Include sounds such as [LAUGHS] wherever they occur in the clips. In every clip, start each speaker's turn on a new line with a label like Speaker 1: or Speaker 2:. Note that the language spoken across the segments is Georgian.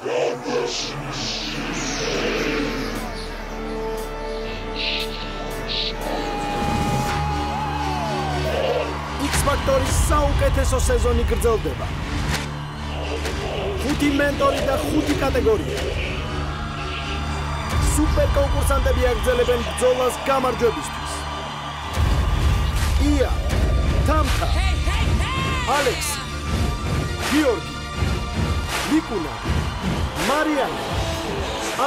Speaker 1: X-Factor-ის საუკეთესო სეზონი გრძელდება. ხუთი მენტორი და ხუთი კატეგორია. სუპერ კონკურსანტები აგრძელებენ ბრძოლას გამარჯვებისთვის. ია, თამთა, ალექსი, გიორგი, ლიკუნა, მარიანა,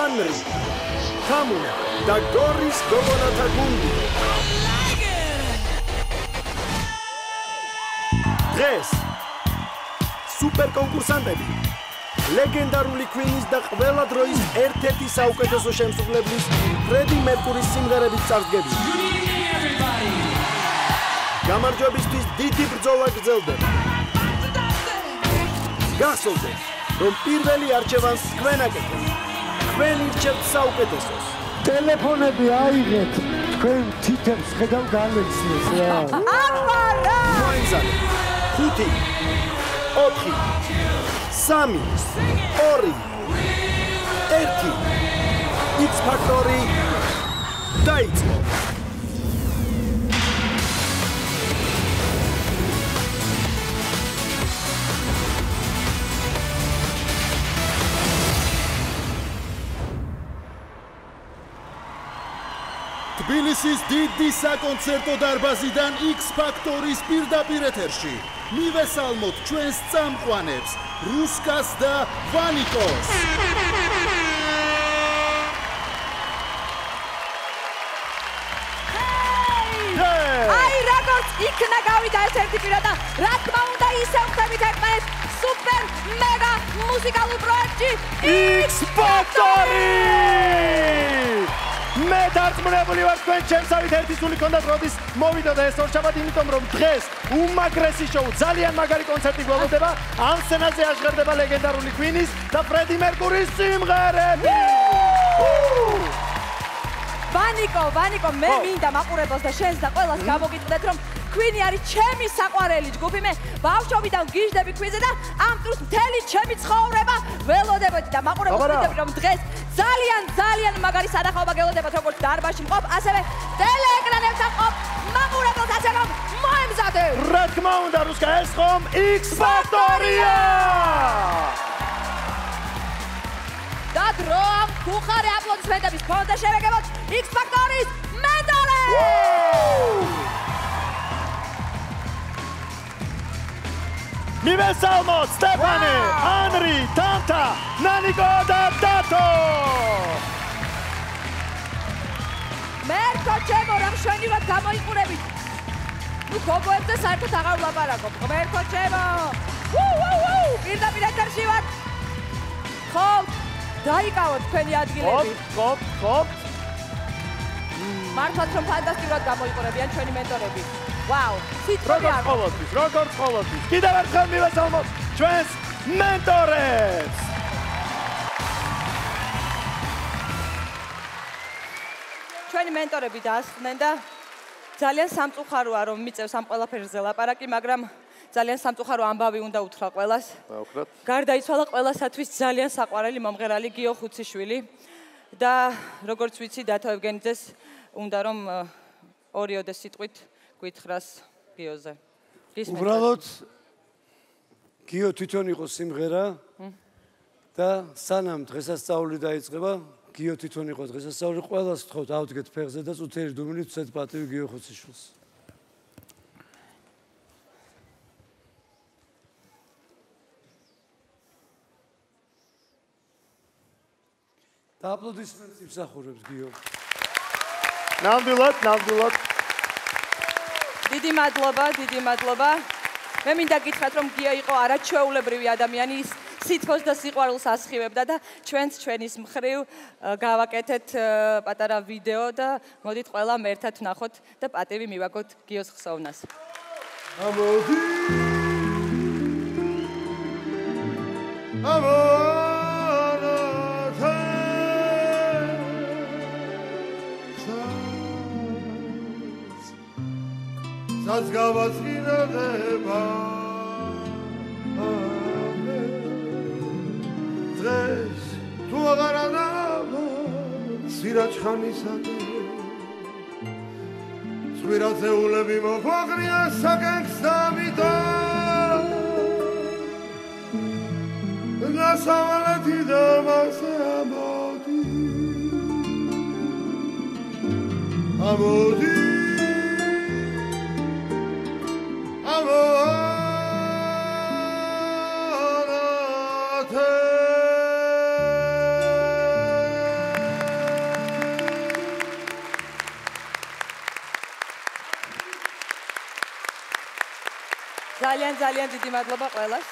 Speaker 1: ანრი, თამუნა და გორის გოგონათა გუნდი. დღეს სუპერ კონკურსანტები ლეგენდარული ქვინის და ყველა დროის ერთ-ერთი საუკეთესო შემსრულებლის ფრედი მერკურის სიმღერებით წარდგები. გამარჯვებისთვის დიდი ბრძოლა გრძელდება. გახსოვდეთ, რომ პირველი არჩევანს თქვენ აკეთებთ. თქვენ ირჩევთ საუკეთესოს.
Speaker 2: ტელეფონები აიღეთ, თქვენ თითებს ხედავ გალექსიას რა.
Speaker 3: აბარა!
Speaker 1: მოინზალე. 5 4 3 2 1 X Factory დაიწყო
Speaker 4: თბილისის დიდი საკონცერტო დარბაზიდან X Factor-ის პირდაპირ ეთერში. მივესალმოთ ჩვენს წამყვანებს რუსკას და ვანიკოს.
Speaker 3: აი როგორც იქნა გავიდა ერთ-ერთი პირა და რა თქმა უნდა ისევ ხდებით ერთმანეთს სუპერ მეგა მუსიკალურ პროექტში
Speaker 5: X Factory! მე დარწმუნებული ვარ თქვენ ჩემსავით ერთი სული კონდათ როდის მოვიდო და ეს ორჩაბად იმიტომ რომ დღეს უმაგრესი შოუ ძალიან მაგარი კონცერტი გველოდება ამ სცენაზე აღღერდება ლეგენდარული Queen-ის და Freddie Mercury-ის სიმღერები.
Speaker 3: ვანიკო ვანიკო მე მინდა მაყურებელს და შენს და ყველას გამოგიტყდეთ რომ Queen-ი არის ჩემი საყვარელი. ჯგუფი მე ბავშვობიდან გიждდები Queen-ზე და ამ დროს მთელი ჩემი ცხოვრება ველოდებოდი და მაყურებელს მინდები რომ დღეს ძალიან ძალიან მაგარი სანახაობა გელოდებათ როგორც დარბაზში მყოფ ასევე ტელეეკრანებთან მყოფ მაყურებელს ასე რომ მოემზადე.
Speaker 5: რა თქმა უნდა რუსკა ეს ხომ X Factory-ია!
Speaker 3: და დრო ამ ხუხარი აპლოდისმენტების ფონდა შევეგებოთ X Factor-ის მენტორი!
Speaker 5: მივესალმოთ სტეფანე, ანრი, თანთა, ნანიკო და დათო.
Speaker 3: მერკო ჩემო რა მშვენივრად გამოიყურებით. ნუ გოგოებზე საერთოდ აღარ ვლაპარაკობ. მერკო ჩემო. ვუ! პირდაპირ ეთერში ვარ. ხო, დაიკავოთ თქვენი ადგილები.
Speaker 5: ხოპ, ხოპ.
Speaker 3: მართლაც რომ ფანტასტიკურად გამოიყურებიან ჩვენი მენტორები. ვაუ, სიტყვი
Speaker 5: როგორც
Speaker 3: არ
Speaker 5: ყოველთვის, როგორც ყოველთვის. კიდევ ერთხელ მივესალმოთ ჩვენს მენტორებს.
Speaker 3: ჩვენი მენტორები დაასხნენ და ძალიან სამწუხაროა რომ მიწევს ამ ყველაფერზე ლაპარაკი, მაგრამ ძალიან სამწუხარო ამბავი უნდა უთხრა ყველას.
Speaker 5: დაუხრათ.
Speaker 3: გარდაიცვალა ყველასათვის ძალიან საყვარელი მომღერალი გიო ხუციშვილი და როგორც ვიცი დათო ევგენიძეს უნდა რომ ორიოდე სიტყვით გვითხრას გიოზე.
Speaker 2: უბრალოდ გიო თვითონ იყო სიმღერა და სანამ დღესასწაული დაიწყება გიო თვითონ იყო დღესასწაული ყველას ვთხოვთ ავდგეთ ფეხზე და წუთიერი დუმილით ვცეთ პატივი გიო ხოციშვილს. და აპლოდისმენტს იმსახურებს გიო
Speaker 5: ნამდვილად, ნამდვილად.
Speaker 3: დიდი მადლობა, დიდი მადლობა. მე მინდა გითხრათ რომ გიო იყო არაჩვეულებრივი ადამიანი ის სითბოს და სიყვარულს ასხივებდა და ჩვენც ჩვენის მხრივ გავაკეთეთ პატარა ვიდეო და მოდით ყველა მერთად ვნახოთ და პატივი მივაგოთ გიოს ხსოვნას.
Speaker 2: ამოდი
Speaker 6: საცგავად გინადება დღეს თუ აღარ ანავა სირაჩხანისადე წვირაძეულები მოგვაღრია საკენკს დამიდა დასავლეთი და მასე ამოდი. ამოდი
Speaker 3: ძალიან დიდი მადლობა ყველას.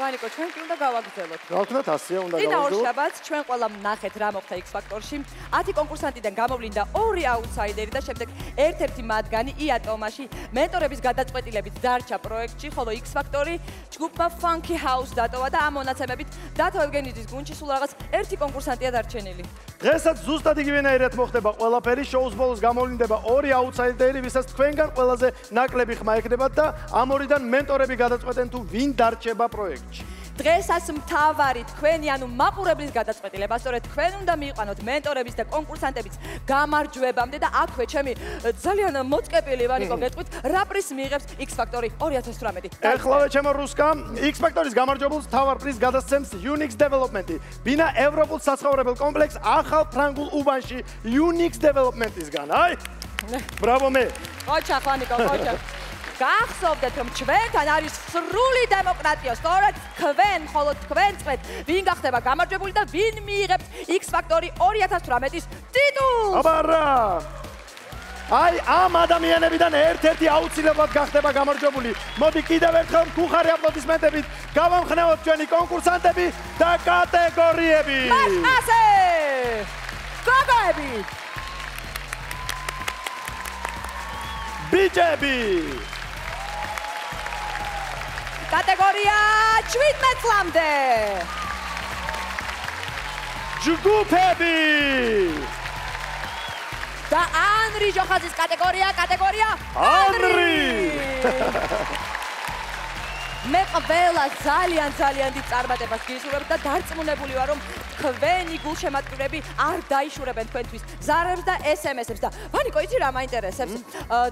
Speaker 3: ვანიკო, ჩვენ კი უნდა გავაგრძელოთ.
Speaker 5: რა ვქნათ, ასეა უნდა
Speaker 3: წინა ორ
Speaker 5: გავაგრძელოთ.
Speaker 3: შაბათს ჩვენ ყველამ ნახეთ რა მოხდა X Factor-ში. 10 კონკურსანტიდან გამოვლინდა ორი აუთსაიდერი და შემდეგ ერთ-ერთი მათგანი ია ტომაში მენტორების გადაწყვეტილებით დარჩა პროექტში, ხოლო X Factor-ი ჯგუფმა Funky House დატოვა და ამ მონაცემებით დათო ევგენიძის გუნდში სულ რაღაც ერთი კონკურსანტია დარჩენილი.
Speaker 5: დღესაც ზუსტად იგივენაირად მოხდება ყველაფერი, შოუს ბოლოს გამოვლინდება ორი აუთსაიდერი, ვისაც თქვენგან ყველაზე ნაკლები ხმა ექნებათ და ამ ორიდან მენტორები გადაწყვეტენ თუ ვინ დარჩება პროექტში.
Speaker 3: დღესაც მთავარი თქვენი ანუ მაყურებლის გადაწყვეტილება, სწორედ თქვენ უნდა მიიყვანოთ მენტორების და კონკურსანტების გამარჯვებამდე და აქვე ჩემი ძალიან მოწკეპილი ვანიკო გეტყვით, რა პრიზს მიიღებს X Factor 2018.
Speaker 5: ეხლავე ჩემო რუსკა, X Factor-ის გამარჯვებულს თავარ პრიზს გადასცემს Unix Development-ი. ბინა ევროპულ საცხოვრებელ კომპლექს ახალ ფრანგულ უბანში Unix Development-ისგან. აი! ბრავო მე.
Speaker 3: ოჩა ვანიკო, ოჩა. გახსოვდეთ რომ ჩვენთან არის სრული დემოკრატია, სწორედ თქვენ, ხოლო თქვენ წვეთ, ვინ გახდება გამარჯვებული და ვინ მიიღებს X Factor 2018-ის ტიტულს.
Speaker 5: აბარა! აი ამ ადამიანებიდან ერთ-ერთი აუცილებლად გახდება გამარჯვებული. მოდი კიდევ ერთხელ ხუხარი აპლოდისმენტებით გავამხნევოთ ჩვენი კონკურსანტები და კატეგორიები.
Speaker 3: მას ასე! გოგოები!
Speaker 5: ბიჭები!
Speaker 3: კატეგორია 17 წლამდე.
Speaker 5: ჯგუფები!
Speaker 3: და ანრი ჯოხაძის კატეგორია, კატეგორია
Speaker 5: ანრი! [LAUGHS]
Speaker 3: მე ყველა ძალიან ძალიან დიდ წარმატებას გისურვებ და დარწმუნებული ვარ რომ თქვენი გულშემატკივრები არ დაიშურებენ თქვენთვის. ზარებს და SMS-ებს და ვანიკო იცი რა მაინტერესებს?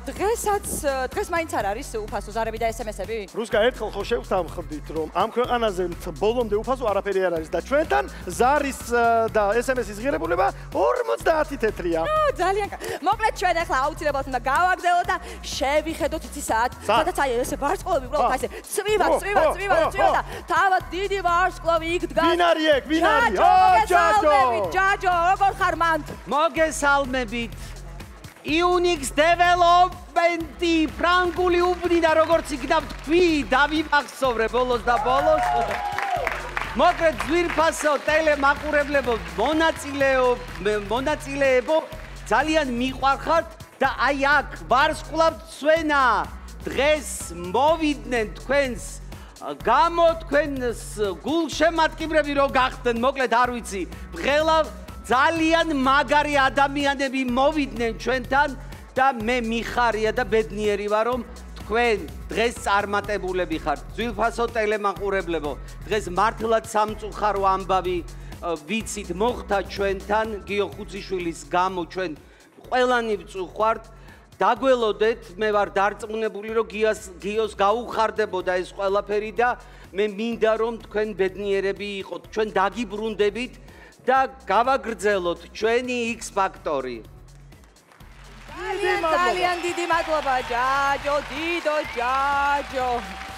Speaker 3: დღესაც დღეს მაინც არ არის უფასო ზარები და SMS-ები.
Speaker 5: რუსკა ერთხელ ხო შევთანხმდით რომ ამ ქვეყანაზე ბოლომდე უფასო არაფერი არ არის. და ჩვენთან ზარის და SMS-ის ღირებულება 50 თეთრია.
Speaker 3: ძალიან მოკლედ ჩვენ ახლა აუცილებლად უნდა გავაგზავნოთ და შევიხედოთ იცი საათ სადაც აი ესე ვარსკვლავი უბრალოდ ცვი წვივა, წვივა, წვივა, წვივა და თავად დიდი ვარსკვლავი იქ დგას.
Speaker 5: ვინ არის ეგ? ვინ არის?
Speaker 3: ო, ჯაჯო! ჯაჯო, როგორ ხარ მან?
Speaker 7: მოგესალმებით. Unix development-ი ფრანგული უბნი და როგორც იქნებ თქვი, დავიმახსოვრე ბოლოს და ბოლოს. მოკლედ ძვირფასო ტელემაყურებლებო, მონაწილეო, მონაწილეებო, ძალიან მიყვარხართ და აი აქ ვარსკვლავ ცვენა. დღეს მოვიდნენ თქვენს გამო თქვენს გულშემატკივრები რო გახდნენ მოკლედ არ ვიცი. ღელა ძალიან მაგარი ადამიანები მოვიდნენ ჩვენთან და მე მიხარია და ბედნიერი ვარ რომ თქვენ დღეს წარმატებულები ხართ. ძვირფასო ტელემაყურებლებო დღეს მართლაც სამწუხარო ამბავი ვიცით მოხდა ჩვენთან გიო ხუციშვილის გამო ჩვენ ყველანი ვწუხართ დაგველოდეთ, მე ვარ დარწმუნებული, რომ გიას გიოს გაუხარდებოდა ეს ყველაფერი და მე მინდა რომ თქვენ ბედნიერები იყოთ, ჩვენ დაგიბრუნდებით და გავაგრძელოთ ჩვენი X ფაქტორი.
Speaker 3: ძალიან ძალიან დიდი მადლობა, ჯაჯო, დიდო ჯაჯო.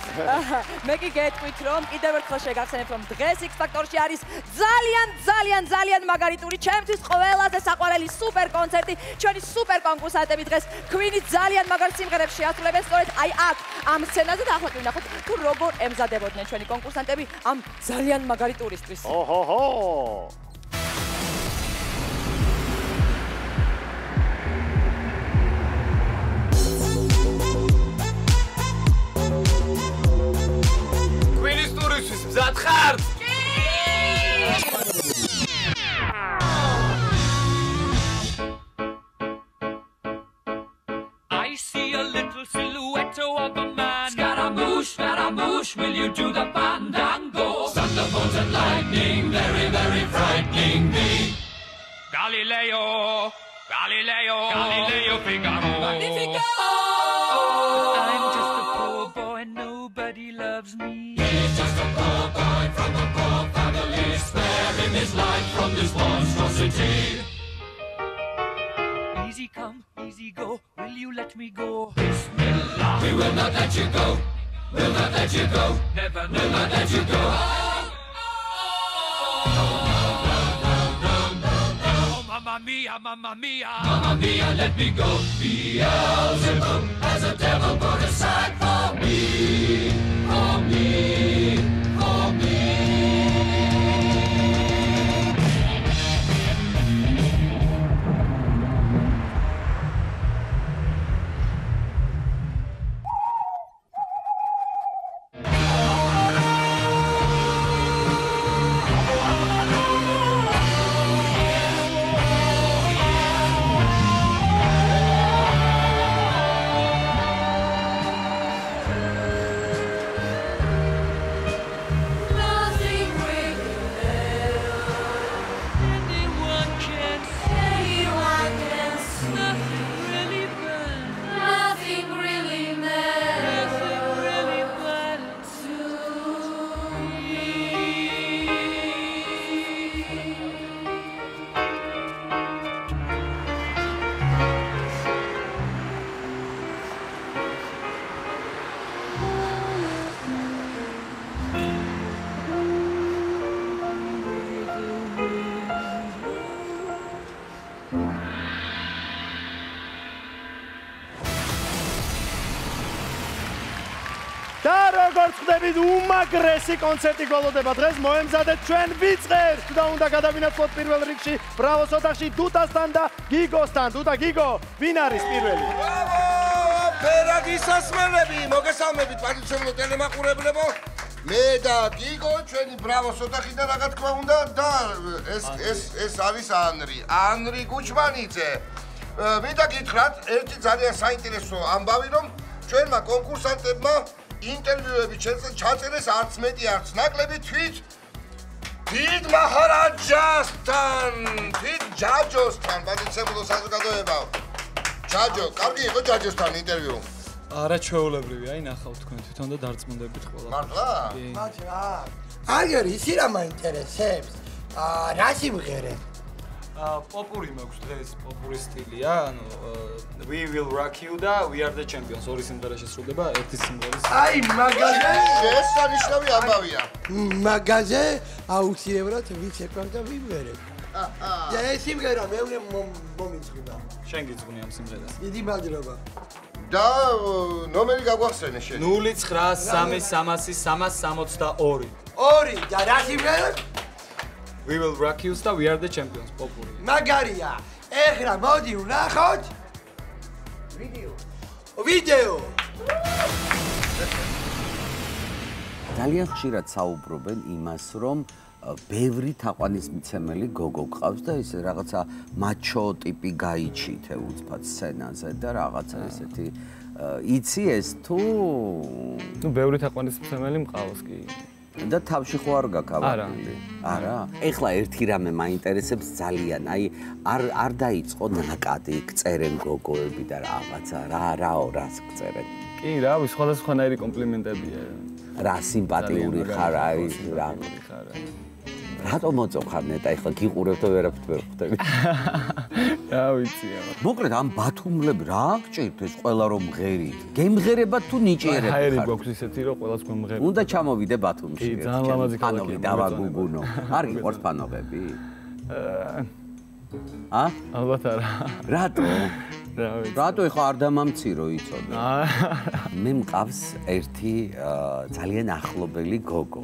Speaker 3: [LAUGHS] მე კი გეტყვით რომ კიდევ ერთხელ შეგახსენებ რომ დღეს X Factor-ში არის ძალიან ძალიან ძალიან მაგარი ტური ჩემთვის ყველაზე საყვარელი სუპერ კონცერტი. ჩვენი სუპერ კონკურსანტები დღეს Queen-ი ძალიან მაგარ სიმღერებს შეასრულებენ. სწორედ აი აქ ამ სცენაზე და ახლა კი ვნახოთ თუ როგორ ემზადებოდნენ ჩვენი კონკურსანტები ამ ძალიან მაგარი ტურისთვის
Speaker 5: ოჰოჰო
Speaker 8: I see a little silhouette of a man. Scaramouche, Scaramouche, will you do the fandango? Thunderbolts and lightning, very, very frightening me.
Speaker 9: Galileo, Galileo, Galileo Figaro.
Speaker 3: Magnifico!
Speaker 9: Oh. Easy come, easy go. Will you let me go? Bismillah. We will not let you go. Will not let you go. Never, never let you go. Oh, mamma mia, mamma mia. Mamma mia, let me go. Beelzebub has a devil put aside. For me. For me.
Speaker 5: ხდებით უმაგრესი კონცერტი გველოდება დღეს მოემზადეთ ჩვენ ვიწყერთ და უნდა გადავინაცვლოთ პირველ რიგში ბრავოს ოთახში დუტასთან და გიგოსთან დუტა გიგო ვინ არის პირველი
Speaker 10: ფერადი სასმელები, მოგესალმებით პატივცემლო ტელემაყურებლებო. მე და გიგო ჩვენი ბრავოს ოთახი და რა თქმა უნდა და ეს ეს ეს არის ანრი. ანრი გუჩმანიძე. აა, მინდა გითხრათ ერთი ძალიან საინტერესო ამბავი რომ ჩვენმა კონკურსანტებმა ინტერვიუები ჩაწერეს ჩაწერეს არც მეტი არც ნაკლები თვით თვით მაჰარაჯასთან, თვით ჯაჯოსთან, პატივცემლო საზოგადოებაო. ჯაჯო, კარგი იყო ჯაჯოსთან ინტერვიუ.
Speaker 11: არა ჩვეულებრივი, აი ნახავთ თქვენ თვითონ და დარწმუნდებით ყველა.
Speaker 10: მართლა?
Speaker 12: მათი რა. აგერი ისი რა მაინტერესებს? აა რა სიმღერე?
Speaker 11: აა პოპური მაქვს დღეს, პოპური სტილია, ანუ აა, We will rock you და We are the champions ორი სიმღერა შესრულდება ერთი სიმღერის.
Speaker 12: აი მაგაზე
Speaker 10: შესანიშნავი ამბავია.
Speaker 12: მაგაზე აუცილებლად ვიც ეკვარდა ვიმერე. და ეს სიმღერა მე უნდა მომიწყება.
Speaker 11: შენ გიძღვნი ამ სიმღერას.
Speaker 12: დიდი მადლობა.
Speaker 10: და ნომერი გაგვახსენე შენ.
Speaker 11: 093000362.
Speaker 12: ორი და რა სიმღერა?
Speaker 11: We will rock you და We are the champions პოპური.
Speaker 12: მაგარია. ეხლა მოდი ვნახოთ ვიდეო. ვიდეო.
Speaker 7: ძალიან ხშირად საუბრობენ იმას, რომ ბევრი თაყვანისმცემელი გოგო გყავს და ეს რაღაცა მაჩო ტიპი გაიჩითე უცბად სცენაზე და რაღაცა ესეთი იცი ეს თუ
Speaker 11: ნუ ბევრი თაყვანისმცემელი მყავს კი.
Speaker 7: და თავში ხო არ გაკავებული? არა. ეხლა ერთი რამე მაინტერესებს ძალიან. აი არ არ დაიწყო ნაკადი, წერენ გოგოები და რაღაცა რა რაო რას წერენ?
Speaker 11: კი, რა ვიცი, სხვადასხვანაირი კომპლიმენტებია.
Speaker 7: რა სიმპათიური ხარ, აი რა.
Speaker 11: ხარ.
Speaker 7: რატომ მოწოხარ ნეტა ეხლა გიყურებ და ვერაფრით ვერ ხვდები. [LAUGHS]
Speaker 11: რა ვიცი, აბა.
Speaker 7: მოკლედ ამ ბათუმლები რა გჭირთ ეს ყველა რომ ღერით? გემღერებად თუ ნიჭიერებად?
Speaker 11: ჰაერი გვაქვს ისეთი, რომ ყველას გვემღერება.
Speaker 7: უნდა ჩამოვიდე ბათუმში.
Speaker 11: კი, ძალიან ლამაზი ქალაქია,
Speaker 7: დავაგუგუნო. არ გიყვარს ფანოვები? [LAUGHS] ა?
Speaker 11: ალბათ არა.
Speaker 7: რატო?
Speaker 11: რა ვიცი.
Speaker 7: რატო ეხა არ დამამცირო იწოდე?
Speaker 11: აა [LAUGHS]
Speaker 7: მე მყავს ერთი აა, ძალიან ახლობელი გოგო.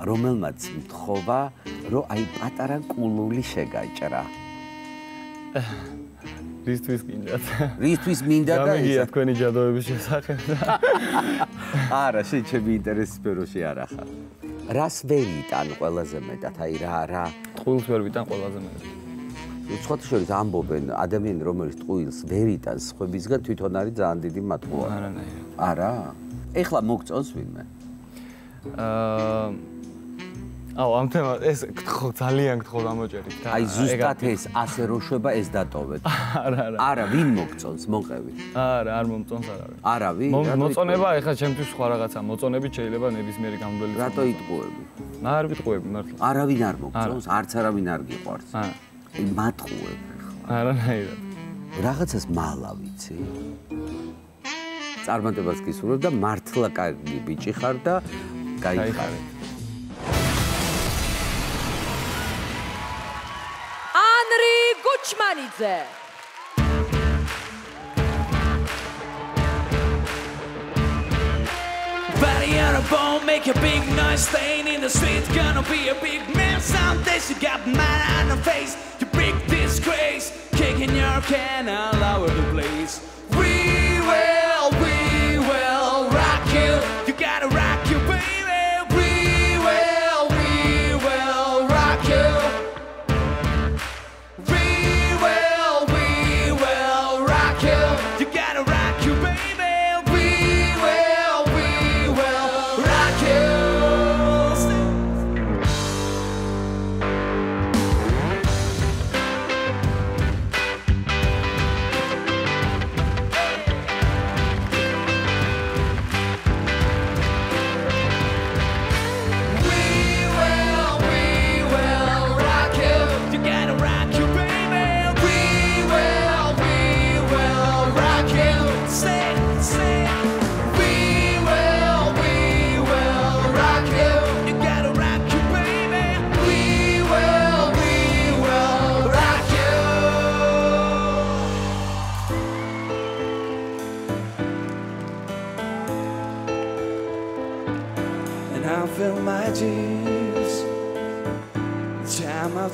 Speaker 7: რომელმაც მთხოვა, რომ აი პატარა კულული შეგაჭრა.
Speaker 11: რისთვის გინდათ?
Speaker 7: რისთვის მინდა და ისა?
Speaker 11: თქვენი ჯადოების შესახებ.
Speaker 7: არა, ჩემი ინტერესის სფეროში არ ახარ. რას ვერ იტან ყველაზე მეტად? აი რა რა
Speaker 11: ტყუილს ვერ ვიტან ყველაზე მეტად.
Speaker 7: უცხოთა შორის ამბობენ ადამიანი რომელიც ტყუილს ვერ იტანს სხვებისგან თვითონ არის ძალიან დიდი მატყუარი.
Speaker 11: არანაირად.
Speaker 7: არა? ეხლა მოგწონს ვინმე?
Speaker 11: აა აუ ამ თემა ეს გთხოვ ძალიან გთხოვ დამოჭერით და
Speaker 7: აი ზუსტად ეს ასე რო შვება ეს დატოვეთ. [LAUGHS]
Speaker 11: არა არა.
Speaker 7: არა, ვინ მოგწონს, მოყევი.
Speaker 11: არა, არ მომწონს არავინ.
Speaker 7: რატო
Speaker 11: მოწონება ეხლა ჩემთვის სხვა რაღაცა, მოწონებით შეიძლება ნებისმიერი გამბელი.
Speaker 7: რატო იტყუები?
Speaker 11: არ ვიტყუები მართლა.
Speaker 7: არავინ არ მოგწონს, არც არავინ არ გიყვარს.
Speaker 11: არა.
Speaker 7: აი მატყუებ.
Speaker 11: არანაირად.
Speaker 7: რაღაცას მალა ვიცი. წარმატებას გისურვებ და მართლა კარგი ბიჭი ხარ და გაიხარე.
Speaker 3: Kunczmanice.
Speaker 9: Body on a bone, make a big noise, staying in the street, gonna be a big man someday. You got mad on her face, you big disgrace, kicking your can all over the place.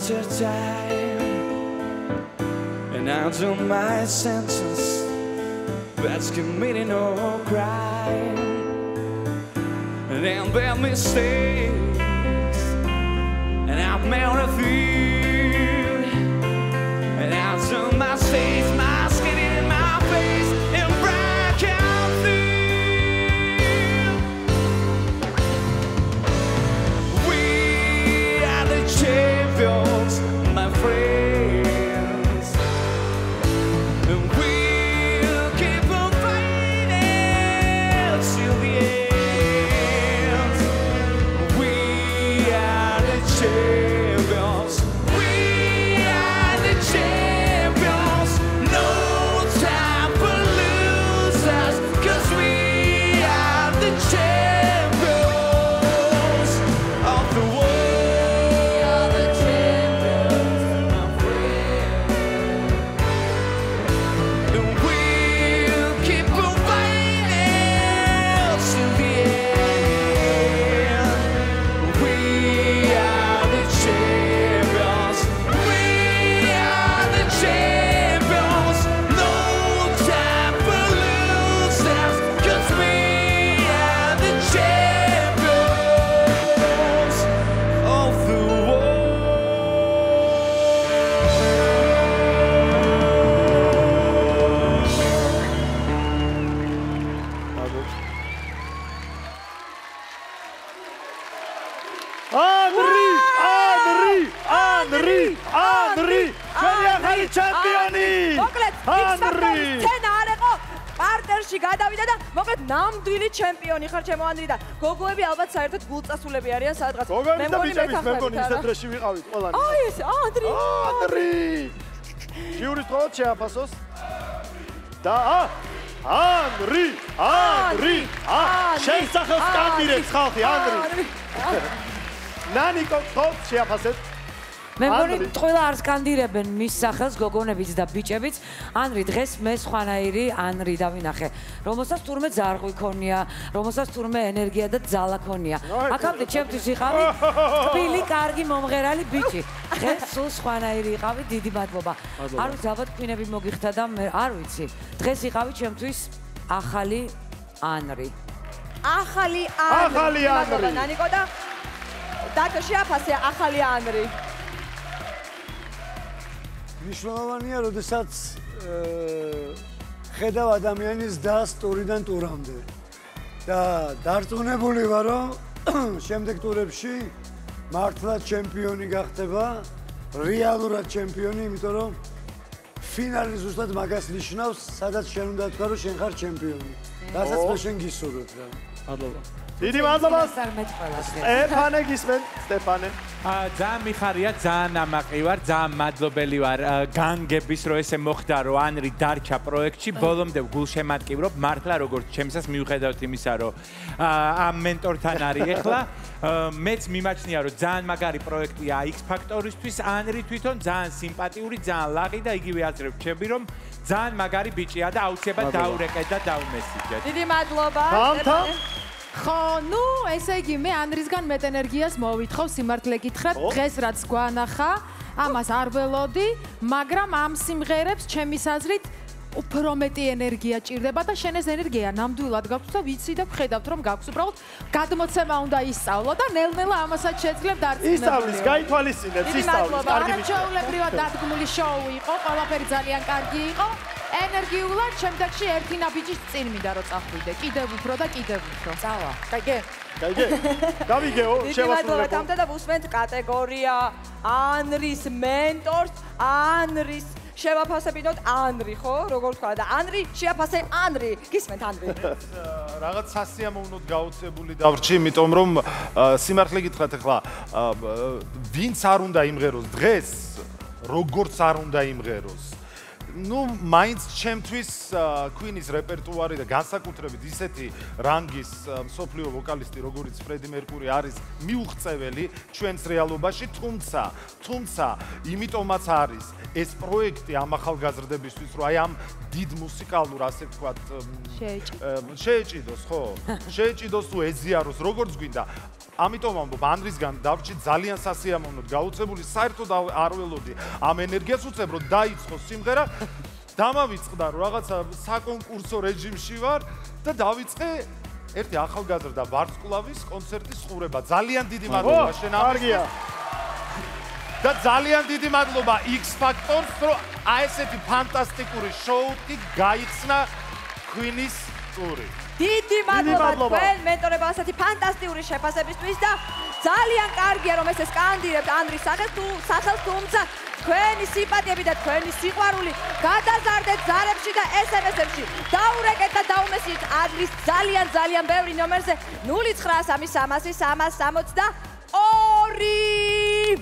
Speaker 9: after time And out my senses That's committing no crime And bad mistakes And I've out of few. And out of my
Speaker 3: state, ნამდვილი ჩემპიონი ხარ ჩემო ანრი და გოგოები ალბათ საერთოდ გულწასულები არიან სადღაც.
Speaker 5: გოგოების და ბიჭების მე
Speaker 3: მეთანხმებით,
Speaker 5: მგონი ისეთ დროში ვიყავით ყველანი.
Speaker 3: აი ეს ანრი
Speaker 5: ანრი ჟიურის თვალთ შეაფასოს. და ა ანრი ანრი ა შენ სახელს კანდიდატს ხალხი ანრი ნანიკო თვალთ შეაფასეთ
Speaker 13: მე მგონი ყველა არ სკანდირებენ მის სახელს გოგონებიც და ბიჭებიც. ანრი დღეს მე სხვანაირი ანრი დავინახე, რომელსაც თურმე ძარღვი ქონია, რომელსაც თურმე ენერგია და ძალა ქონია. აქამდე ჩემთვის იყავი [LAUGHS] თბილი, კარგი, მომღერალი ბიჭი. დღეს სულ სხვანაირი იყავი, დიდი მადლობა. არ ვიცი, ალბათ კვინები მოგიხდა და მე არ ვიცი. დღეს იყავი ჩემთვის ახალი ანრი.
Speaker 3: ახალი ანრი
Speaker 5: ახალი ანრი.
Speaker 3: ნანიკო და დაკა შეაფასე ახალი ანრი
Speaker 2: მნიშვნელოვანია, როდესაც ხედავ ადამიანის დას ტურიდან ტურამდე. და დარწმუნებული ვარ, რომ [COUGHS] შემდეგ ტურებში მართლა ჩემპიონი გახდება, რეალურად ჩემპიონი, იმიტომ რომ ფინალი ზუსტად მაგას ნიშნავს, სადაც შენ უნდა თქვა, რომ შენ ხარ ჩემპიონი. რასაც მე შენ გისურვებ რა.
Speaker 5: მადლობა. დიდი მადლობა. სტეფანე გისმენ, სტეფანე.
Speaker 14: აა ძალიან მიხარია, ძალიან ამაყი ვარ, ძალიან მადლობელი ვარ განგების რო ესე მოხდა, რომ ანრი დარჩა პროექტში, ბოლომდე გულშემატკივრობ, მართლა როგორც ჩემსას მიუხედავთ იმისა, რომ აა, ამ მენტორთან არის ეხლა, მეც მიმაჩნია, რომ ძალიან მაგარი პროექტია X Factor-ისთვის, ანრი თვითონ ძალიან სიმპათიური, ძალიან ლაღი და იგივე აზრე ვჩები, რომ ძალიან მაგარი ბიჭია და აუცილებლად დაურეკეთ და დაუმესიჯეთ.
Speaker 3: დიდი მადლობა.
Speaker 15: ხო, ნუ ესე იგი მე ანრისგან მეტ ენერგიას მოვითხოვ, სიმართლე გითხრათ, დღეს რაც გვანახა, ამას არ ველოდი, მაგრამ ამ სიმღერებს ჩემის აზრით უფრო მეტი ენერგია ჭირდება და შენ ეს ენერგია ნამდვილად გაქვს და ვიცი და ვხედავთ რომ გაქვს უბრალოდ გადმოცემა უნდა ისწავლო და ნელ-ნელა ამასაც შეძლებ დარწმუნებული.
Speaker 5: ისწავლის, გაითვალისწინებს, ისწავლის, კარგი ბიჭი.
Speaker 15: არაჩვეულებრივად დადგმული შოუ იყო, ყველაფერი ძალიან კარგი იყო. ენერგიულად შემდეგში ერთი ნაბიჯის წინ მინდა რომ წახვიდე. კიდევ უფრო და კიდევ უფრო. წავა.
Speaker 5: გაიგე? გავიგეო,
Speaker 3: დიდი მადლობა
Speaker 5: შევასრულებო.
Speaker 3: თამთა და უსმენთ კატეგორია ანრის მენტორს, ანრის შევაფასებინოთ ანრი, ხო? როგორ თქვა და ანრი შეაფასე ანრი. გისმენთ ანრი. [LAUGHS]
Speaker 4: რაღაც სასიამოვნოდ გაოცებული დავრჩი, იმიტომ რომ სიმართლე გითხრათ ახლა ვინც არ უნდა იმღეროს დღეს, როგორც არ უნდა იმღეროს. Ну, მაინც ჩემთვის Queen-ის რეპერტუარი და განსაკუთრებით ისეთი რანგის აა, მსოფლიო ვოკალისტი, როგორიც ფრედი მერკური არის მიუღწეველი ჩვენს რეალობაში, თუმცა, თუმცა, იმიტომაც არის ეს პროექტი ამ ახალგაზრდებისთვის, რომ აი ამ დიდ მუსიკალურ, ასე ვთქვათ, შეეჭიდოს, ხო? [LAUGHS] შეეჭიდოს თუ ეზიაროს, როგორც გვინდა. ამიტომ ამბობ, ანრისგან დავრჩი ძალიან სასიამოვნოდ გაუწებული, საერთოდ არ ველოდი ამ ენერგიას უწევ, რომ დაიწყოს სიმღერა. [LAUGHS] დამავიწყდა, რომ რაღაცა საკონკურსო რეჟიმში ვარ და დავიწყე ერთი ახალგაზრდა ვარსკვლავის კონცერტის ყურება. ძალიან დიდი მადლობა შენ ამისთვის.
Speaker 5: კარგია.
Speaker 4: და ძალიან დიდი მადლობა X Factor-ს, რომ აი ესეთი ფანტასტიკური შოუთი გაიხსნა Queen-ის ტური.
Speaker 3: დიდი მადლობა თქვენ მენტორებო ასეთი ფანტასტიკური შეფასებისთვის და ძალიან კარგია რომ ესე სკანდირებთ ანდრის სახელს თუ სახელს თუმცა თქვენი სიმპათიები და თქვენი სიყვარული გადაზარდეთ ზარებში და SMS-ებში. დაურეკეთ და დაუმესიეთ ანდრის ძალიან ძალიან ბევრი ნომერზე 09363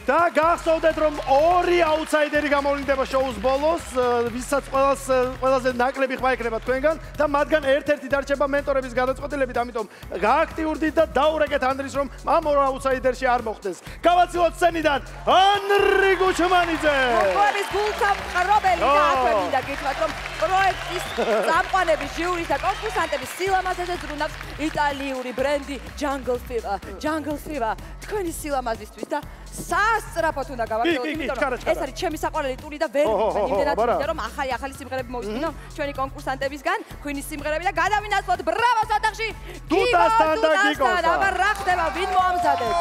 Speaker 5: და გახსოვდეთ რომ ორი აუთსაიდერი გამოვლინდება შოუს ბოლოს, ვისაც ყველას ყველაზე ნაკლები ხმა ეკრება თქვენგან და მათგან ერთ-ერთი დარჩება მენტორების გადაწყვეტილებით, ამიტომ გააქტიურდით და დაურეკეთ ანდრის რომ ამ ორ აუთსაიდერში არ მოხდეს. გავაცილოთ სცენიდან ანრი გუჩმანიძე.
Speaker 3: მოყვების გულთან მყრობელი
Speaker 5: ო.
Speaker 3: და აქვე მინდა გითხრათ რომ პროექტის [LAUGHS] წამყვანების ჟიურის და კონკურსანტების სილამაზეზე ზრუნავს იტალიური ბრენდი Jungle Fever. Jungle Fever თქვენი სილამაზისთვის და სასწრაფოდ უნდა გავაკეთოთ, იმიტომ რომ ეს არის ჩემი საყვარელი ტური და ვერ
Speaker 5: ო,
Speaker 3: იმდენად მინდა რომ ახალი ახალი სიმღერები მოვისმინო ჩვენი კონკურსანტებისგან, Queen-ის სიმღერები და გადავინაცვლოთ ბრავოს ოთახში.
Speaker 5: დუტასთან და გიგოსთან.
Speaker 3: აბა რა ხდება, ვინ მოამზადებს?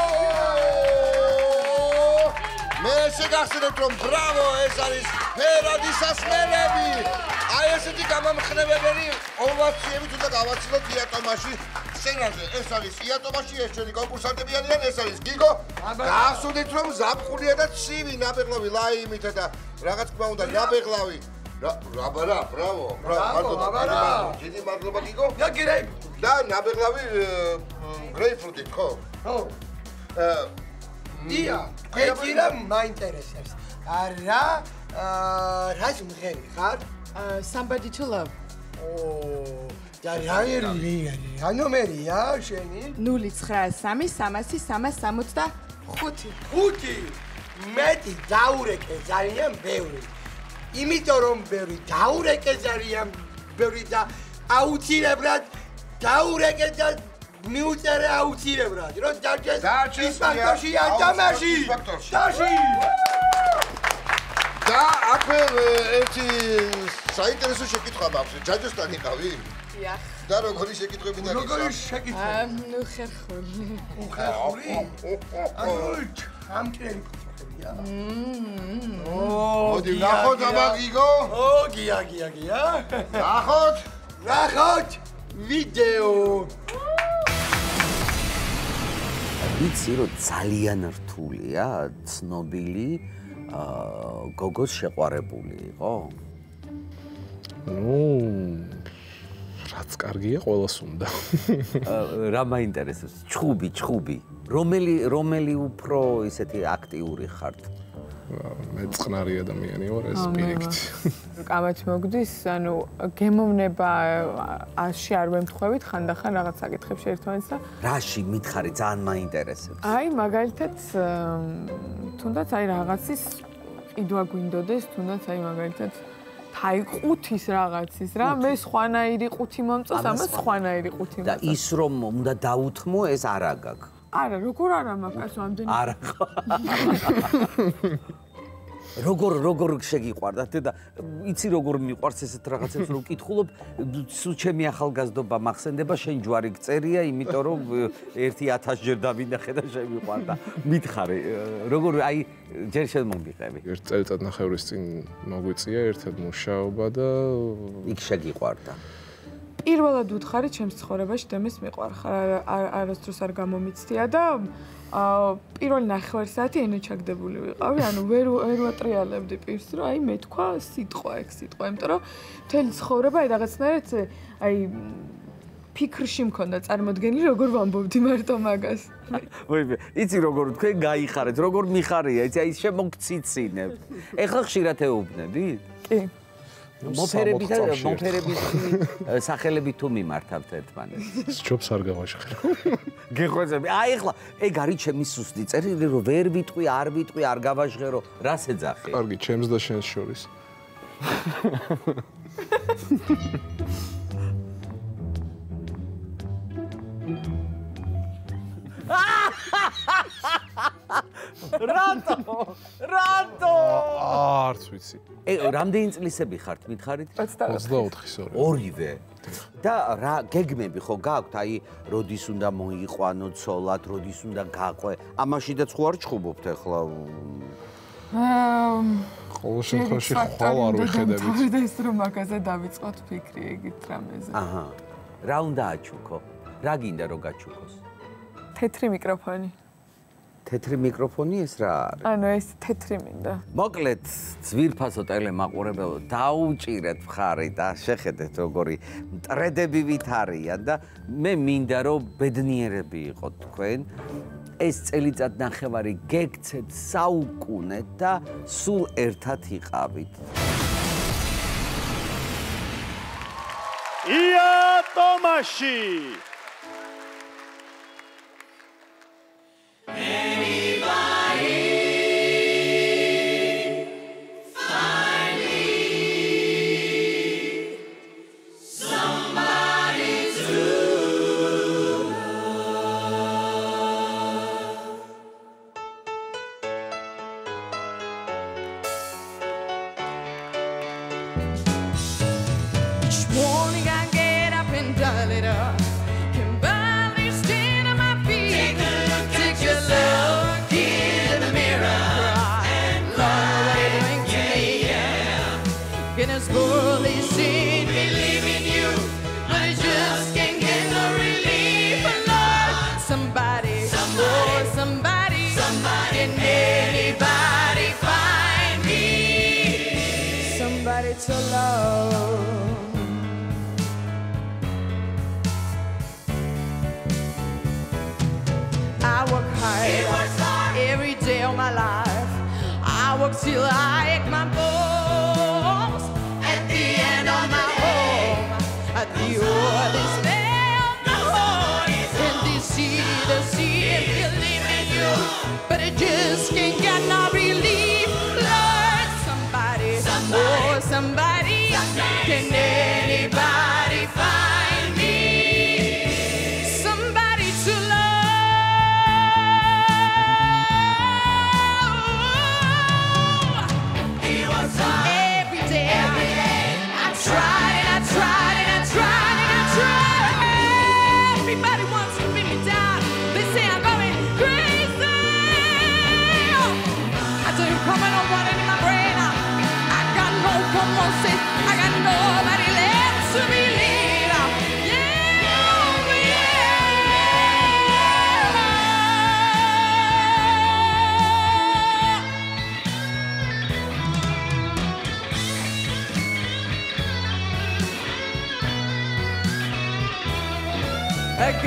Speaker 10: მე შეგახსენებთ რომ ბრავო ეს არის ფერადი სასმელები აი ესეთი გამამხნევებელი ოვაციებით უნდა გავაცილოთ იატომაში სცენაზე. ეს არის იატომაში ეს ჩვენი კონკურსანტები არიან ეს არის გიგო. გახსოვდეთ რომ ზაფხულია და ცივი ნაბეღლავი ლაიმითა და რაღაც თქმა უნდა ნაბეღლავი. რა რა ბარა ბრავო. ბრავო
Speaker 12: აბარა.
Speaker 10: დიდი მადლობა გიგო.
Speaker 12: და გირე
Speaker 10: და ნაბეღლავი გრეიპფრუტით ხო.
Speaker 12: ხო დია ეჭირა მაინტერესებს. არა აა რა სიმღერი ხარ?
Speaker 15: somebody to love
Speaker 12: ო და რა ერი რა ნომერია შენი?
Speaker 15: 093-365
Speaker 12: ხუთი. მეტი დაურეკე ძალიან ბევრი. იმიტომ რომ ბევრი დაურეკე ძალიან ბევრი და აუცილებლად დაურეკე და მიუწერე აუცილებლად რომ დაჭეს ისპაქტოში
Speaker 10: დია,
Speaker 12: ატამაში
Speaker 10: ისპაქტორში.
Speaker 12: დაში
Speaker 10: და აქვე ერთი საინტერესო შეკითხვა მაქვს. ჯაჯოსთან იყავი?
Speaker 15: დიახ
Speaker 10: და როგორი შეკითხვები დაგიწყო?
Speaker 12: როგორი შეკითხვა?
Speaker 15: ნუ ხერხული
Speaker 12: უხერხული? ანუ ამკრელი ფოთებია.
Speaker 10: მოდი, ნახოთ აბა, გიგო.
Speaker 12: ო, გია, გია, გია.
Speaker 10: ნახოთ.
Speaker 12: ნახოთ ვიდეო.
Speaker 7: ვიცი რომ ძალიან რთულია ცნობილი აა გოგოს შეყვარებული იყო?
Speaker 16: ნუ რაც კარგია, ყოველას უნდა. [LAUGHS]
Speaker 7: რა მაინტერესებს? ჩხუბი, ჩხუბი. რომელი რომელი უფრო ისეთი აქტიური ხართ?
Speaker 16: მე წყნარი ადამიანი ვარ ეს პირიქით.
Speaker 17: კამათი მოგდის, ანუ გემოვნება აში არ ვემთხვევით ხანდახან რაღაც საკითხებში ერთმანეთს და
Speaker 7: რაში მითხარი ძალიან მაინტერესებს.
Speaker 17: აი მაგალითად თუნდაც აი რაღაცის ყიდვა გვინდოდეს, თუნდაც აი მაგალითად თაი ყუთის რაღაცის რა, მე სხვანაირი ყუთი მომწონს, ამას სხვანაირი ყუთი
Speaker 7: და ის რომ უნდა დაუთმო ეს არა გაქვს.
Speaker 17: არა, როგორ არა მაგას ამდენი.
Speaker 7: არა. როგორ როგორ შეგიყვარდა და იცი როგორ მიყვარს ესეთ რაღაცებს რომ ვკითხულობ სულ ჩემი ახალგაზრდობა მახსენდება შენ ჯვარი გწერია იმიტომ რომ ერთი 1000 ჯერ დავინახე და შემიყვარდა მითხარი როგორ აი ჯერ შენ მომიყევი
Speaker 16: ერთ წელიწად ნახევრის წინ მოგვიწია ერთად მუშაობა და
Speaker 7: იქ შეგიყვარდა
Speaker 17: პირველად უთხარი ჩემს ცხოვრებაში და მეს მიყვარხარ არასდროს არ გამომიცდია და აა პირველ ნახევარ საათი ენეჩაგდებული ვიყავი, ანუ ვერ ვერ ვატრიალებდი პირს, რომ აი მე თქვა სიტყვა ეგ სიტყვა, იმიტომ რომ მთელი ცხოვრება აი რაღაცნაირად აი ფიქრში მქონდა წარმოდგენილი როგორ ვამბობდი მარტო მაგას.
Speaker 7: ვაიმე, იცი როგორ თქვენ გაიხარეთ, როგორ მიხარია, იცი აი შემოგციცინებ. ეხლა ხშირად ეუბნები?
Speaker 17: კი.
Speaker 7: მოფერებით მოფერებით სახელები თუ მიმართავთ ერთმანეთს
Speaker 16: ჯობს არ გავაშხე
Speaker 7: გეხვეწები აი ახლა ეგ არის ჩემი სუსტი წერილი რომ ვერ ვიტყვი არ ვიტყვი არ გავაშღერო რას ეძახი
Speaker 16: კარგი ჩემს და შენს შორის
Speaker 7: რატო? რატო?
Speaker 16: არც ვიცი.
Speaker 7: ე რამდენი წლისები ხართ, მითხარით?
Speaker 16: 24-ის ორი.
Speaker 7: ორივე. და რა გეგმები ხო გაქვთ? აი, როდის უნდა მოიყვანო ცოლად, როდის უნდა გაყვე? ამაშიდაც ხო არ ჩხუბობთ ახლა?
Speaker 17: აა
Speaker 16: ყოველ შემთხვევაში ხვალ არ ვიხედებით.
Speaker 17: და ის რომ მაგაზე დავიწყოთ ფიქრი ეგით რამეზე.
Speaker 7: აჰა. რა უნდა აჩუქო? რა გინდა რომ გაჩუქოს?
Speaker 17: თეთრი მიკროფონი.
Speaker 7: თეთრი მიკროფონი ეს რა არის?
Speaker 17: ანუ ეს თეთრი მინდა.
Speaker 7: მოკლედ, ძვირფასო ტელემაყურებელო, დაუჭირეთ მხარი და შეხედეთ როგორი მტრედები ვით არიან და მე მინდა რომ ბედნიერები იყოთ თქვენ. ეს წელიწად ნახევარი გეგცეთ საუკუნეთ და სულ ერთად იყავით.
Speaker 8: ია ტომაში
Speaker 5: Many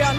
Speaker 5: Em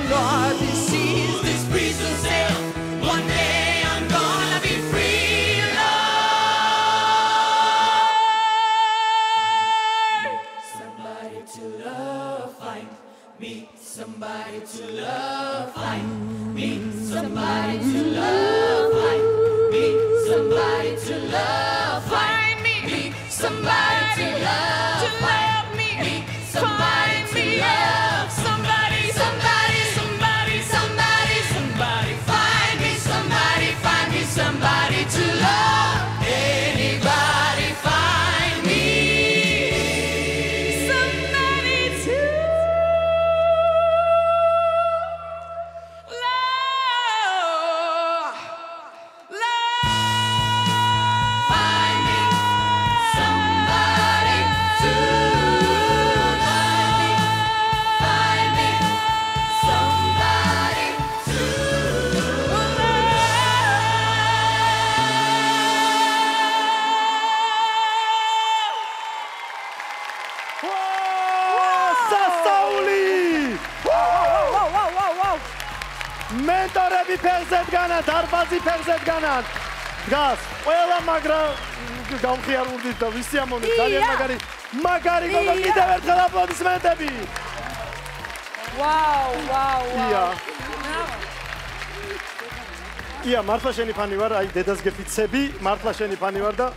Speaker 5: დგანან. დგას. ყველა მაგრა გამხიარურდით და ვისი ამონი ძალიან მაგარი მაგარი გოგო კიდევ ერთხელ აპლოდისმენტები.
Speaker 3: ვაუ ვაუ
Speaker 5: ია. ია, მართლა შენი ფანი ვარ, აი დედას გეფიცები, მართლა შენი ფანი ვარ და.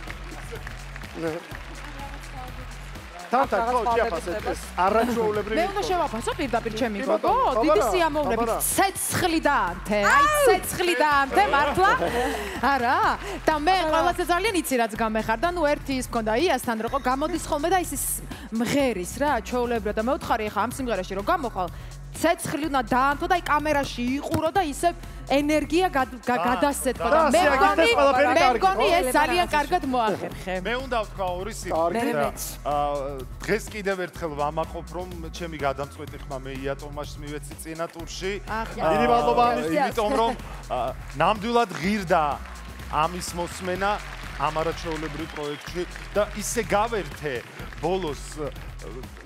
Speaker 5: თან თან ხო, ჯიაფას ეს არაჩვეულებრივი.
Speaker 15: მე უნდა შევაფასო პირდაპირ ჩემი გოგო, დიდი სიამოვნებით, ცეცხლი დაანთე, აი ცეცხლი დაანთე მართლა. [LAUGHS] არა, და მე ყველაზე ძალიან იცი რაც გამეხარდა, ნუ ერთი ის მქონდა იასთან რო გამოდის ხოლმე და ის ის მღერის რა, ჩაოლებრა და მე ვთხარი ხა ამ სიმღერაში რომ გამოხვალ ცეცხლი უნდა დაანთო და აი კამერაში იყურო და ისე ენერგია გად- გა- გადასცეთო და მე მგონი მე მგონი ეს ძალიან კარგად მოახერხე.
Speaker 4: მე უნდა ვთქვა ორი აა, დღეს კიდევ ერთხელ ვამაყობ რომ ჩემი გადამწყვეტი ხმა მე ია ტომაშს მივეცი წინა ტურში
Speaker 5: დიდი მადლობა
Speaker 4: იმიტომ რომ ნამდვილად ღირდა ამის მოსმენა ამ არაჩვეულებრივ პროექტში და ისე გავერთე ბოლოს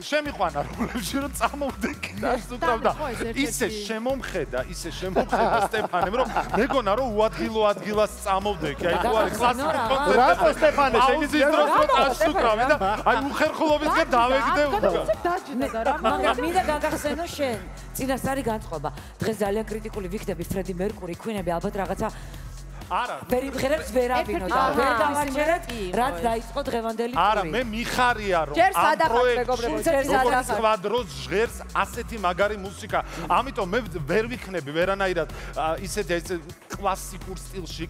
Speaker 4: შემიყვანა როლებში რომ წამოვდექი და სუკრავ და
Speaker 15: ხო, ეს ერთ-ერთი.
Speaker 4: ისე შემომხედა ისე შემომხედა სტეფანემ რომ მეგონა რომ უადგილო ადგილას წამოვდექი აი თუ არის კლასიკური კონცერტი
Speaker 5: რატო სტეფანე,
Speaker 4: შეგიძლია
Speaker 5: შეგიძლია
Speaker 4: დროს
Speaker 5: რომ-
Speaker 4: რომ ასუკრავი და აი უხერხულობისგან დავეგდე უკან.
Speaker 15: დაჯდა და რა
Speaker 13: მაგრამ მინდა გაგახსენო შენ წინასწარი განწყობა. დღეს ძალიან კრიტიკული ვიქნები ფრედი მერკური ქვინები ალბათ რაღაცა
Speaker 4: არა
Speaker 13: ვერ იმღერებს და ვერ დავარჩერეთ
Speaker 15: კი. იყო
Speaker 13: რაც დაიწყო დღევანდელი
Speaker 4: არა
Speaker 13: ტური
Speaker 4: მე მიხარია რომ
Speaker 3: ჯერ
Speaker 4: პროექტში
Speaker 3: მეგობრებო, ჯერ
Speaker 4: როგორც
Speaker 3: სადახართ.
Speaker 4: სხვა დროს ჟღერს ასეთი მაგარი მუსიკა. ამიტომ მე ვერ ვიქნები ვერანაირად ა, ისეთი ეს კლასიკურ სტილში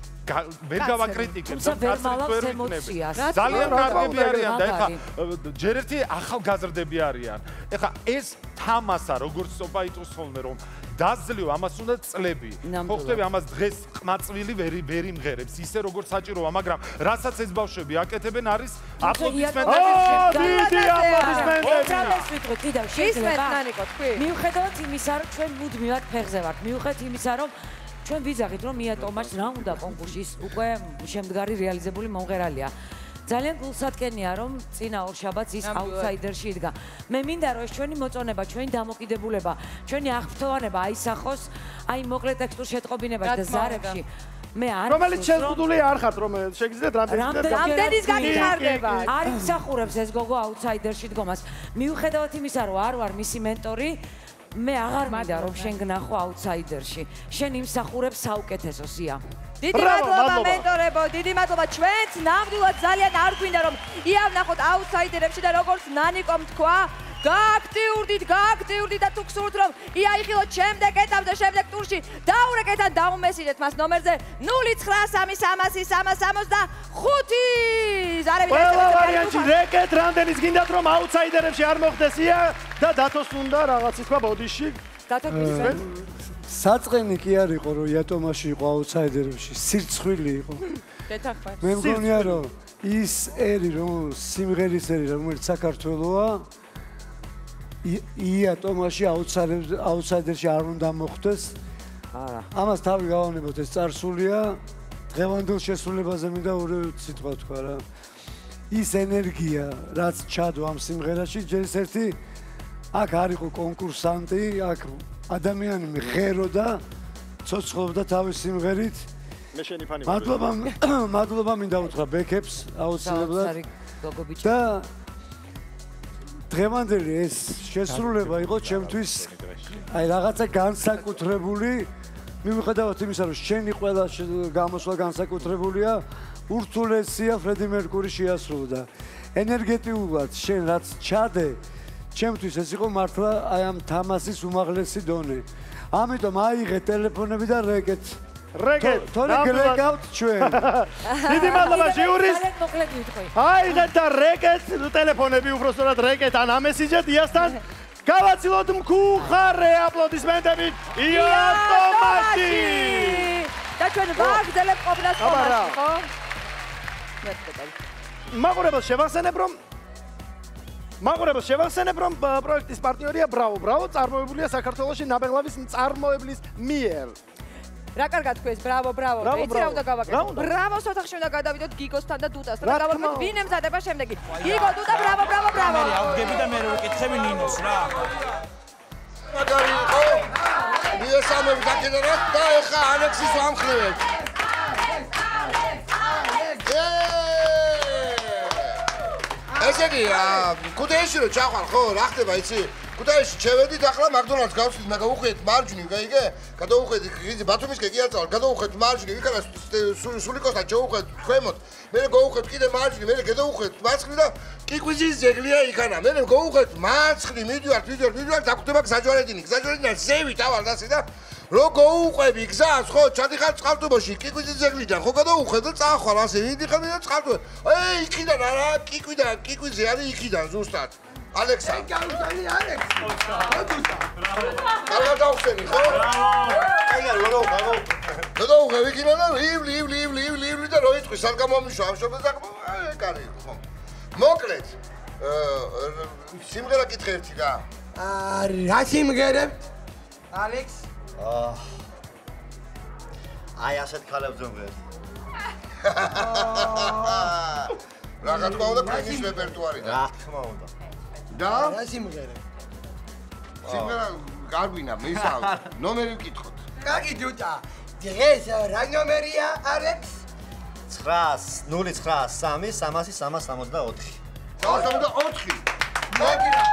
Speaker 4: ვერ გავაკრიტიკებ
Speaker 13: ვერ
Speaker 4: კაცებს ვერ ვიქნები. ძალიან კარგები არიან და ეხა ჯერ ერთი ახალგაზრდები არიან. ეხა ეს თამასა როგორც სოპა იტყვის ხოლმე რომ დაძლევ ამას უნდა წლები. ხო ხტები ამას დღეს ყმაწვილი ვერ ვერ იმღერებს. ისე როგორც საჭიროა მაგრამ რასაც ეს ბავშვები აკეთებენ არის აპლოდისმენტები
Speaker 5: ო, დიდი აპლოდისმენტები.
Speaker 13: კიდევ შეიძლება მიუხედავად იმისა რომ ჩვენ მუდმივად ფეხზე ვართ მიუხედავად იმისა რომ ჩვენ ვიძახით რომ მია ტომაშს რა უნდა კონკურსში. ის უკვე შემდგარი რეალიზებული მომღერალია ძალიან გულსატკენია რომ წინა ორ შაბათს ის აუთსაიდერში იდგა მე მინდა რომ ეს ჩვენი მოწონება ჩვენი დამოკიდებულება ჩვენი აღფრთოვანება აისახოს აი მოკლე ტექსტურ შეტყობინებაში და ზარებში მე არ
Speaker 5: რომელიც შეზღუდული არ ხართ რომ შეგიძლიათ რამდენი
Speaker 3: რამდენის განიხარდება?
Speaker 13: არ იმსახურებს ეს გოგო აუთსაიდერში დგომას. მიუხედავად იმისა, რომ არ ვარ მისი მენტორი, მე აღარ მინდა რომ შენ გნახო აუთსაიდერში. შენ იმსახურებს საუკეთესოს ია.
Speaker 3: დიდი მადლობა მენტორებო, დიდი მადლობა. ჩვენც ნამდვილად ძალიან არ გვინდა რომ იავნახოთ აუთსაიდერებში და როგორც ნანიკომ თქვა, გააქტიურდით, გააქტიურდით და თუ გსურთ რომ იაიხილოთ შემდეგ ეტაპზე, შემდეგ ტურში, დაურეკეთ ან დაუმესიდეთ მას ნომერზე 0936365. ზარები
Speaker 5: ყველა ვარიანტი რეკეთ რამდენის გინდათ რომ აუთსაიდერებში არ მოხდეს ია და დათოს უნდა რაღაცის თქვა ბოდიში.
Speaker 3: დათო
Speaker 2: საწყენი კი არ იყო რომ იატომაში იყო აუთსაიდერებში, სირცხვილი იყო.
Speaker 3: დეთახმარ.
Speaker 2: მე მგონია რომ ის ერი რომ სიმღერის ერი რომელიც საქართველოა ი- იატომაში აუთსაიდერში არ უნდა მოხდეს.
Speaker 13: არა.
Speaker 2: ამას თავი გავანებოთ ეს წარსულია დღევანდელ შესრულებაზე მინდა ორი სიტყვა თქვა რა. ის ენერგია რაც ჩადო ამ სიმღერაში ჯერ ერთი აქ არ იყო კონკურსანტი, აქ ადამიანი მღერო და ცოცხლობდა თავის სიმღერით.
Speaker 5: მე შენი ფანი
Speaker 2: მადლობა [COUGHS] მადლობა მინდა უთხრა ბექებს აუცილებლად.
Speaker 13: საოცარი გოგო ბიჭი.
Speaker 2: და დღევანდელი ეს შესრულება იყო ჩემთვის აი რაღაცა განსაკუთრებული მიუხედავად იმისა რომ შენი ყველა გამოსვლა განსაკუთრებულია ურთულესია ფრედი მერკური შეასრულა ენერგეტიულად შენ რაც ჩადე ჩემთვის ეს იყო მართლა აი ამ თამასის უმაღლესი დონე. ამიტომ აიღე ტელეფონები და რეკეთ
Speaker 5: რეკეთ,
Speaker 2: თორე გრეკავთ ჩვენ. [LAUGHS]
Speaker 5: დიდი მადლობა ჟიურის. აიღეთ და რეკეთ ტელეფონები უბრალოდ რეკეთ ან ამესიჯეთ იასთან. [LAUGHS] გავაცილოთ მქუხარე აპლოდისმენტები. იატომაში.
Speaker 3: და ჩვენ ვაგრძელებ ყოფნას კომაში, ხო?
Speaker 5: მაყურებელს შევახსენებ რომ მაყურებელს შევახსენებ რომ პროექტის პარტნიორია ბრავო ბრავო წარმოებულია საქართველოსი ნაბეღლავის წარმოებლის მიერ.
Speaker 3: რა კარგად თქვენს, ბრავო, ბრავო.
Speaker 5: ბრავო,
Speaker 3: მეც რა უნდა
Speaker 5: რა
Speaker 3: გავაკეთო? ბრავოს ოთახში უნდა გადავიდოთ გიგოსთან და დუტასთან.
Speaker 5: რა
Speaker 3: და გავაკეთოთ ვინ ემზადება შემდეგი. გიგო, დუტა, ბრავო, ბრავო, ბრავო.
Speaker 11: მე ავდგები და მე ვიკითხები ნინოს რა.
Speaker 10: მაგარი იყო მიესალმები დაკიდერად და ეხა ალექსის ვამხნევებ ესე იგი კუდეში რო ჩახვალ ხო რა ხდება იცი? კუდეში შევედით ახლა მაკდონალდს გავხსნით მე გავუხვიეთ მარჯვნივ გაიგე? გადავუხვიეთ იგი ბათუმისკენ კი არ წავალ გადავუხვიეთ მარჯვნივ იქანა სულიკოსთან ჩაუხვიეთ ქვემოთ. მე გავუხვიეთ კიდე მარჯვნივ მე გადავუხვიეთ მარცხნივ და კიკვიზის ზეგლია იქანა. მე გავუხვიეთ მარცხნივ მიდივართ მიდივართ მიდივართ დაგვდება გზაჯვარედინი. გზაჯვარედინა ზევი დავალ დასი და რო გაუყვები გზას ხო ჩადიხარ წყალტუბოში კიკვიზის ზეგლიდან ხო გადავუხვეთ და წახვალ ასე მიდიხარ და წყალტუბ ეი იქიდან არა კიკვიდან კიკვიზე არის იქიდან ზუსტად ალექსა
Speaker 12: გაუსალი ალექს
Speaker 10: კარგად დავხსენი ხო? აი რა რო გავო. გადავუღე ვიქინა და იბლი იბლი იბლი იბლი იბლი და რო იტყვის არ გამომიშვა ამ შობილს და აი კარი ხო. მოკლედ აა სიმღერა კითხე ერთი რა.
Speaker 12: აა რა სიმღერებ ალექს
Speaker 18: აი ასეთ ქალებს ზოგიერთ.
Speaker 10: რა თქმა უნდა კრიმის რეპერტუარი
Speaker 18: რა თქმა უნდა.
Speaker 10: და
Speaker 12: რა სიმღერებ
Speaker 10: სიმღერა გარბინა მისავ ნომერი ვკითხოთ.
Speaker 12: კაკი დუტა დღეს რა ნომერია ალექს
Speaker 18: 9 09 3 364.
Speaker 10: 364. მაგირა.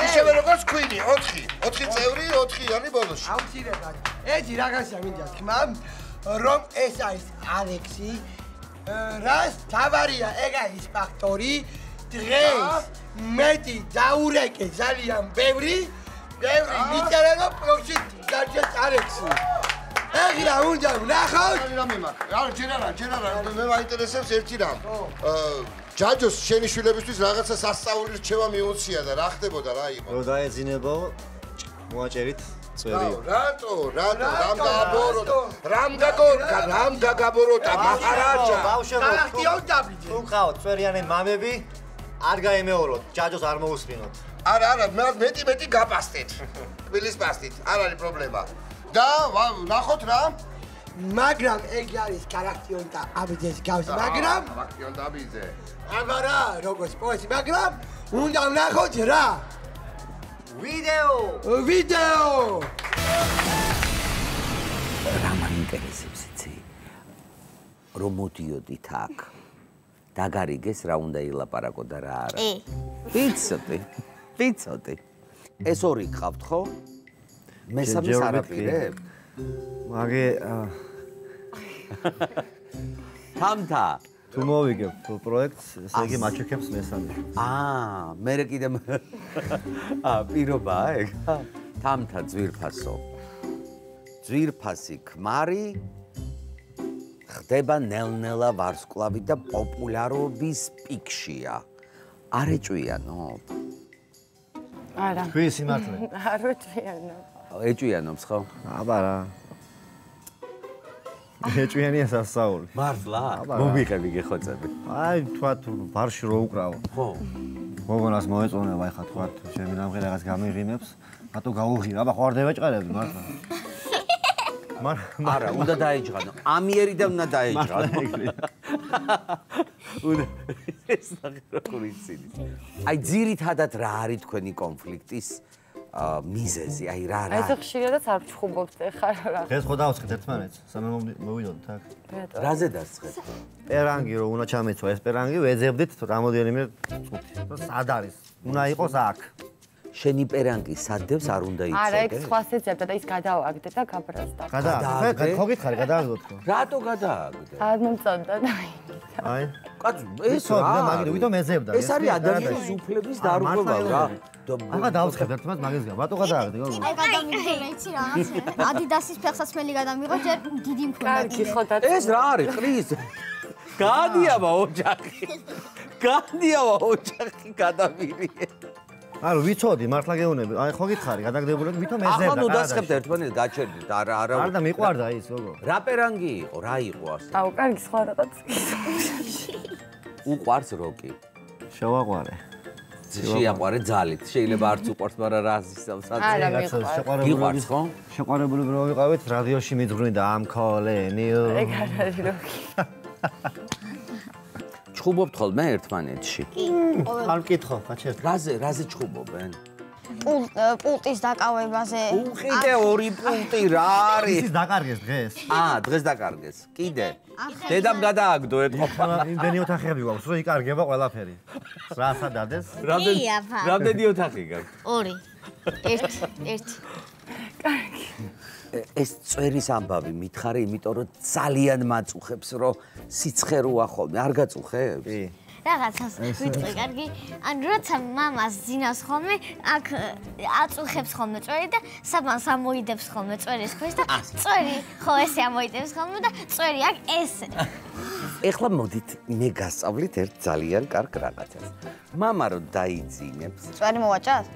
Speaker 10: ისევე როგორც ქვინი 4. 4 წევრი 4-იანი ბოლოში.
Speaker 12: აუცილებლად ეჯი რაღაცა მინდა თქმა რომ ეს არის ალექსი რას თავარია ეგ არის ფაქტორი დღეს მეტი დაურეკე ძალიან ბევრი ბევრი მიწერა რომ პროქსი დაჭერს ალექსი ეგ რა უნდა ვნახოთ
Speaker 10: რამე მაქვს. რა ჯერ არა, ჯერ არა, მე მაინტერესებს ერთი რამ. აა ჯაჯოს შენი შვილებისთვის რაღაცა სასწაული რჩევა მიუცია და რა ხდებოდა რა იყო?
Speaker 18: რო დაეძინებო მოაჭერით წვერი.
Speaker 10: რატო? რატო? რამ გააბოროთ? რამ გაგორკა? რამ გაგაბოროტა? მაჰარაჯა.
Speaker 18: ბავშვებო,
Speaker 12: ხალხიო დაბიჯე.
Speaker 18: თუ ყავთ წვერიანი მამები, არ გაემეოროთ, ჯაჯოს არ მოусვინოთ.
Speaker 10: არა, არა, მე მეტი მეტი გაპასტეთ. [LAUGHS] კბილის პასტით, არ არის პრობლემა. და ნახოთ რა?
Speaker 12: მაგრამ ეგ არის კარაქტიონ და აბიძეს გავს მაგრამ
Speaker 10: კარაქტიონ და აბიძე.
Speaker 12: აბა რა როგორც პოესი მაგრამ უნდა ვნახოთ რა
Speaker 18: ვიდეო
Speaker 12: ვიდეო
Speaker 7: რა მაინტერესებს იცი? რომ მოდიოდით აქ. დაგარიგეს რა უნდა ილაპარაკო და რა არა. ვიცოდი. ვიცოდი. ეს ორი გყავთ ხო? მესამეს
Speaker 18: ჯერჯერობით
Speaker 7: არაპირებ?
Speaker 18: მაგე
Speaker 7: თამთა
Speaker 18: თუ მოვიგებ პროექტს, ესე იგი მაჩუქებს მესამე.
Speaker 7: აა, მე კიდე აა, [LAUGHS] პირობაა ეგ? თამთა ძვირფასო. ძვირფასი ქმარი ხდება ნელ-ნელა ვარსკვლავი და პოპულარობის პიკშია. არ ეჭვიანობ?
Speaker 19: არა.
Speaker 18: თქვი სიმართლე. [LAUGHS]
Speaker 19: არ ვეჭვიანო.
Speaker 7: ეჭვიანობს ხო?
Speaker 18: აბა რა. ეჭვიანია სასწაული.
Speaker 7: მართლა?
Speaker 18: რა.
Speaker 7: მომიყევი გეხოცები.
Speaker 18: აი, თქვა თუ ბარში რო უკრავო.
Speaker 7: ხო.
Speaker 18: გოგონას მოეწონება ახლა თქვა ჩემი ნამღე რაღაც გამიღიმებს. რატო გაუღირა? აბა ხო არ დავეჭყერები მართლა. მარ
Speaker 7: არა, უნდა დაეჯღანო. ამიერიდან უნდა დაეჯღანო. უნდა ეს ნახე როგორ იცინი. აი ძირითადად რა არის თქვენი კონფლიქტის აა, მიზეზი, აი რა რა.
Speaker 19: აი ეს ხშირადაც არ ჩხუბობთ ეხლა რა.
Speaker 18: დღეს ხო დავცხეთ ერთმანეთს, სანამ მოვიდოდით აქ.
Speaker 7: რაზე დასწრეთ?
Speaker 18: პერანგი რო უნდა ჩამეცვა ეს პერანგი ვეძებდით რამოდენიმე წუთი. რომ სად არის? უნდა იყოს აქ.
Speaker 7: შენი პერანგი სადევს არ უნდა იცოდე?
Speaker 19: არა, ეგ სხვას ეძებდა და ის გადავაგდე და გაბრაზდა.
Speaker 18: გადააგდე? ხო გითხარი გადააგდოთ ხო?
Speaker 7: რატო გადააგდე?
Speaker 19: არ მომწონდა და
Speaker 18: აი.
Speaker 7: კაცო, ეს რა
Speaker 18: მაგით
Speaker 7: არის?
Speaker 18: ვითომ ეძებდა.
Speaker 7: ეს არის ადამიანის უფლების დარღვევა რა.
Speaker 18: ახლა დავცხებ ერთმანეთს მაგის გა. რატო გადააგდე გოგო?
Speaker 20: აი გადამიღე რა იცი რაღაც ადიდასის ფეხსაცმელი გადამიღო ჯერ დიდი მქონდა
Speaker 7: ეს რა არის? ყრის. გადიავა ოჯახი. [LAUGHS] გადიავა ოჯახი გადავირიე.
Speaker 18: არა ვიცოდი მართლა გეუბნები. აი ხო გითხარი გადაგდებული ვითომ ეძებდა.
Speaker 7: ახლა ნუ დასხებთ ერთმანეთს გაჩერდით არა არა.
Speaker 18: არა და მიყვარდა ის გოგო.
Speaker 7: რა პერანგი იყო? რა იყო ასე?
Speaker 19: აუ, კარგი, სხვა რაღაც.
Speaker 7: უყვარს როკი.
Speaker 18: შევაყვარე.
Speaker 7: შეაყვარე ძალით. შეიძლება არც უყვარს, მაგრამ რა ისევ სადაც.
Speaker 19: არა, მიყვარს.
Speaker 7: მიყვარს ხო?
Speaker 18: შეყვარებული რო ვიყავით რადიოში მიძღვნიდა ამ კოლენიო.
Speaker 19: ეგ არ არის როგი. [LAUGHS]
Speaker 7: ჩხუბობთ ხოლმე ერთმანეთში?
Speaker 18: არ მკითხო, გაჩერდ.
Speaker 7: რაზე, რაზე ჩხუბობენ?
Speaker 20: პულტ პულტის დაკავებაზე
Speaker 7: კიდე ორი პუნქტი რა არის?
Speaker 18: ის დაკარგეს დღეს.
Speaker 7: აა, დღეს დაკარგეს. კიდე. დედამ გადააგდო ეთყობა.
Speaker 18: იმდენი ოთახები გვაქვს, რომ იკარგება ყველაფერი. რა სადადეს?
Speaker 7: რამდენი რამდენი ოთახი გაქვს?
Speaker 20: ორი ერთი ერთი
Speaker 7: ე- ეს წვერის ამბავი მითხარი, იმიტომ რომ ძალიან მაწუხებს, რომ სიცხე როა ხოლმე. არ გაწუხებს? კი.
Speaker 20: რაღაცას ვიტყვი კარგი. ან როცა მამას ძინავს ხოლმე, აქ აწუხებს ხოლმე წვერი და საბანს ამოიდებს ხოლმე წვერის ქვეშ და წვერი ხო ესე ამოიდებს ხოლმე და წვერი აქ ესე.
Speaker 7: ეხლა მოდით მე გასწავლით ერთ ძალიან კარგ რაღაცას. მამა რომ დაიძინებს.
Speaker 20: წვერი მოვაჭას?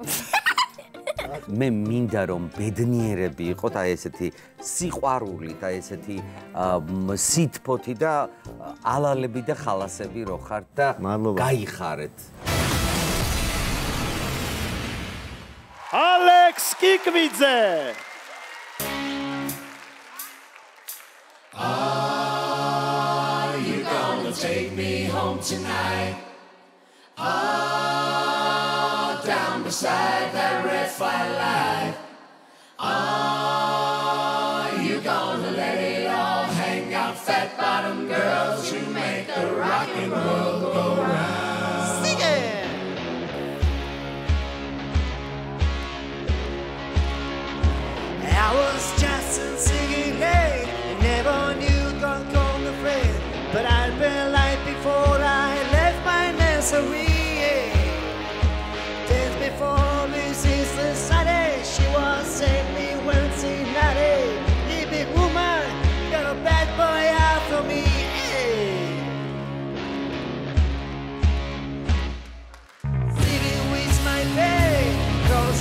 Speaker 20: [LAUGHS]
Speaker 7: მე მინდა რომ ბედნიერები იყოთ აი ესეთი სიყვარული და ესეთი სითფოთი და ალალები და ხალასები რო ხართ და გაიხარეთ.
Speaker 5: ალექს კიკვიძე
Speaker 9: Are you gonna take me home tonight? Down beside that red firelight.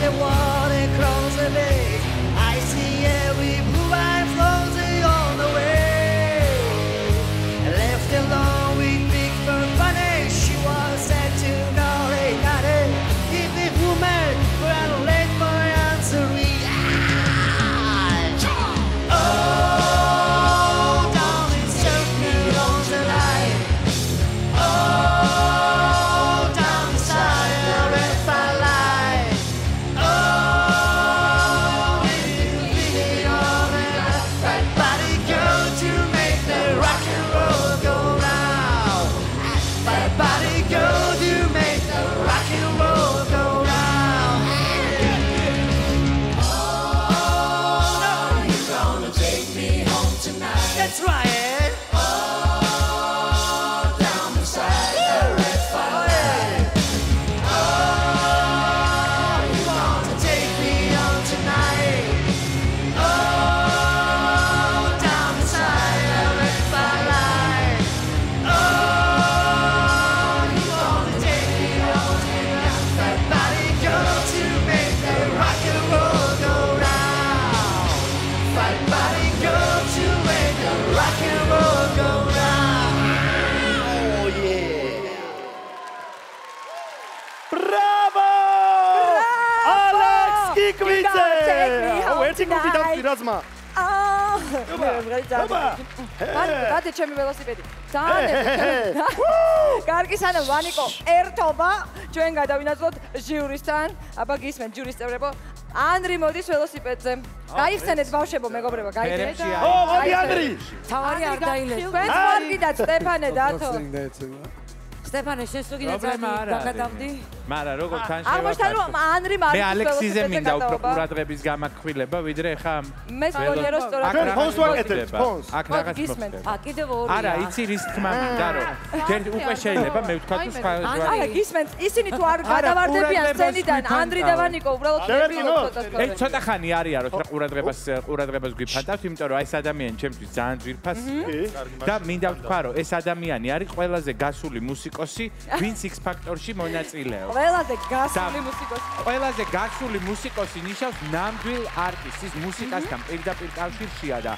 Speaker 9: it
Speaker 21: was.
Speaker 5: ალექს კიკვიძე! აუ ერთი კუბი დავწი რა ძმა.
Speaker 3: აა დადი ჩემი ველოსიპედი. ძალიან კარგი სანამ ვანიკო ერთობა ჩვენ გადავინაცვლოთ ჟიურისთან. აბა გისმენთ ჟიურის წევრებო. ანრი მოდის ველოსიპედზე. გაიხსენეთ ბავშვებო, მეგობრებო, გაიხსენეთ.
Speaker 5: ო, მოდი ანრი.
Speaker 13: თავარი არ დაილეს.
Speaker 3: თქვენ მარგი და სტეფანე დათო.
Speaker 13: სტეფანე, შენ სულ კიდე
Speaker 14: პრობლემა არ არის.
Speaker 13: დაკატავდი?
Speaker 14: მაგრამ როგორ თან
Speaker 3: აღმოჩნდა რომ ანრი
Speaker 14: მე
Speaker 3: მარგი
Speaker 14: ალექსიზე მინდა უფრო ყურადღების გამაქვილება, ვიდრე ხა
Speaker 3: მე სპონიერ რომ სწორად
Speaker 5: ჩვენ ფონს ვაკეთებთ, ფონს.
Speaker 14: აქ რაღაც
Speaker 3: გისმენთ.
Speaker 14: მოხდება.
Speaker 3: ა კიდევ ორია.
Speaker 14: არა, იცი რის თქმა მინდა რომ ჯერ უკვე შეიძლება მე ვთქვა თუ სხვა
Speaker 3: არა, გისმენთ, ისინი თუ არ გადავარდებიან სცენიდან, ანდრი და ვანიკო უბრალოდ ნერვიულობ ცოტა
Speaker 14: ეს ცოტა ხანი არიან რომ ყურადღებას ყურადღებას გვიფანტავთ, იმიტომ რომ აი ეს ადამიანი ჩემთვის ძალიან ძვირფასი და მინდა ვთქვა რომ ეს ადამიანი არის ყველაზე გასული მუსიკოსი, ვინც X Factor-ში მონაწილეობს.
Speaker 3: ყველაზე გასული მუსიკოსი.
Speaker 14: ყველაზე გასული მუსიკოსი ნიშნავს ნამდვილ არტისტის მუსიკასთან პირდაპირ კავშირშია და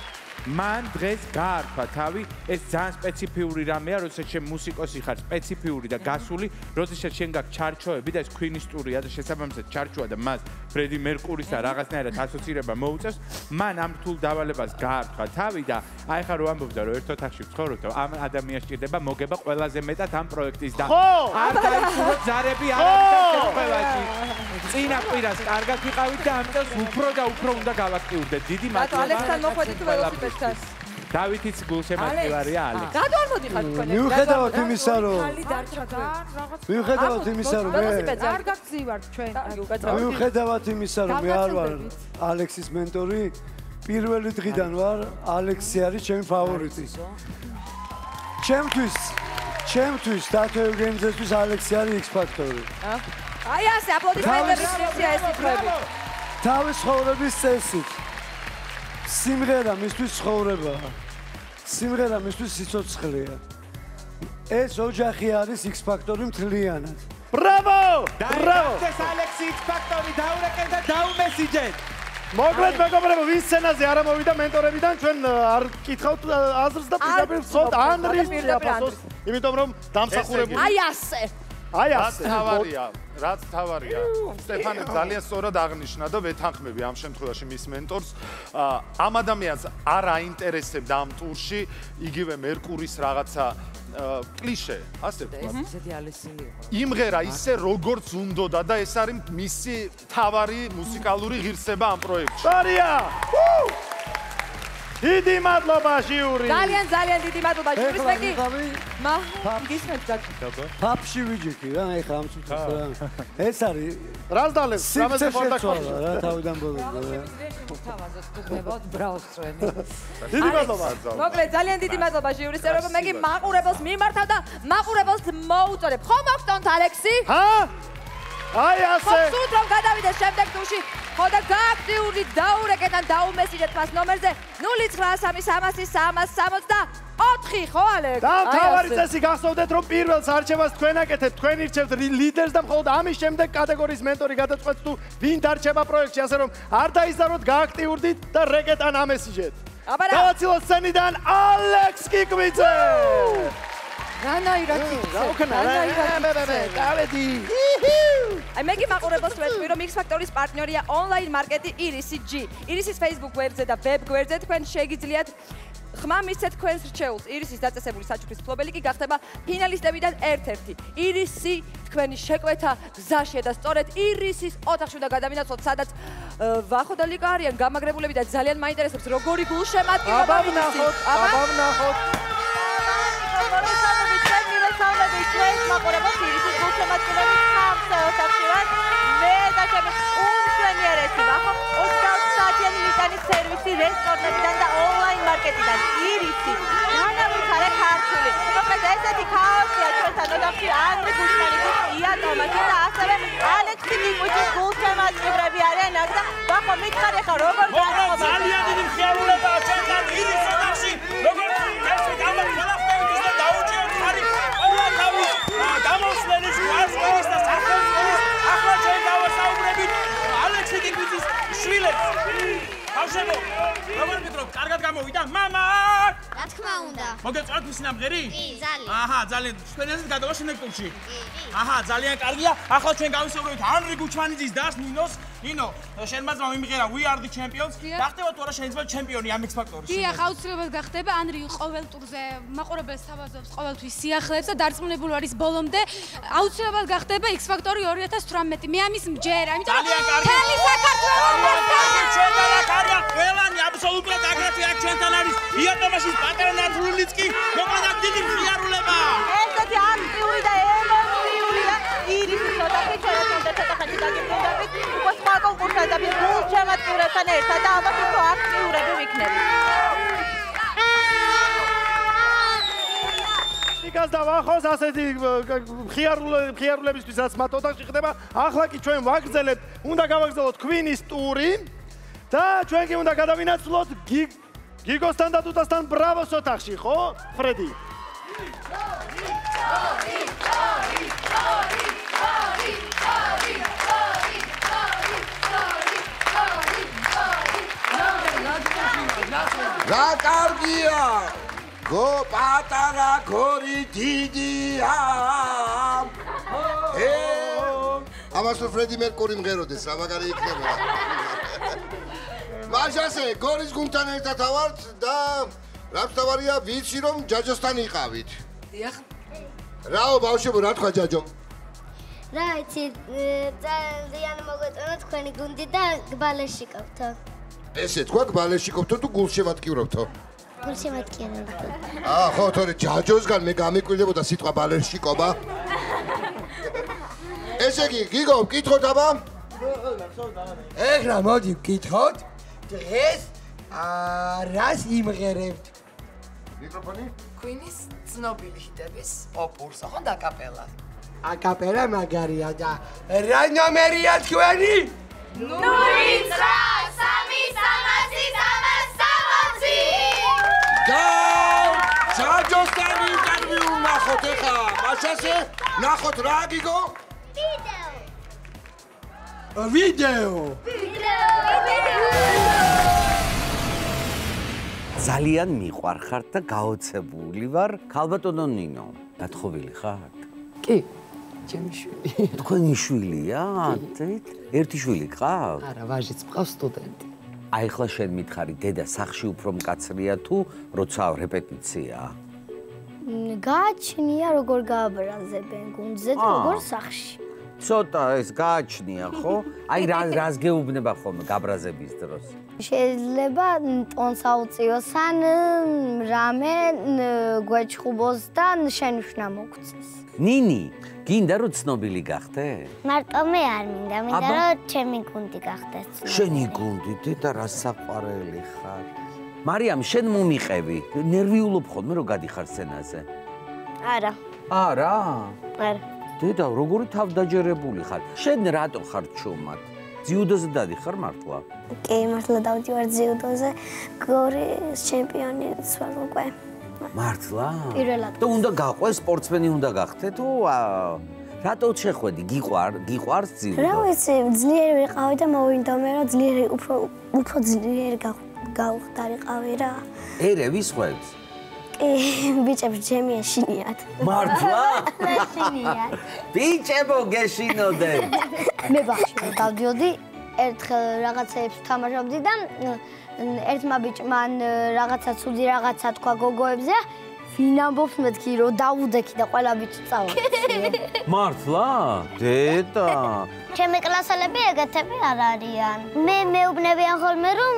Speaker 14: მან დღეს გაართვა თავი, ეს ძალიან სპეციფიური რამეა, როდესაც შენ მუსიკოსი ხარ, სპეციფიური და გასული, როდესაც შენ გაქვს ჩარჩოები და ეს Queen-ის ტურია და შესაბამისად ჩარჩოა და მას ფრედი მერკურის და რაღაცნაირად ასოცირება მოუწევს, მან ამ რთულ დავალებას გაართვა თავი და აი ხა რო ამბობდა რომ ერთ ოთახში ვცხოვრობ და ამ ადამიანს ჭირდება მოგება ყველაზე მეტად ამ პროექტის და არ დაიწყო ძარები არ არის ყველაში. წინა კვირას კარგად ვიყავით და ამიტომ უფრო და უფრო უნდა გავაქტიურდეთ. დიდი
Speaker 3: ბატონო,
Speaker 14: მადლობა.
Speaker 3: ალექსთან მოხვედით ველოსიპედთან.
Speaker 14: დავითიც გულშემატკივარია ალექს.
Speaker 3: გადავარმოდი ხარ თქვენ.
Speaker 2: მიუხედავად იმისა, რომ
Speaker 15: ხალი დარჩა რაღაც
Speaker 2: მიუხედავად იმისა, რომ მე
Speaker 15: არ გაგზივართ ჩვენ.
Speaker 2: მიუხედავად იმისა, რომ მე არ ვარ ალექსის მენტორი, პირველი დღიდან ვარ ალექსი არის ჩემი ფავორიტი. ჩემთვის ჩემთვის დათო ეუგენიძესთვის ალექსი არის X ფაქტორი.
Speaker 3: აი ასე აპლოდისმენტების სესია ეს იქნება.
Speaker 2: თავის ცხოვრების წესით. სიმღერა მისთვის ცხოვრებაა. სიმღერა მისთვის სიცოცხლეა. ეს ოჯახი არის X ფაქტორი მთლიანად.
Speaker 5: ბრავო! ბრავო!
Speaker 14: ეს ალექსი X Factor-ი დაურეკენ და დაუმესიჯეთ.
Speaker 5: მოკლედ მეგობრებო, ვის სცენაზე არ ამოვიდა მენტორებიდან, ჩვენ არ კითხავთ აზრს და პირდაპირ ვცხოვთ ანრის დიაპაზონს, იმიტომ რომ დამსახურებული.
Speaker 3: აი ასე.
Speaker 5: აი ასე.
Speaker 4: თავარია, რაც თავარია. სტეფანე ძალიან სწორად აღნიშნა და ვეთანხმები ამ შემთხვევაში მის მენტორს. ამ ადამიანს არ აინტერესებდა ამ ტურში იგივე მერკურის რაღაცა კლიშე, ასე ვთქვა.
Speaker 13: ესეთი ალესილი იყო.
Speaker 4: იმღერა ისე როგორც უნდოდა და ეს არის მისი თავარი მუსიკალური ღირსება ამ პროექტში.
Speaker 5: სარია! დიდი მადლობა ჟიური.
Speaker 3: ძალიან ძალიან დიდი მადლობა ჟურის
Speaker 2: ეხლა
Speaker 3: მეკი.
Speaker 2: ვიყავი
Speaker 3: მა გისმენთ და
Speaker 2: ფაფში ვიჯექი რა, ეხლა ამ წუთს რა. ეს არის
Speaker 5: რას დალევს? რამეზე ხარ და
Speaker 2: შეცვალა რა თავიდან ბოლომდე რა.
Speaker 13: თავაზად გუბნებოდ ბრავს ჩვენი.
Speaker 5: დიდი მადლობა.
Speaker 3: მოკლედ ძალიან დიდი მადლობა ჟიურის წევრებო, მეგი მაყურებელს მიმართავ და მაყურებელს მოუწოდებ. ხომ მოგწონთ ალექსი?
Speaker 5: ჰა? აი ასე.
Speaker 3: ხო სულ რომ გადავიდეს შემდეგ ტურში, ხო და გააქტიური დაურეკეთ ან დაუმესიჯეთ მას ნომერზე 0936303 ხო ალექს?
Speaker 5: და თავარი წესი გახსოვდეთ რომ პირველს არჩევას თქვენ აკეთებთ, თქვენ ირჩევთ ლიდერს და მხოლოდ ამის შემდეგ კატეგორიის მენტორი გადაწყვეტს თუ ვინ დარჩება პროექტში, ასე რომ არ დაიზაროთ, გააქტიურდით და რეგეთ ან ამესიჯეთ.
Speaker 3: აბა რა?
Speaker 5: დავაცილოთ სცენიდან ალექს კიკვიძე.
Speaker 3: რანაირად
Speaker 5: რა უკნა რა? გავედი.
Speaker 3: აი მეგი მაყურებელს ვეთქვი რომ X Factor-ის პარტნიორია ონლაინ მარკეტი Iris G. Iris-ის Facebook გვერდზე და web გვერდზე თქვენ შეგიძლიათ ხმა მისცეთ თქვენს რჩეულს. Iris-ის დაწესებული საჩუქრის ფლობელი კი გახდება ფინალისტებიდან ერთ-ერთი. Iris-ი თქვენი შეკვეთა გზაშია და სწორედ Iris-ის ოთახში უნდა გადავინაცვლოთ, სადაც აა, ვახო და ლიკა არიან გამაგრებულები და ძალიან მაინტერესებს როგორი გულშემატკივრობა
Speaker 5: აბა ვნახოთ, აბა ვნახოთ.
Speaker 3: მოგესალმებით, ჩვენ მივესალმებით ჩვენს მაყურებელს Iris-ის გულშემატკივრობის ხამსა ოთახში ვარ. მე და ჩემი უმშვენიერესი ვახო 20 საათიანი მიტანის სერვისი რესტორნებიდან და ონლაინ მარკეტიდან Iris-ი. განავითარე ქართული. მოკლედ ესეთი ქაოსია ჩვენთან ოთახში ანდრე გუშმანიძის, ია ტომასი და ასევე ალექსი ნიკუჩის გულშემატკივრები არიან აქ და ვახო მითხარი ხა როგორ განაყოფა
Speaker 22: ძალიან დიდი მხიარულებაა ჩვენთან ირის ოთახში როგორც ესე გამარ გვასყრის და სახელმწიფოს ახლა ჩვენ დავასაუბრებით ალექსი კიკვიძის შვილებს. ბავშვებო როგორ გიტრობ კარგად გამოვიდა. მამა!
Speaker 20: რა თქმა უნდა.
Speaker 22: მოგეწონათ მისი ნამღერი?
Speaker 20: კი, ძალიან.
Speaker 22: აჰა ძალიან თქვენაზე გადავა შენեք ტურში კი. აჰა ძალიან კარგია. ახლა ჩვენ გავისაუბრებით ანრი გუჩვანიძის დას ნინოს ნინო, შენ მაძმა მიმღერა We are the champions. გახდება თუ არა შეიძლება ჩემპიონი ამ X Factor-ის.
Speaker 15: დიახ, აუცილებლად გახდება. ანრი ყოველ ტურზე მაყურებელს თავაზობს ყოველთვის სიახლეებს და დარწმუნებული არის ბოლომდე აუცილებლად გახდება X Factor-ი 2018. მე ამის მჯერა, იმიტომ რომ
Speaker 22: ძალიან კარგი.
Speaker 15: მთელი საქართველოს
Speaker 22: ჩვენთან აქ არის ყველანი აბსოლუტურად აგრეთვე აქ ჩვენთან არის იატომაშის პატარა ნათლულიც კი მოკლედ აქ დიდი მხიარულება
Speaker 3: ესეთი აქტიური და ემოციურია ირის ცოტა ჩვენთან ცოტა ხანი დაგიბრუნდებით უკვე სხვა კონკურსანტები გულ შემატკივრებთან ერთად და ალბათ უფრო აქტიურები ვიქნებით
Speaker 5: ნიკას და ვახოს ასეთი ხიარულებისთვისაც მათ ოთახში ხდება. ახლა კი ჩვენ ვაგრძელებთ, უნდა გავაგრძელოთ კვინის ტური და ჩვენ კი უნდა გადავინაცვლოთ გიგოსთან და დუტასთან ბრავოს ოთახში, ხო? ფრედი.
Speaker 10: რა კარგია! გო პატარა გორი დიდია. ამას ფრედი მერკური მღეროდეს, რა მაგარი იქნება. [LAUGHS] მაშასე გორის გუნდთან ერთად ავართ და რაც თავარია ვიცი რომ ჯაჯოსთან იყავით.
Speaker 23: დიახ.
Speaker 10: რაო ბავშვებო რა თქვა ჯაჯო?
Speaker 20: რა იცი ძალიან მოგვეწონა თქვენი გუნდი და გბალეში ყოფთო.
Speaker 10: ესე თქვა გბალეში ყოფთო თუ გულშემატკივრობთო?
Speaker 20: გულშემატკივრობთო.
Speaker 10: აა ხო თორე ჯაჯოსგან მე გამიკვირდებოდა სიტყვა ბალეში ყობა. ესე იგი გიგო მკითხოთ აბა?
Speaker 12: ეხლა მოდი ვკითხოთ დღეს აა რას იმღერებთ?
Speaker 10: მიკროფონი?
Speaker 23: Queen-ის ცნობილი ჰიტების ოპურს, ხო და კაპელა.
Speaker 12: აკაპელა მაგარია და რა ნომერია თქვენი?
Speaker 21: ნული ცხრა სამი სამასი სამასამოცი
Speaker 10: და ჯაჯოსთან ინტერვიუ ნახოთ ეხლა მაშასე ნახოთ რა გიგო?
Speaker 12: ვიდეო.
Speaker 7: ძალიან მიყვარხარ და გაოცებული ვარ. ქალბატონო ნინო, დათხოვილი ხართ?
Speaker 23: კი, ჩემი შვილი.
Speaker 7: თქვენი შვილია? თით? ერთი შვილი გყავ?
Speaker 23: არა, ვაჟიც მყავს სტუდენტი.
Speaker 7: აი ახლა შენ მითხარი, დედა სახში უფრო მკაცრია თუ როცა რეპეტიცია?
Speaker 20: გააჩნია როგორ გააბრაზებენ გუნდზე და
Speaker 7: აა.
Speaker 20: როგორ სახში.
Speaker 7: ცოტა ეს გააჩნია, ხო? [LAUGHS] აი რა რას გეუბნება ხოლმე გაბრაზების დროს?
Speaker 20: შეიძლება ტონს აუწიოს ან რამე გვეჩხუბოს და შენიშნა მოგწეს.
Speaker 7: ნინი, გინდა რომ ცნობილი გახდე?
Speaker 20: მარტო მე არ მინდა, მინდა რომ ჩემი გუნდი გახდეს.
Speaker 7: შენი გუნდი, დედა რა საყვარელი ხარ. მარიამ, შენ მომიყევი. ნერვიულობ ხოლმე რომ გადიხარ სცენაზე.
Speaker 20: არა,
Speaker 7: არა.
Speaker 20: არა.
Speaker 7: დედა, როგორი თავდაჯერებული ხარ? შენ რატო ხარ ჩუმად? ძიუდოზე დადიხარ მართლა?
Speaker 20: კი, მართლა დავდივარ ძიუდოზე. გორის ჩემპიონიც ვარ უკვე.
Speaker 7: მართლა?
Speaker 20: პირველად.
Speaker 7: და უნდა გაყვე სპორტსმენი უნდა გახდე თუ რატო შეხვედი? გიყვარ, გიყვარს
Speaker 20: რა
Speaker 7: ძიუდო?
Speaker 20: ვიცი, ძლიერი ვიყავი და მოვინდომე რომ ძლიერი უფრო უფრო ძლიერი გავ- გავხდარიყავი რა.
Speaker 7: ერევის ხვევს?
Speaker 20: კი, ბიჭებს ჯემი ეშინიათ.
Speaker 7: მართლა? [LAUGHS]
Speaker 20: ეშინიათ.
Speaker 7: ბიჭებო გეშინოდე.
Speaker 20: მე ბაღში რომ დავდიოდი, ერთხელ რაღაცეებს თამაშობდი და ერთმა ბიჭმა რაღაცა ცუდი რაღაცა თქვა გოგოებზე. ვინ ამბობს მეთქი რომ დაუდექი და ყველა ბიჭი წავა. [LAUGHS]
Speaker 7: მართლა? დედა.
Speaker 20: ჩემი კლასელები ეგეთები არ არიან. მე მეუბნებიან ხოლმე რომ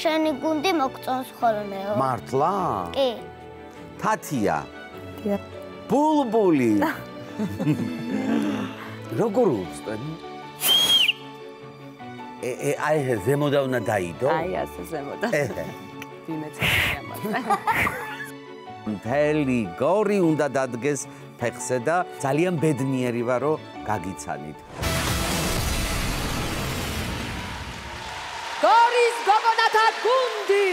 Speaker 20: შენი გუნდი მოგწონს ხოლმეო.
Speaker 7: მართლა?
Speaker 20: კი.
Speaker 7: თათია. ბულბული. [LAUGHS] როგორ უწტენ? ე ე აი ზემოდა უნდა დაიდო?
Speaker 19: აი ასე ზემოდა.
Speaker 7: ეჰე.
Speaker 19: დიმეცია მაგრამ.
Speaker 7: მთელი გორი უნდა დადგეს ფეხზე და ძალიან ბედნიერი ვარ რომ გაგიცანით.
Speaker 3: გორის გოგონათა გუნდი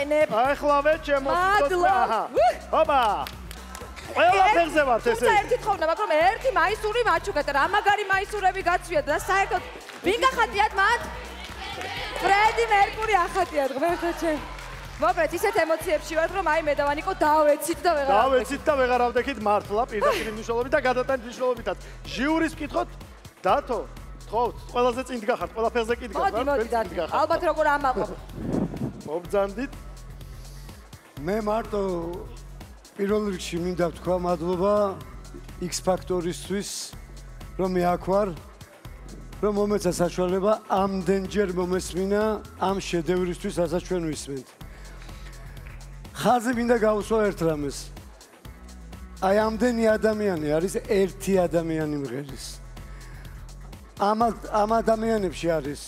Speaker 3: რომ ამაყენებ
Speaker 5: აიხლავე ჩემო
Speaker 3: მადლობა.
Speaker 5: ოპა ყველა ფეხზე ვართ
Speaker 3: თუმცა
Speaker 5: ესე
Speaker 3: ერთი თხოვნა მაქვს რომ ერთი მაისური მაჩუკეთ რა მაგარი მაისურები გაცვიათ და საერთოდ ვინ გახატიათ მათ? ფრედი მერკური ახატიათ ღმერთო ჩემ. მოკლედ ისეთ ემოციებში ვართ რომ აი მე და ვანიკო დავეცით და ვეღარ
Speaker 5: დავეცით და ვეღარ ავდექით მართლა პირდაპირ მნიშვნელობით და გადატანის მნიშვნელობითაც ჟიურის ვკითხოთ დათო თხოვთ ყველაზე წინ დგახართ ყველა ფეხზე კი დგახართ
Speaker 3: მოდი მოდი დათო. ალბათ როგორ ამაყობ
Speaker 5: მობძანდით
Speaker 2: მე მარტო პირველ რიგში მინდა ვთქვა მადლობა X ფაქტორისთვის რომ მე აქ ვარ რომ მომეცა საშუალება ამდენჯერ მომესმინა ამ შედევრისთვის რასაც ჩვენ ვისმენთ. ხაზი მინდა გავუსვა ერთ რამეს. აი ამდენი ადამიანი არის ერთი ადამიანი მღერის. ამ ამ ადამიანებში არის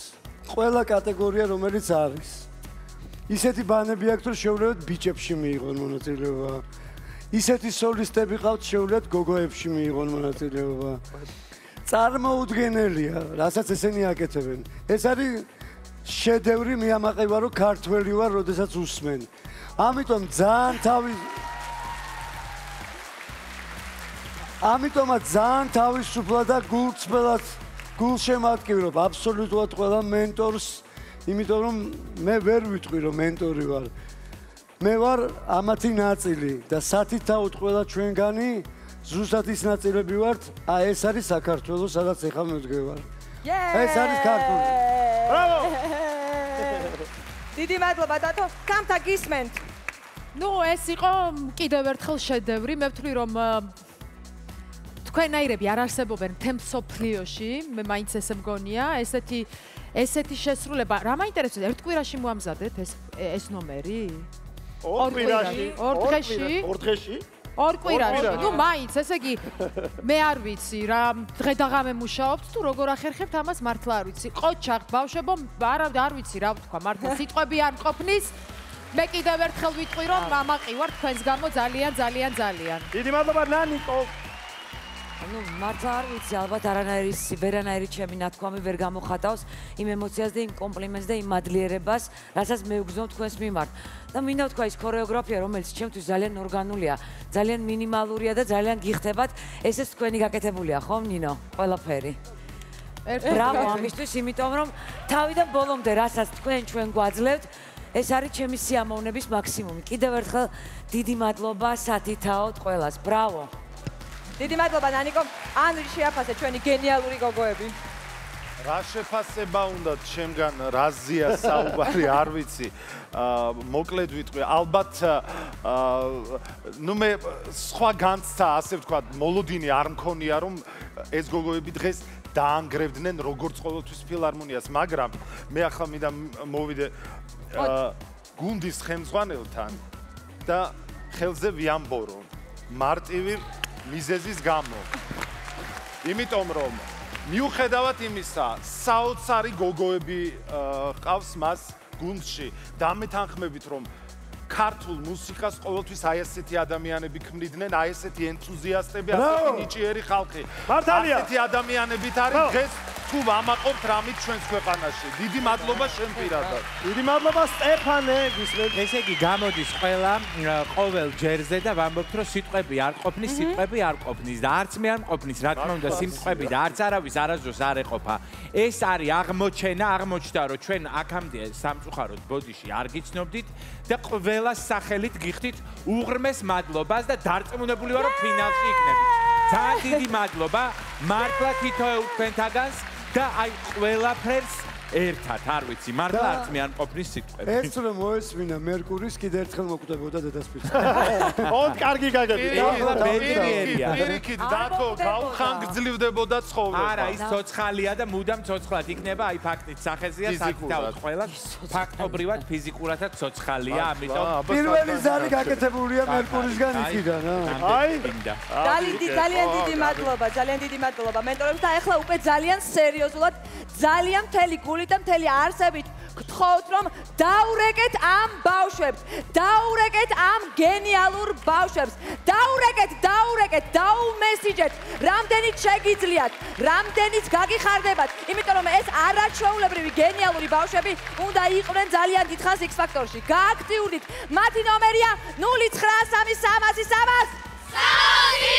Speaker 2: ყველა კატეგორია რომელიც არის ისეთი ბანები აქვს რომ შეუძლებელად ბიჭებში მიიღონ მონაწილეობა. ისეთი სოლისტები ყავთ შეუძლებელად გოგოებში მიიღონ მონაწილეობა. წარმოუდგენელია რასაც ესენი აკეთებენ. ეს არის შედევრი მიამაყება რომ ქართველი ვარ როდესაც უსმენ. ამიტომ ძალიან თავი ამიტომაც ძალიან თავისუფლად და გულწრფელად გულშემატკივრობ. აბსოლუტურად ყველა მენტორს იმიტომ რომ მე ვერ ვიტყვი რომ მენტორი ვარ. მე ვარ ამათი ნაწილი და სათითაოდ ყველა ჩვენგანი ზუსტად ის ნაწილები ვართ აი ეს არის საქართველოს სადაც ეხლა მე ვდგევარ ეს არის ქართული.
Speaker 3: ბრავო დიდი მადლობა დათო კამთა გისმენთ.
Speaker 15: ნუ ეს იყო კიდევ ერთხელ შედევრი. მე ვთვლი რომ ა, თქვენაირები არ არსებობენ თემ სოფლიოში. მე მაინც ესე მგონია, ესეთი ესეთი შესრულება. რა მაინტერესებს ერთ კვირაში მოამზადეთ ეს ეს ნომერი?
Speaker 5: ორ კვირაში
Speaker 15: ორ დღეში?
Speaker 5: ორ დღეში
Speaker 15: ორ კვირაში. ნუ მაინც, ესე იგი მე არ ვიცი რა დღე და ღამე მუშაობთ თუ როგორ ახერხებთ ამას მართლა არ ვიცი. ყოჩაღ ბავშვებო, არა არ ვიცი რა ვთქვა, მართლა [LAUGHS] სიტყვები არ მყოფნის. მე კიდევ ერთხელ ვიტყვი რომ მამაყი ვარ თქვენს გამო ძალიან ძალიან ძალიან.
Speaker 5: დიდი მადლობა ნანიკო
Speaker 13: ну მართლა არ ვიცი ალბათ არანაირი ვერანაირი ჩემი ნათქვამი ვერ გამოხატავს იმ ემოციას და იმ კომპლიმენტს და იმ მადლიერებას რასაც მე ვგზნო თქვენს მიმართ. და მინდა ვთქვა ის ქორეოგრაფია რომელიც ჩემთვის ძალიან ორგანულია ძალიან მინიმალურია და ძალიან გიხდებათ ესეც თქვენი გაკეთებულია ხო ნინო? ყველაფერი. ბრავო ამისთვის იმიტომ რომ თავიდან ბოლომდე რასაც თქვენ ჩვენ გვაძლევთ ეს არის ჩემი სიამოვნების მაქსიმუმი. კიდევ ერთხელ დიდი მადლობა სათითაოდ ყველას. ბრავო
Speaker 3: დიდი მადლობა ნანიკო. ანრი შეაფასე ჩვენი გენიალური გოგოები.
Speaker 4: რა შეფასება უნდა ჩემგან რაზია საუბარი არ ვიცი. მოკლედ ვიტყვი. ალბათ ნუ მე სხვა განცდა ასე ვთქვა მოლოდინი არ მქონია რომ ეს გოგოები დღეს დაანგრევდნენ როგორც ყოველთვის ფილარმონიას მაგრამ მე ახლა მინდა მოვიდე გუნდის ხელმძღვანელთან და ხელზე ვიამბორო მარტივი მიზეზის გამო იმიტომ რომ მიუხედავად იმისა, საოცარი გოგოები ყავს მას გუნდში. დამეთანხმებით რომ ქართულ მუსიკას ყოველთვის აი ესეთი ადამიანები ქმნიდნენ, აი ესეთი ენთუზიასტები, ასეთი ნიჭიერი ხალხი.
Speaker 5: მართალია.
Speaker 4: ასეთი ადამიანებიც არის დღეს თუ ვამაყობთ რამით ჩვენს ქვეყანაში. დიდი მადლობა შენ პირადად.
Speaker 5: დიდი მადლობა სტეფანე გისმენთ
Speaker 14: ესე იგი გამოდის ყველა ყოველ ჯერზე და ვამბობთ რომ სიტყვები არ ყოფნის, სიტყვები არ ყოფნის და არც მე არ მყოფნის, რა თქმა უნდა, სიმწყვები და არც არავის არასდროს არ ეყოფა. ეს არის აღმოჩენა, აღმოჩნდა რომ ჩვენ აქამდე სამწუხაროდ ბოდიში არ გიცნობდით და ყველა სახელით გიხდით უღრმეს მადლობას და დარწმუნებული ვარ რომ ფინალში იქნებით. ძალიან დიდი მადლობა მართლა თითოეულ თქვენთაგანს და აი ყველაფერს ერთად, არ ვიცი, მართლა არც მე არ მყოფნის სიტყვები.
Speaker 2: ეს რომ მოესმინა მერკურის კიდე ერთხელ მოკვდებოდა დედასპირს. [LAUGHS]
Speaker 5: ოდ კარგი გაგები.
Speaker 14: ბედნიერია.
Speaker 4: პირიქით დათო გაუხანგრძლივდებოდა ცხოვრება.
Speaker 14: არა, ის ცოცხალია და მუდამ ცოცხლად იქნება, აი ფაქტით სახეზეა
Speaker 4: ფიზიკურად.
Speaker 14: საკითხავთ ყველა ფაქტობრივად ფიზიკურადაც ცოცხალია, ამიტომ
Speaker 2: პირველი ზარი გაკეთებულია მერკურისგან იქიდან,
Speaker 5: აი.
Speaker 3: ძალიან დიდი ძალიან დიდი მადლობა ძალიან დიდი მადლობა მენტორებს და ეხლა უკვე ძალიან სერიოზულად ძალიან მთელი გულით და მთელი არსებით გთხოვთ რომ დაურეკეთ ამ ბავშვებს, დაურეკეთ ამ გენიალურ ბავშვებს, დაურეკეთ, დაურეკეთ, დაუმესიჯეთ, რამდენიც შეგიძლიათ, რამდენიც გაგიხარდებათ, იმიტომ რომ ეს არაჩვეულებრივი გენიალური ბავშვები უნდა იყვნენ ძალიან დიდხანს X Factor-ში. გააქტიურდით. მათი ნომერია 0933303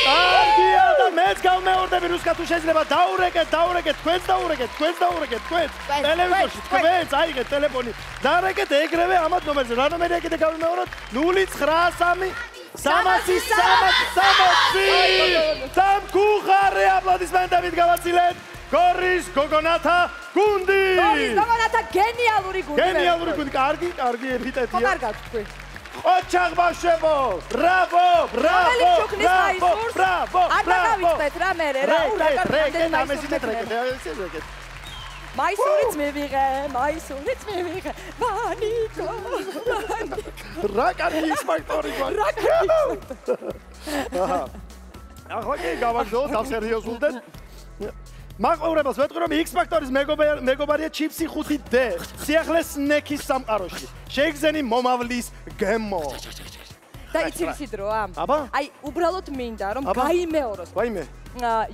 Speaker 5: კარგია და მეც გავმეორდები რუსკა თუ შეიძლება დაურეკეთ, დაურეკეთ, თქვენც დაურეკეთ, თქვენც დაურეკეთ, თქვენც. ტელევიზორში თქვენც აიღეთ ტელეფონი. დაურეკეთ ეგრევე ამათ ნომერზე. რა ნომერია კიდე გავიმეოროთ? 093 360 სამკუხარე აპლოდისმენტებით გავაცილეთ. გორის გოგონათა გუნდი.
Speaker 3: გორის გოგონათა გენიალური გუნდი.
Speaker 5: გენიალური გუნდი, კარგი, კარგი ეპიტეტია.
Speaker 3: ხო კარგად თქვენ.
Speaker 5: ოჩაღ ბავშვებო! ბრავო, ბრავო! ბრავო, ბრავო,
Speaker 3: არ დაგავიწყდეთ რა მე რა ურაკა
Speaker 5: რეკეთ ამესით რეკეთ ეს რეკეთ
Speaker 3: მაისურიც მივიღე მაისურიც მივიღე. ვანიკო
Speaker 5: რა კარგი ინსპექტორი გვაქვს.
Speaker 3: რა კარგი
Speaker 5: აჰა. ახლა კი გავაგზავნოთ გავსერიოზულდეთ მაყურებელს ვეტყვი რომ X Factor-ის მეგობარია ჩიფსი 5D სიახლეს ნექის სამყაროში. შეიგზენი მომავლის გემო.
Speaker 3: და იცი ვისი დროა
Speaker 5: აბა?
Speaker 3: აი უბრალოდ მინდა რომ გაიმეოროს.
Speaker 5: ვაიმე.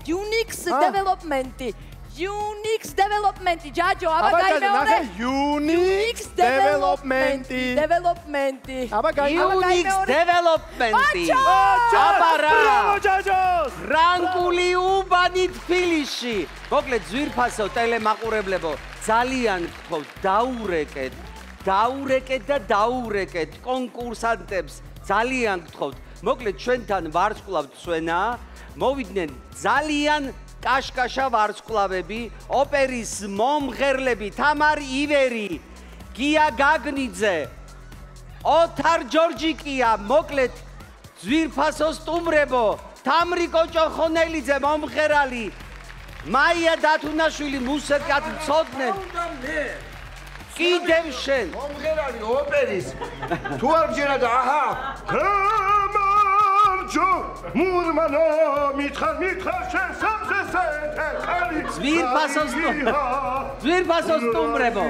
Speaker 3: Unix development-ი Unix development-ი ჯაჯო აბა გაიმეორე?
Speaker 5: Unix development-ი.
Speaker 3: Development-ი.
Speaker 5: აბა
Speaker 7: Unix development-ი. აბა რა?
Speaker 5: ბრავო ჯაჯოს
Speaker 7: რანგული უბანი თბილისში. მოკლედ ძვირფასო ტელემაყურებლებო ძალიან გთხოვთ დაურეკეთ დაურეკეთ და დაურეკეთ კონკურსანტებს. ძალიან გთხოვთ მოკლედ ჩვენთან ვარსკვლავთ სვენა. მოვიდნენ ძალიან კაშკაშა ვარსკვლავები, ოპერის მომღერლები თამარ ივერი, გია გაგნიძე, ოთარ ჯორჯიკია, მოკლედ ძვირფასო სტუმრებო, თამრიკო ჭოხონელიძე მომღერალი, მაია დათუნაშვილი მუსიკად მცოდნე. კიდევ შენ.
Speaker 6: მომღერალი ოპერის. თუ არ გჯერა და აჰა ჯო მურმანო მითხარ მითხარ შენ სამზესე ხარი
Speaker 7: ზვირფასო ზვირფასო სტუმრებო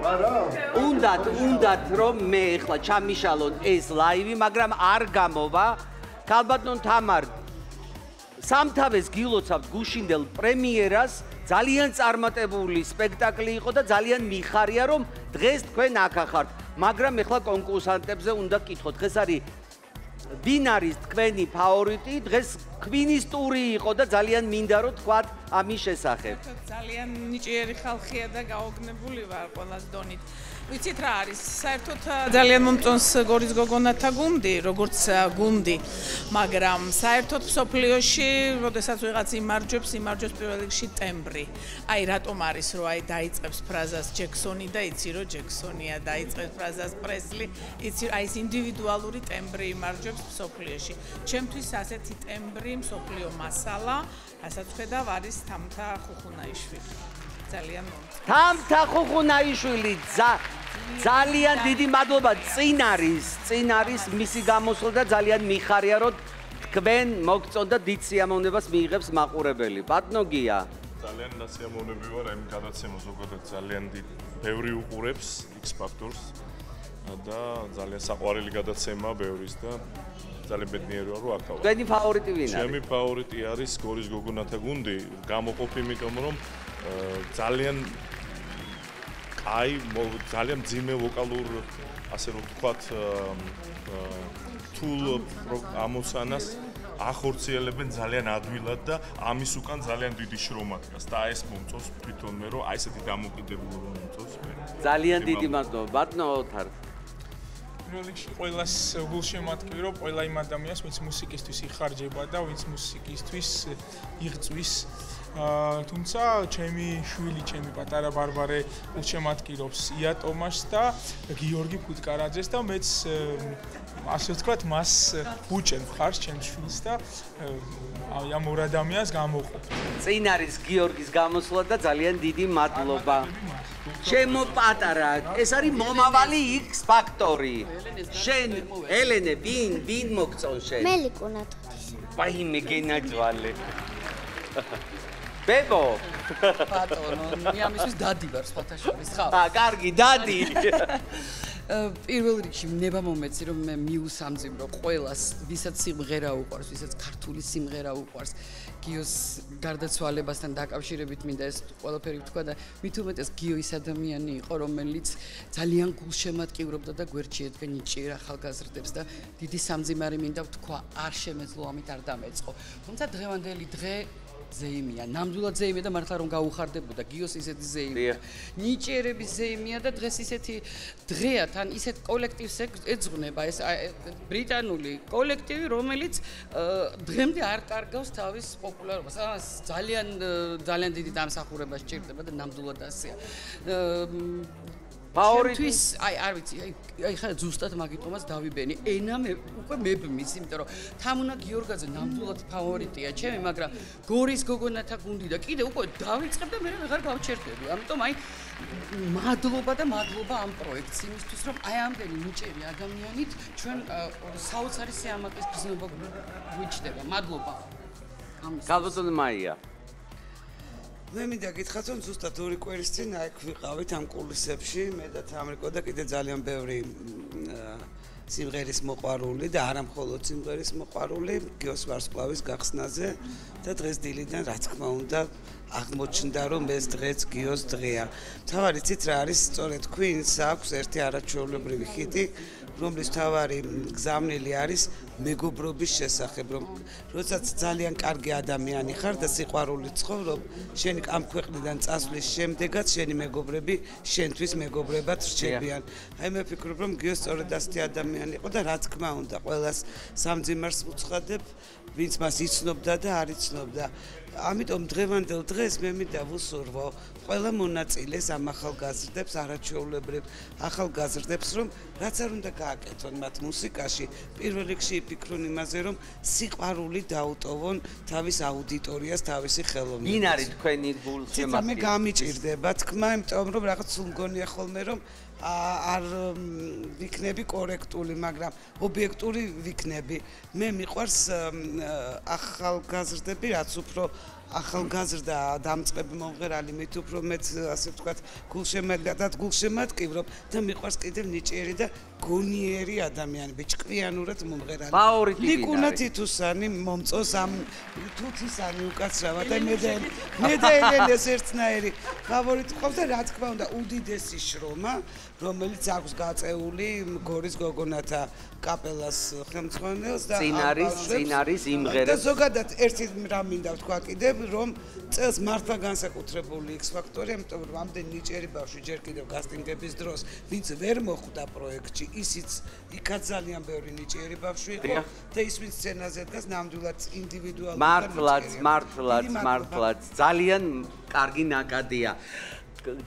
Speaker 7: უნდათ უნდათ რომ მე ახლა ჩამიშალოთ ეს ლაივი მაგრამ არ გამოვა. ქალბატონ თამარ სამთავეს გილოცავთ გუშინდელ პრემიერას. ძალიან წარმატებული სპექტაკლი იყო და ძალიან მიხარია რომ დღეს თქვენ აქ ახართ. მაგრამ ეხლა კონკურსანტებზე უნდა გკითხოთ დღეს არის ვინ არის თქვენი ფავორიტი? დღეს კვინის ტური იყო და ძალიან მინდა რომ თქვათ ამის შესახებ.
Speaker 24: ძალიან ნიჭიერი ხალხია და გაოგნებული ვარ ყოველას დონით. ვიცით რა არის? საერთოდ ძალიან მომწონს გორის გოგონათა გუნდი, როგორც გუნდი, მაგრამ საერთოდ სოფლიოში, როდესაც ვიღაც იმარჯვებს, იმარჯვებს პირველ რიგში ტემბრი. აი რატომ არის, რომ აი დაიწყებს ფრაზას ჯექსონი და იცი რომ ჯექსონია, დაიწყებს ფრაზას პრესლი, იცი აი ეს ინდივიდუალური ტემბრი იმარჯვებს სოფლიოში. ჩემთვის ასეთი ტემბრი სოფლიო მასალა, ასაც ხედავ არის თამთა ხუხუნაიშვილი. ძალიან მომწონს.
Speaker 7: თამთა ხუხუნაიშვილი ძა ძალიან დიდი მადლობა. წინ არის წინ არის მისი გამოსვლა და ძალიან მიხარია რომ თქვენ მოგწონდა დიდ სიამოვნებას მიიღებს მაყურებელი. პატნოგია
Speaker 25: ძალიან დასიამოვნები ვარ ამ გადაცემას ზოგადად ძალიან დიდ ბევრი უყურებს X Factors. და ძალიან საყვარელი გადაცემა ბევრის და ძალიან ბედნიერი ვარ რომ აქ ვარ.
Speaker 7: თქვენი ფავორიტი ვინ არის?
Speaker 25: ჩემი ფავორიტი არის გორის გოგონათა გუნდი, გამოყოფ იმიტომ რომ ძალიან აი ძალიან ძიმე ვოკალურ ასე რომ ვთქვათ თულ ამოსანას ახორციელებენ ძალიან ადვილად და ამის უკან ძალიან დიდი შრომა დგას. და ეს მომწონს თვითონ მე რომ აი ესეთი დამოკიდებულება მომწონს მე.
Speaker 7: ძალიან დიდი მადლობა. ბატონო ოთარ
Speaker 26: როლიქში ყოველას გულშემატკივრო ყველა იმ ადამიანს ვინც მუსიკისთვის იხარჯება და ვინც მუსიკისთვის იღწვის თუმცა ჩემი შვილი, ჩემი პატარა ბარბარე უშემატკირობს იატომას და გიორგი ფუტკარაძეს და მეც ასე ვთქვათ, მას უჭენ ხარს ჩემს შვილს და აი ამ ორ ადამიანს გამოყოფ.
Speaker 7: წინ არის გიორგის გამოსვლა და ძალიან დიდი მადლობა. ჩემო პატარა, ეს არის მომავალი X ფაქტორი. შენ ელენე, ვინ, ვინ მოგწონ შენ?
Speaker 20: მე ლიკუნათოთის.
Speaker 7: ვაი მე გენაძვალე. ბებო
Speaker 27: ბატონო, მე ამისთვის დადი ვარ სხვათა შორის, ხავ?
Speaker 7: აა, კარგი, დადი. [LAUGHS]
Speaker 27: პირველ რიგში ნება მომეცი რომ მე მიუსამძიმრო ყველას, ვისაც სიმღერა უყვარს, ვისაც ქართული სიმღერა უყვარს. გიოს გარდაცვალებასთან დაკავშირებით მინდა ეს ყველაფერი ვთქვა და მით უმეტეს გიო ის ადამიანი იყო, რომელიც ძალიან გულშემატკივრობდა და გვერდში ედგა ნიჭიერ ახალგაზრდებს და დიდი სამძიმარი მინდა ვთქვა, არ შემეძლო ამით არ დამეწყო. თუმცა დღევანდელი დღე ზეიმია, ნამდვილად ზეიმია და მართლა რომ გაუხარდებოდა გიოს ისეთი ზეიმია. ნიჭიერების ზეიმია და დღეს ისეთი დღეა, თან ისეთ კოლექტივს ეძღვნება ეს ბრიტანული კოლექტივი, რომელიც დღემდე არ კარგავს თავის პოპულარობას. ამას ძალიან ძალიან დიდი დამსახურება სჭირდება და ნამდვილად ასეა. ფავორიტი აი არ ვიცი აი აი ხა ზუსტად მაგიტომას დავიბენი. ენა მე უკვე მებმის იმიტომ რომ თამუნა გიორგაძე ნამდვილად ფავორიტია ჩემი მაგრამ გორის გოგონათა გუნდი და კიდე უკვე დავიწყებ და მე ვეღარ გავჩერდები. ამიტომ აი მადლობა და მადლობა ამ პროექტს იმისთვის რომ აი ამდენი ნიჭიერი ადამიანით ჩვენ საოცარი სიამაყის გზნობა გვიჩდება. მადლობა.
Speaker 7: გაბატონო მაია
Speaker 28: მე მინდა გითხრათ რომ ზუსტად ორი კვირის წინ აი ვიყავით ამ კულისებში მე და თამრიკო და კიდე ძალიან ბევრი სიმღერის მოყვარული და არა მხოლოდ სიმღერის მოყვარული გიოს ვარსკვლავის გახსნაზე და დღეს დილიდან რა თქმა უნდა აღმოჩნდა რომ ეს დღეც გიოს დღეა. თავარი ცით რა არის სწორედ Queen-ს აქვს ერთი არაჩვეულებრივი ჰიტი რომლის თავარი გზავნილი არის მეგობრობის შესახებ, რომ როდესაც ძალიან კარგი ადამიანი ხარ და სიყვარული ცხოვრობ, შენი ამ ქვეყნიდან წასვლის შემდეგაც შენი მეგობრები შენთვის მეგობრებად რჩებიან. აი მე ვფიქრობ, რომ გიო სწორედ ასეთი ადამიანი იყო და რა თქმა უნდა, ყოველას სამძიმარს უცხადებ, ვინც მას იცნობდა და არ იცნობდა. ამიტომ დღევანდელ დღეს მე მინდა ვუსურვო ყველა მონაწილეს ამ ახალგაზრდებს არაჩვეულებრივ ახალგაზრდებს რომ რაც არ უნდა გააკეთონ მათ მუსიკაში. პირველ რიგში იფიქრონ იმაზე რომ სიყვარული დაუტოვონ თავის აუდიტორიას თავისი ხელოვნებით
Speaker 7: ვინ არის თქვენი გულშემატკივარი
Speaker 28: მე გამიჭირდება თქმა იმიტომ რომ რაღაც სულ მგონია ხოლმე რომ არ ვიქნები კორექტული, მაგრამ ობიექტური ვიქნები. მე მიყვარს ახალგაზრდები, რაც უფრო ახალგაზრდა დამწყები მომღერალი მით უფრო მეც ასე ვთქვათ გულშემატკივრად გულშემატკივრობ და მიყვარს კიდევ ნიჭიერი და გონიერი ადამიანი ბიჭკვიანურად მომღერალი.
Speaker 7: ფავორიტი
Speaker 28: ნიკუნა თითუსანი მომწოს ამ თუთისანი უკაცრავად. და მე და მე და ელენეს ერთნაირი ფავორიტი ყავს და რა თქმა უნდა უდიდესი შრომა რომელიც აქვს გაწეული გორის გოგონათა კაპელას ხელმძღვანელს და
Speaker 7: წინარის წინარის იმღერებს
Speaker 28: და ზოგადად ერთი რამ მინდა ვთქვა კიდევ რომ წელს მართლა განსაკუთრებული X ფაქტორი, ამიტომ რომ ამდენ ნიჭიერი ბავშვი ჯერ კიდევ კასტინგების დროს ვინც ვერ მოხვდა პროექტში, ისიც იქაც ძალიან ბევრი ნიჭიერი ბავშვი იყო და ის ვინც სცენაზე დგას ნამდვილად ინდივიდუალური
Speaker 7: მართლაც, მართლაც, მართლაც. ძალიან კარგი ნაკადია.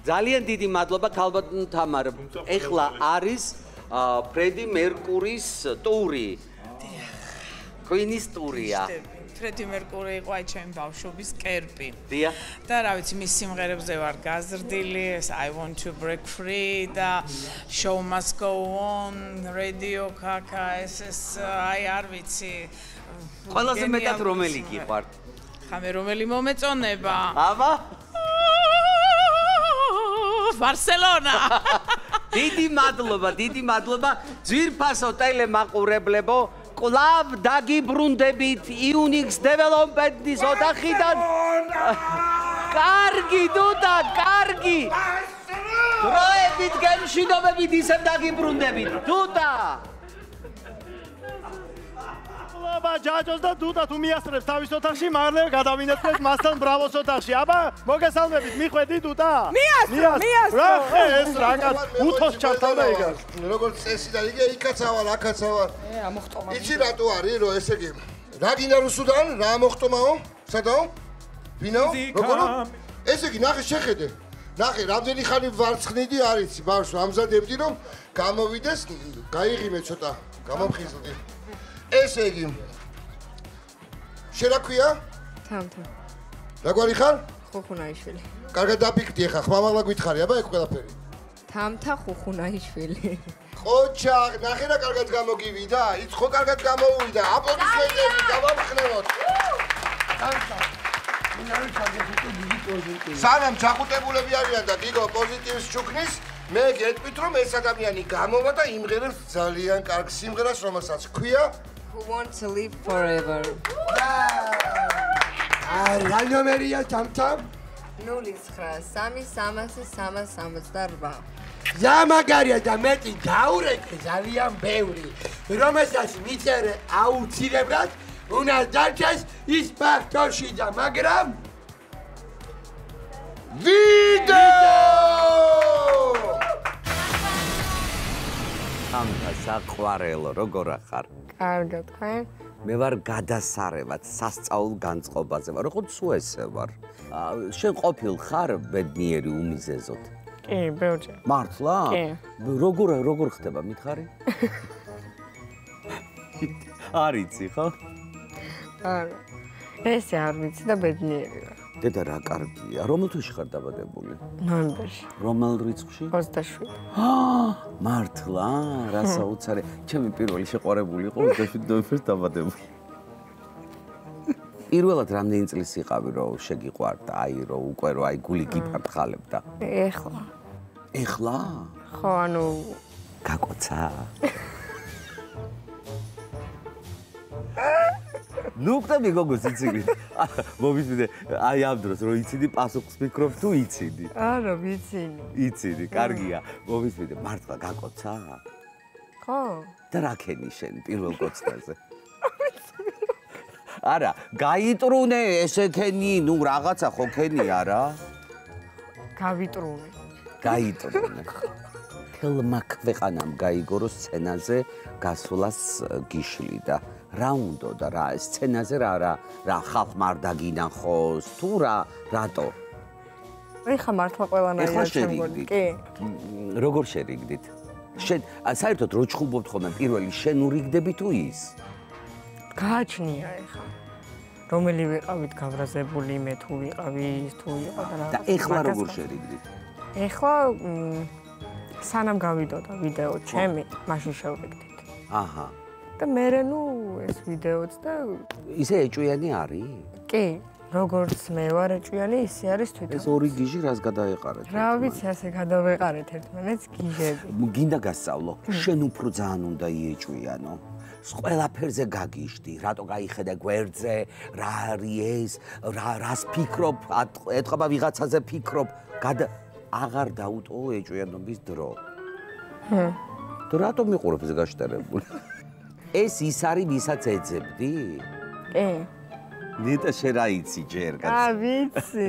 Speaker 7: ძალიან დიდი მადლობა ქალბატონ თამარ. ეხლა არის ფრედი მერკურის ტური. Queen-ის ტურია.
Speaker 24: ფრედი მერკური იყო აი ჩემი ბავშვობის კერპი.
Speaker 7: დია.
Speaker 24: და რა ვიცი, მის სიმღერებზე ვარ გაზრდილი, ეს I want to break free და show must go on, radio kaka, ეს ეს აი არ ვიცი.
Speaker 7: ყველაზე მეტად რომელი გიყვართ?
Speaker 24: ხამე რომელი მომეწონება?
Speaker 7: აბა.
Speaker 24: ბარსელონა.
Speaker 7: დიდი მადლობა, დიდი მადლობა ძვირფასო ტელემაყურებლებო. კლავ დაგიბრუნდებით იუნიქს დეველოპმენტის ოთახიდან. კარგი დუდა, კარგი. დროებით გემშვიდობებით ისევ დაგიბრუნდებით. დუდა.
Speaker 5: აბა ჯაჯოს და დუდა თუ მიასწრებს თავის ოთახში მარლევ გადავინაცვლეთ მასთან ბრავოს ოთახში. აბა მოგესალმებით მიხვედი დუდა
Speaker 3: მიასწრო მიასწრო.
Speaker 5: რა ხე ეს რაღაც უთოს ჩართავდა იგა
Speaker 10: როგორც წესი და იგე იქაცავა რაკაცავა
Speaker 3: ე ამოხტომა
Speaker 10: იცი რატო არის რომ ესე იგი რა გინდა რუსუდან რა მოხტომაო სადაო? ვინო როგორ ესე იგი ნახე შეხედე. ნახე რამდენი ხანი ვარცხნიდი არის ბავშვ ამზადებდი რომ გამოვიდეს გაიღიმე ცოტა გამოფხიზლდი ესე იგი შენ რა ქვია?
Speaker 17: თამთა.
Speaker 10: რა გვარი ხარ?
Speaker 17: ხუხუნაიშვილი.
Speaker 10: კარგად დაფიქრდი ახლა, ხმამაღლა გითხარი, აბა ეგ ყველაფერი.
Speaker 17: თამთა ხუხუნაიშვილი.
Speaker 10: ხოჩა, ნახე რა კარგად გამოგივიდა, იც ხო კარგად გამოუვიდა. აპლოდისმენტები, გავამხნევოთ. თამთა. სანამ ჩახუტებულები არიან და გიგო პოზიტივს ჩუქნის, მე გეტყვით რომ ეს ადამიანი გამოვა და იმღერებს ძალიან კარგ სიმღერას, რომელსაც ქვია
Speaker 19: Who wants to live forever?
Speaker 12: აი, რა ნომერია თამთამ?
Speaker 19: 093368.
Speaker 12: ზა მაგარია და მეტი დაურეკე ძალიან ბევრი, რომელსაც მიწერე აუცილებლად უნდა დარჩეს ის ფაქტორში და მაგრამ
Speaker 10: ვიდეო!
Speaker 7: თამთა საყვარელო, როგორ ახარ?
Speaker 19: კარგად, თქვენ?
Speaker 7: მე ვარ გადასარევად სასწაულ განწყობაზე ვარ, როგორც სულ ესე ვარ. შენ ყოფილ ხარ ბედნიერი უმიზეზოდ?
Speaker 19: კი, ბევრჯერ.
Speaker 7: მართლა?
Speaker 19: კი.
Speaker 7: როგორ როგორ ხდება, მითხარი? არიცი, ხო?
Speaker 19: არა. ესე არ ვიცი და ბედნიერი ვარ.
Speaker 7: დედა რა კარგია. რომელ თვეში ხარ დაბადებული?
Speaker 19: ნოემბერში.
Speaker 7: რომელ რიცხვში?
Speaker 19: 27.
Speaker 7: აა, მართლა? რა საოცარი. ჩემი პირველი შეყვარებული იყო 27 ნოემბერს დაბადებული. პირველად რამდენი წლის იყავი რომ შეგიყვარდა, აი რომ უკვე რომ აი გული გიფართხალებდა.
Speaker 19: ეხლა.
Speaker 7: ეხლა?
Speaker 19: ხო, ანუ
Speaker 7: გაკოცა? ნუ კვდები გოგოს იციდი. მომიწვიდე, აი ამ დროს რომ იციდი პასუხს ფიქრობ თუ იციდი?
Speaker 19: არა, ვიცინი.
Speaker 7: იციდი, კარგია. მომიწვიდე, მართლა გაკოცა?
Speaker 19: ხო?
Speaker 7: და რა ქენი შენ პირველ კოცდაზე? არა, გაიტრუნე ესე ქენი, ნუ რაღაცა ხო ქენი არა?
Speaker 19: გავიტრუნე.
Speaker 7: გაიტრუნე. თელმა ქვეყანამ გაიგორო სცენაზე გასვლას გიშლი და რა უნდა და რა სცენაზე რა რა რა ხალხმა არ დაგინახოს თუ რა რატო
Speaker 19: ეხა მართლა ყველანაირად შემგვარი. კი.
Speaker 7: როგორ შერიგდით შენ საერთოდ რო ჩხუბობთ ხოლმე პირველი შენ ურიგდები თუ ის
Speaker 19: გააჩნია ეხა. რომელი ვიყავით გავრაზებული მე თუ ვიყავი ის თუ იყო და რა.
Speaker 7: და ეხლა როგორ შერიგდით
Speaker 19: ეხლა სანამ გავიდოდა ვიდეო ჩემი, მაშინ შევრიგდით.
Speaker 7: აჰა
Speaker 19: და მე ნუ ეს ვიდეოც და
Speaker 7: ისე ეჭვიანი არის
Speaker 19: კი, როგორც მე ვარ ეჭვიანი, ისე არის თვითონ.
Speaker 7: ეს ორი გიჟი რას გადაეყარეთ
Speaker 19: რა ვიცი, ასე გადავეყარეთ ერთმანეთს გიჟები.
Speaker 7: გინდა გასწავლო შენ უფრო ძალიან უნდა იეჭვიანო ყველაფერზე გაგიჟდი, რატო გაიხედე გვერდზე, რა არის ეს, რა რას ფიქრობ, ეთყობა ვიღაცაზე ფიქრობ, გადა აღარ დაუტოვო ეჭვიანობის დრო.
Speaker 19: ჰმ.
Speaker 7: თუ რატომ მიყურებ ეს გაშტერებული? ეს ის არის, ვისაც ეძებდი?
Speaker 19: კი.
Speaker 7: ნიტა შენ რა იცი ჯერ კაც?
Speaker 19: აა ვიცი.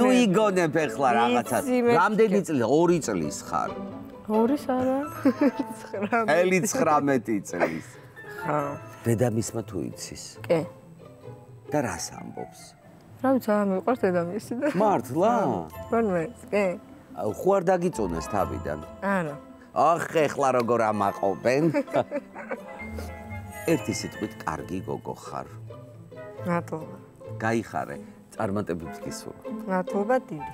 Speaker 7: ნუ იგონებ ეხლა რაღაცას. რამდენი წელი? 2 წლის ხარ.
Speaker 19: ორის არა? 19.
Speaker 7: ელი 19 წლის.
Speaker 19: ხა.
Speaker 7: დედამისმა თუ იცის?
Speaker 19: კი.
Speaker 7: და რას ამბობს?
Speaker 19: რა ვიცი, არა მიყვარს დედამისი და
Speaker 7: მართლა? [LAUGHS]
Speaker 19: ვანმეც, კი.
Speaker 7: ხო არ დაგიწონეს თავიდან.
Speaker 19: არა.
Speaker 7: ახ, ეხლა როგორ ამაყობენ? [LAUGHS] ერთი სიტყვით კარგი გოგო ხარ.
Speaker 19: მადლობა.
Speaker 7: გაიხარე, წარმატებებს გისურვებ.
Speaker 19: მადლობა დიდი.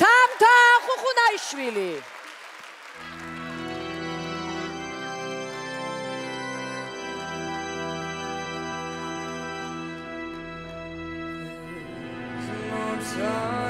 Speaker 3: თამთა ხუხუნაიშვილი
Speaker 21: time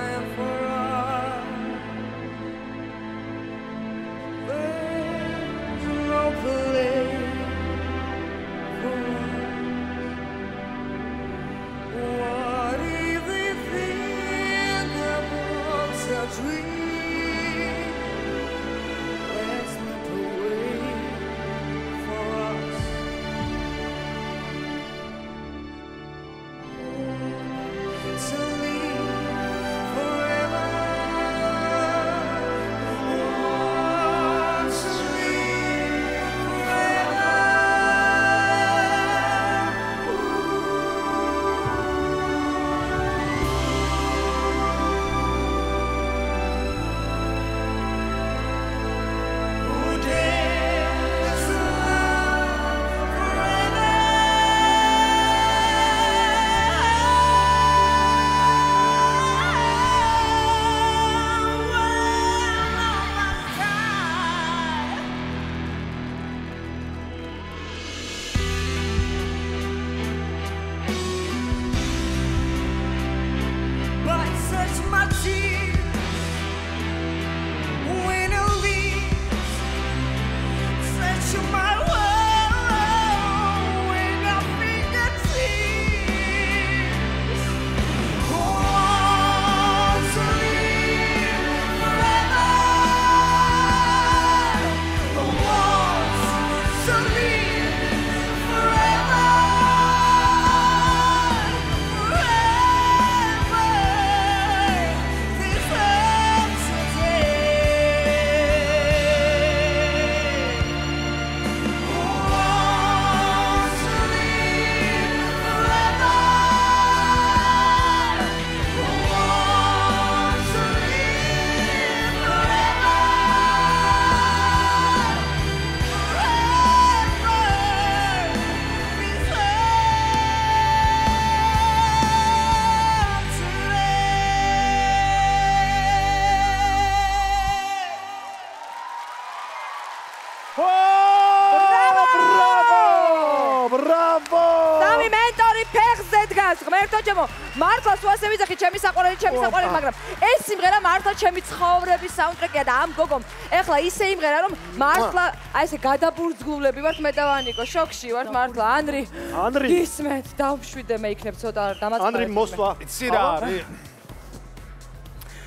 Speaker 3: ღმერთო ჩემო მართლა სულ ვიძახი ჩემი საყვარელი ჩემი საყვარელი მაგრამ ეს სიმღერა მართლა ჩემი ცხოვრების საუნდტრეკია და ამ გოგომ ეხლა ისე იმღერა რომ მართლა აი ესე გადაბურძგულები ვართ მე და ვანიკო შოქში ვართ მართლა ანრი
Speaker 5: ანრი
Speaker 3: ისმეთ დავშვიდე მე იქნებ ცოტა დამაწყდა
Speaker 5: ანრი მოსვა.
Speaker 4: იცი რა არის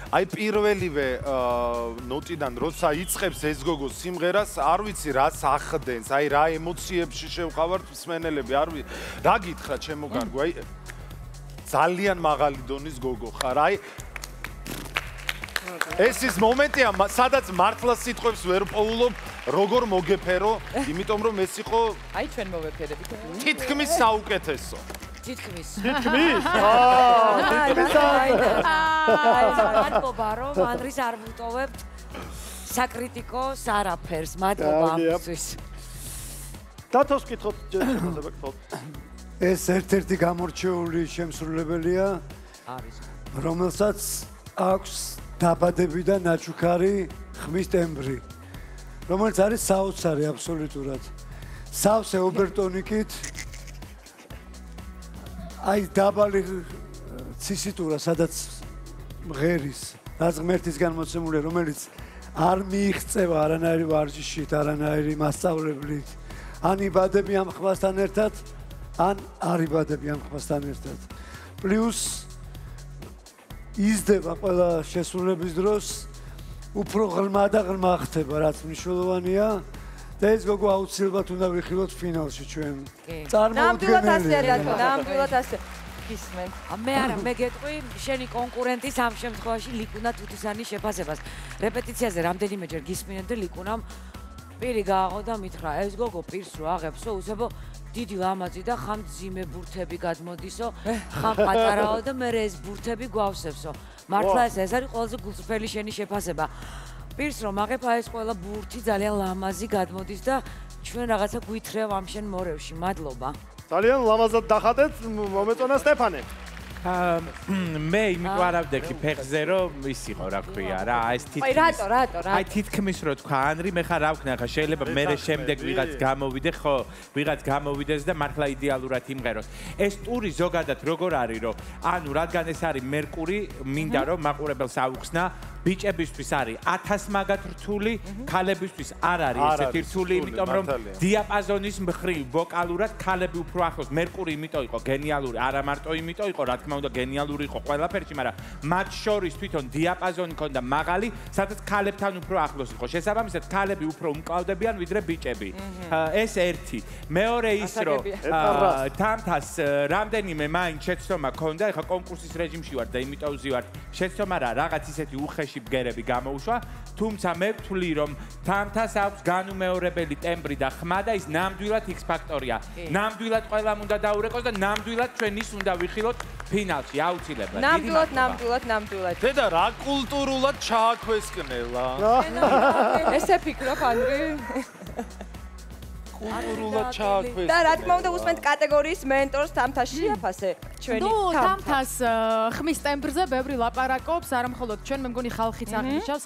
Speaker 4: აი პირველივე ნოტიდან როცა იწખებს ეს გოგო სიმღერას არ ვიცი რას ახდენს აი რა ემოციებში შევყავართ მსმენელები არ ვიცი რა გითხრა ჩემო გარგო აი ძალიან მაღალი დონის გოგო ხარ აი ეს ის მომენტია სადაც მართლა სიტყვებს ვერ პოულობ როგორ მოგეფერო იმიტომ რომ ეს იყო
Speaker 3: აი ჩვენ მოვეფერებით
Speaker 4: თითქმის საუკეთესო
Speaker 13: თითქმის.
Speaker 5: თითქმის? აა, თითქმის.
Speaker 13: მადლობა რომ ანრის არ ვუტოვებთ საკრიტიკოს არაფერს. მადლობა ამისთვის.
Speaker 5: დათოს კითხოთ, ჯერჯერობით კითხოთ.
Speaker 2: ეს ერთ-ერთი გამორჩეული შემსრულებელია
Speaker 13: არის.
Speaker 2: რომელსაც აქვს დაბადები და ნაჩუქარი ხმის ტემბრი რომელიც არის საოცარი აბსოლუტურად. სავსე ობერტონიკით აი დაბალი ცისიტურა სადაც მღერის რაც ღმერთისგან მოცემულია რომელიც არ მიიღწევა არანაირი ვარჯიშით არანაირი მასწავლებლით. ან იბადები ამ ხმასთან ერთად ან არ იბადები ამ ხმასთან ერთად პლუს იზრდება ყველა შესრულების დროს უფრო ღრმა და ღრმა ხდება რაც მნიშვნელოვანია და ეს გოგო აუცილებლად უნდა ვიხილოთ ფინალში ჩვენ.
Speaker 3: ნამდვილად ასეა დათო, ნამდვილად ასე. გისმენ.
Speaker 13: მე არა, მე გეტყვი, შენი კონკურენტის ამ შემთხვევაში ლიკუნა თუთისანის შეფასებას. რეპეტიციაზე რამდენიმეჯერ გისმინე და ლიკუნამ პირი გააღო და მითხრა, ეს გოგო პირს რო აღებსო, უსებო დიდი ლამაზი და ხამ ძიმე ბურთები გადმოდისო, ხამ პატარაო და მე ეს ბურთები გვავსებსო. მართლა ეს ეს არის ყველაზე გულწრფელი შენი შეფასება. პირს რომ აღება ეს ყველა ბურთი ძალიან ლამაზი გადმოდის და ჩვენ რაღაცა გვითხრევ ამ შენ მორევში. მადლობა.
Speaker 5: ძალიან ლამაზად დახატეთ მომეწონა სტეფანე.
Speaker 14: მე იმიტომ არ ავდექი ფეხზე რომ ის იყო რა ქვია რა ეს თითქმის
Speaker 3: აი რატო რატო რა
Speaker 14: აი თითქმის რო თქვა ანრი მე ხარ რა ვქნა ხა შეიძლება მე შემდეგ ვიღაც გამოვიდე ხო ვიღაც გამოვიდეს და მართლა იდეალურად იმღეროს. ეს ტური ზოგადად როგორ არის რომ ანუ რადგან ეს არის მერკური მინდა რომ მაყურებელს აუხსნა ბიჭებისთვის არის 1000 მაგათ რთული, ქალებისთვის არ არის ესეთი რთული, იმიტომ რომ დიაპაზონის მხრივ ვოკალურად ქალები უფრო ახლოს. მერკური იმიტომ იყო გენიალური, არა მარტო იმიტომ იყო, რა თქმა უნდა გენიალური იყო ყველაფერში, მაგრამ მათ შორის თვითონ დიაპაზონი ქონდა მაღალი, სადაც ქალებთან უფრო ახლოს იყო. შესაბამისად, ქალები უფრო უმკლავდებიან ვიდრე ბიჭები. ეს ერთი. მეორე ის რომ თამთას რამდენიმე მაინც შეცდომა ქონდა, ეხა კონკურსის რეჟიმში ვარ და იმიტომ ვზივარ. შეცდომა რა, რაღაც ისეთი უხეში ფინალში ბგერები გამოუშვა, თუმცა მე ვთვლი რომ თამთას აქვს განუმეორებელი ტემბრი და ხმა და ის ნამდვილად X ფაქტორია. ნამდვილად ყველამ უნდა დაურეკოს და ნამდვილად ჩვენ ის უნდა ვიხილოთ ფინალში, აუცილებლად.
Speaker 3: ნამდვილად, ნამდვილად, ნამდვილად.
Speaker 4: დედა რა კულტურულად ჩააქვესკნელა. [LAUGHS]
Speaker 3: ესე ფიქრობ, ანდრი?
Speaker 4: კულტურულად ჩააქვეს.
Speaker 3: და რა თქმა უნდა უსმენთ კატეგორიის მენტორს თამთას შეაფასე ჩვენი
Speaker 29: ნუ თამთას ხმის ტემბრზე ბევრი ლაპარაკობს, არა მხოლოდ ჩვენ, მე მგონი ხალხიც აღნიშნავს.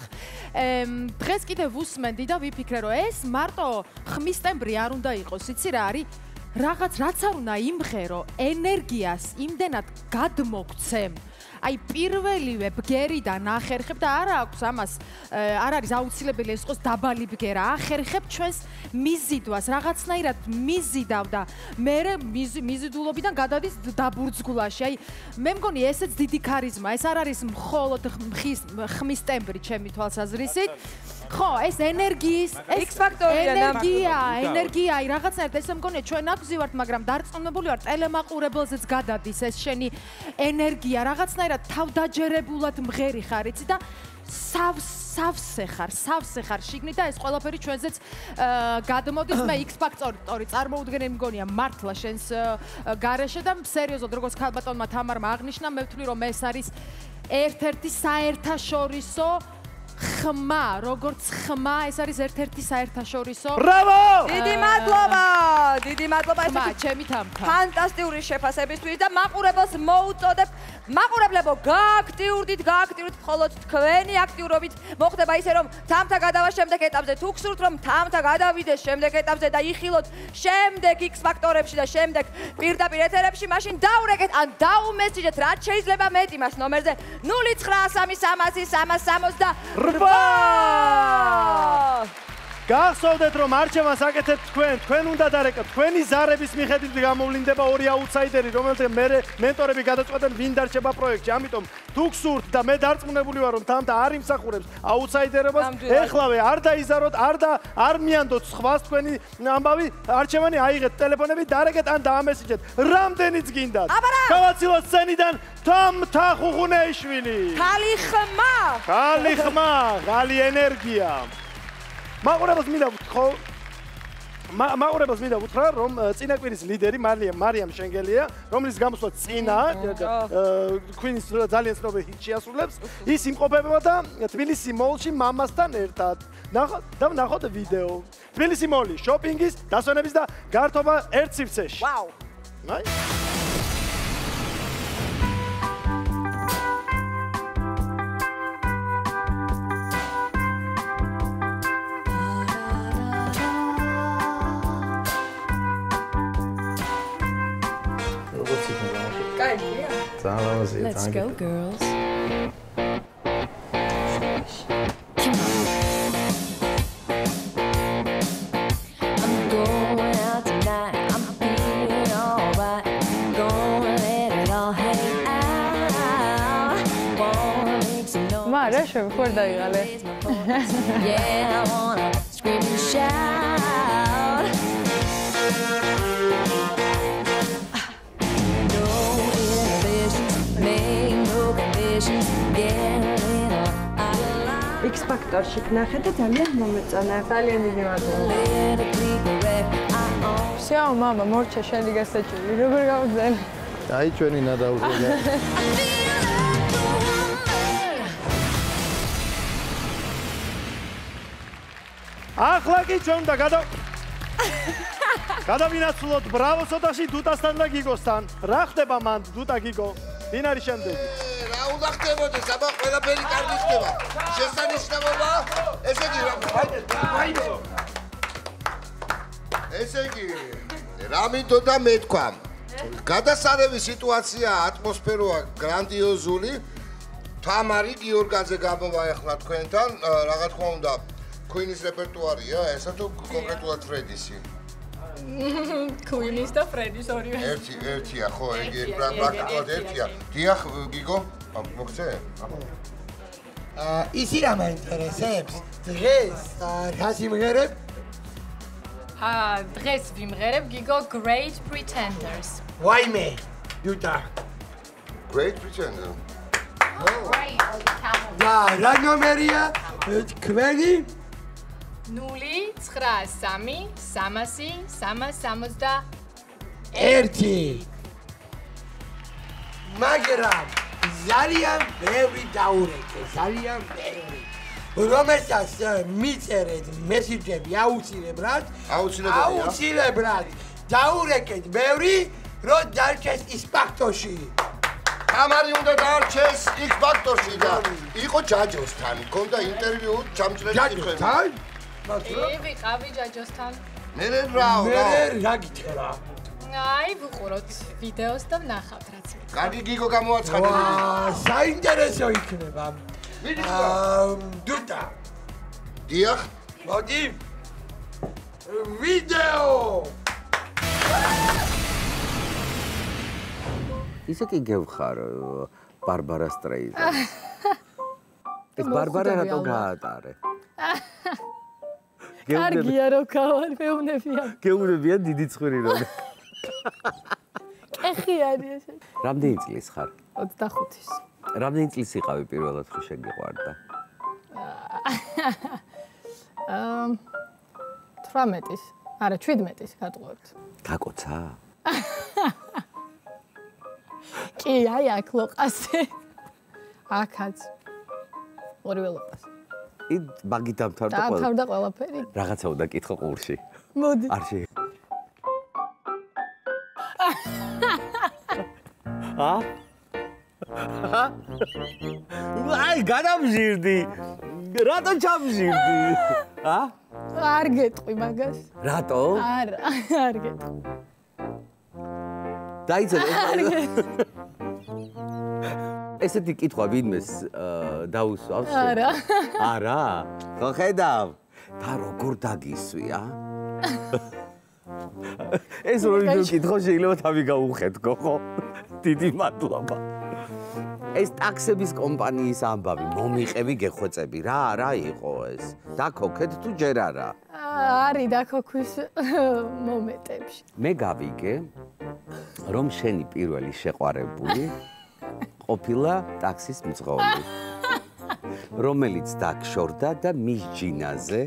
Speaker 29: დღეს კიდევ უსმენდი და ვიფიქრე რომ ეს მარტო ხმის ტემბრი არ უნდა იყოს, იცი რა არის? რაღაც რაც არ უნდა იმღერო, ენერგიას იმდენად გადმოგცემ. აი პირველივე ბგერიდან ახერხებ და არა აქვს ამას არ არის აუცილებელი ეს იყოს დაბალი ბგერა. ახერხებ ჩვენს მიზიდვას რაღაცნაირად მიზიდავ და მე მიზიდულობიდან გადადის დაბურძგულაში. აი მე მგონი ესეც დიდი ქარიზმა. ეს არ არის მხოლოდ ხმის ხმის ტემბრი ჩემი თვალსაზრისით ხო ეს ენერგიის
Speaker 3: X ფაქტორია
Speaker 29: ენერგია ენერგია აი რაღაცნაირად ესე მგონია ჩვენ აკზივართ მაგრამ დარწმუნებული ვარ ტელემაყურებელზეც გადადის ეს შენი ენერგია რაღაცნაირად თავდაჯერებულად მღერი ხარ იცი და სავსე ხარ, სავსე ხარ შიგნით და ეს ყველაფერი ჩვენზეც გადმოდის. [COUGHS] მე X ფაქტორი წარმოუდგენელი მგონია მართლა შენს გარეშე და სერიოზულად როგორც ქალბატონმა თამარმა აღნიშნა მე ვთვლი რომ ეს არის ერთ-ერთი საერთაშორისო ხმა, როგორც ხმა, ეს არის ერთ-ერთი საერთაშორისო.
Speaker 5: ბრავო!
Speaker 3: დიდი მადლობა! დიდი მადლობა
Speaker 29: ესეთი ჩემი თამთა.
Speaker 3: ფანტასტიკური შეფასებისთვის და მაყურებელს მოუწოდებ მაყურებლებო, გააქტიურდით, გააქტიურდით მხოლოდ თქვენი აქტიურობით მოხდება ისე რომ თამთა გადავა შემდეგ ეტაპზე. თუ გსურთ რომ თამთა გადავიდეს შემდეგ ეტაპზე და იხილოთ შემდეგ X ფაქტორებში და შემდეგ პირდაპირ ეთერებში, მაშინ დაურეკეთ ან დაუმესიჯეთ რაც შეიძლება მეტი მას ნომერზე 093368.
Speaker 5: გახსოვდეთ რომ არჩევანს აკეთებთ თქვენ, თქვენ უნდა დარეკოთ. თქვენი ზარების მიხედვით გამოვლინდება ორი აუთსაიდერი, რომელთა მე მენტორები გადაწყვეტენ ვინ დარჩება პროექტში. ამიტომ თუ გსურთ და მე დარწმუნებული ვარ რომ თამთა არ იმსახურებს აუთსაიდერობას, ეხლავე არ დაიზაროთ, არ და არ მიანდოთ სხვას თქვენი ამბავი, არჩევანი აიღეთ ტელეფონები, დარეკეთ ან დაამესიჯეთ. რამდენიც გინდათ. გავაცილოთ სცენიდან თამთა ხუხუნეიშვილი.
Speaker 3: ხალი ხმა.
Speaker 5: ხალი ხმა, ხალი ენერგია. მაყურებელს მინდა ვთქო მაყურებელს მინდა ვუთხრა რომ წინაკვირის ლიდერი მარიამ მარიამ შენგელია რომლის გამოსვლა წინა ქვინის ძალიან ცნობილი ჰიტი ასრულებს ის იმყოფება და თბილისი მოლში მამასთან ერთად. ნახოთ და ნახოთ ვიდეო. თბილისი მოლი შოპინგის დასვენების და გართობა ერთ სივრცეში.
Speaker 3: ვაუ
Speaker 5: აი
Speaker 30: Let's go, girls.
Speaker 19: Come on. I'm
Speaker 30: going out tonight. I'm feeling alright. Gonna let it all hang out. Wanna make some noise. [LAUGHS] Yeah, I wanna scream and shout.
Speaker 19: X ფაქტორში გნახე და ძალიან მომეწონა. ძალიან დიდი მადლობა. всё, мама, მორჩა შენი გასაჭირი. როგორ გავძენ?
Speaker 31: აი ჩვენი ნადავლია.
Speaker 5: ახლა კი ჩვენ და გადა გადავინაცვლოთ ბრავოს ოთახში დუტასთან და გიგოსთან. რა ხდება მან დუტა გიგო? ვინ არის შემდეგი?
Speaker 10: რა უნდა ხდებოდეს, აბა ყველაფერი კარგი ხდება. შესანიშნავობა, ესე იგი რა ვაიმე. ესე იგი რა მინდოდა მეთქვა? გადასარევი სიტუაცია, ატმოსფეროა გრანდიოზული. თამარი გიორგაძე გამოვა ახლა თქვენთან, რა თქმა უნდა, ქუინის რეპერტუარია, ესა თუ კონკრეტულად ფრედისი?
Speaker 15: ქუინის და ფრედის ორივე.
Speaker 10: ერთი, ერთია, ხო, ეგ ეგ პრაქტიკულად ერთია. დიახ, გიგო, მოგცე?
Speaker 12: აა ისი რა მაინტერესებს? დღეს რა სიმღერებ?
Speaker 15: აა დღეს ვიმღერებ გიგო Great Pretenders.
Speaker 12: ვაიმე, დუტა.
Speaker 10: Great pretender.
Speaker 15: Great.
Speaker 12: და რა ნომერია? თქვენი?
Speaker 15: 0-9-300-360.
Speaker 12: მაგრამ ძალიან ბევრი დაურეკე, ძალიან ბევრი. რომელსაც მიწერეთ მესიჯები აუცილებლად,
Speaker 10: აუცილებელია.
Speaker 12: აუცილებლად დაურეკეთ ბევრი, რომ დარჩეს ის ფაქტოში.
Speaker 10: თამარი უნდა დაარჩეს X ფაქტორში და იყო ჯაჯოსთან, ქონდა ინტერვიუ ჩამჭრელი კითხვები.
Speaker 12: ჯაჯოსთან?
Speaker 15: კი, ვიყავი ჯაჯოსთან.
Speaker 10: მე რა რა.
Speaker 12: მე რა გითხრა?
Speaker 15: აი, ვუყუროთ ვიდეოს და ვნახავთ რაც მე.
Speaker 10: კარგი გიგო გამოაცხადე.
Speaker 12: აა, საინტერესო იქნება. აა, დუტა.
Speaker 10: დიახ.
Speaker 12: მოდი. ვიდეო.
Speaker 7: ისე კი გევხარ ბარბარა სტრეიზენს. ეს ბარბარა რატო გაატარე? [LAUGHS]
Speaker 19: კარგია რო გავარ მეუნებია.
Speaker 7: გეუნებია დიდი ცხვირი რო.
Speaker 19: ეხი არის ესე.
Speaker 7: რამდენი წლის ხარ?
Speaker 19: 25-ის.
Speaker 7: რამდენი წლის იყავი პირველად ხო შეგიყვარდა? [LAUGHS]
Speaker 19: აა 18-ის. არა, 17-ის გატყუებთ.
Speaker 7: გაკოცა? [LAUGHS]
Speaker 19: კი, აი აქ ლოყასე. აქაც. ორივე ლოყასე.
Speaker 7: ი მაგი დამთავრდა ყველა.
Speaker 19: დამთავრდა ყველაფერი.
Speaker 7: რაღაცა უნდა კითხო ყურში.
Speaker 19: მოდი.
Speaker 7: არ შე. ა? აი, გადამჟირდი. რატო ჩამჟირდი? ა?
Speaker 32: არ გეტყვი მაგას.
Speaker 7: რატო?
Speaker 32: არა, არ გეტყვი.
Speaker 7: დაიცადე.
Speaker 32: არ გეტყვი.
Speaker 7: ესეთი კითხვა ვინმეს დაუსვავს?
Speaker 32: არა.
Speaker 7: არა? ხო ხედავ? და როგორ დაგისვია? ეს როი ნუ კითხო შეიძლება თავი გაუხედო, ხო? დიდი მადლობა. ეს ტაქსების კომპანიის ამბავი, მომიყევი გეხვეწები რა, რა იყო ეს? დაქოქეთ თუ ჯერ არა?
Speaker 32: არის დაქოქვის მომენტებში.
Speaker 7: მე გავიგე, რომ შენი პირველი შეყვარებული ყოფილა ტაქსის მძღოლი. რომელიც დაგშორდა და მის ჯინაზე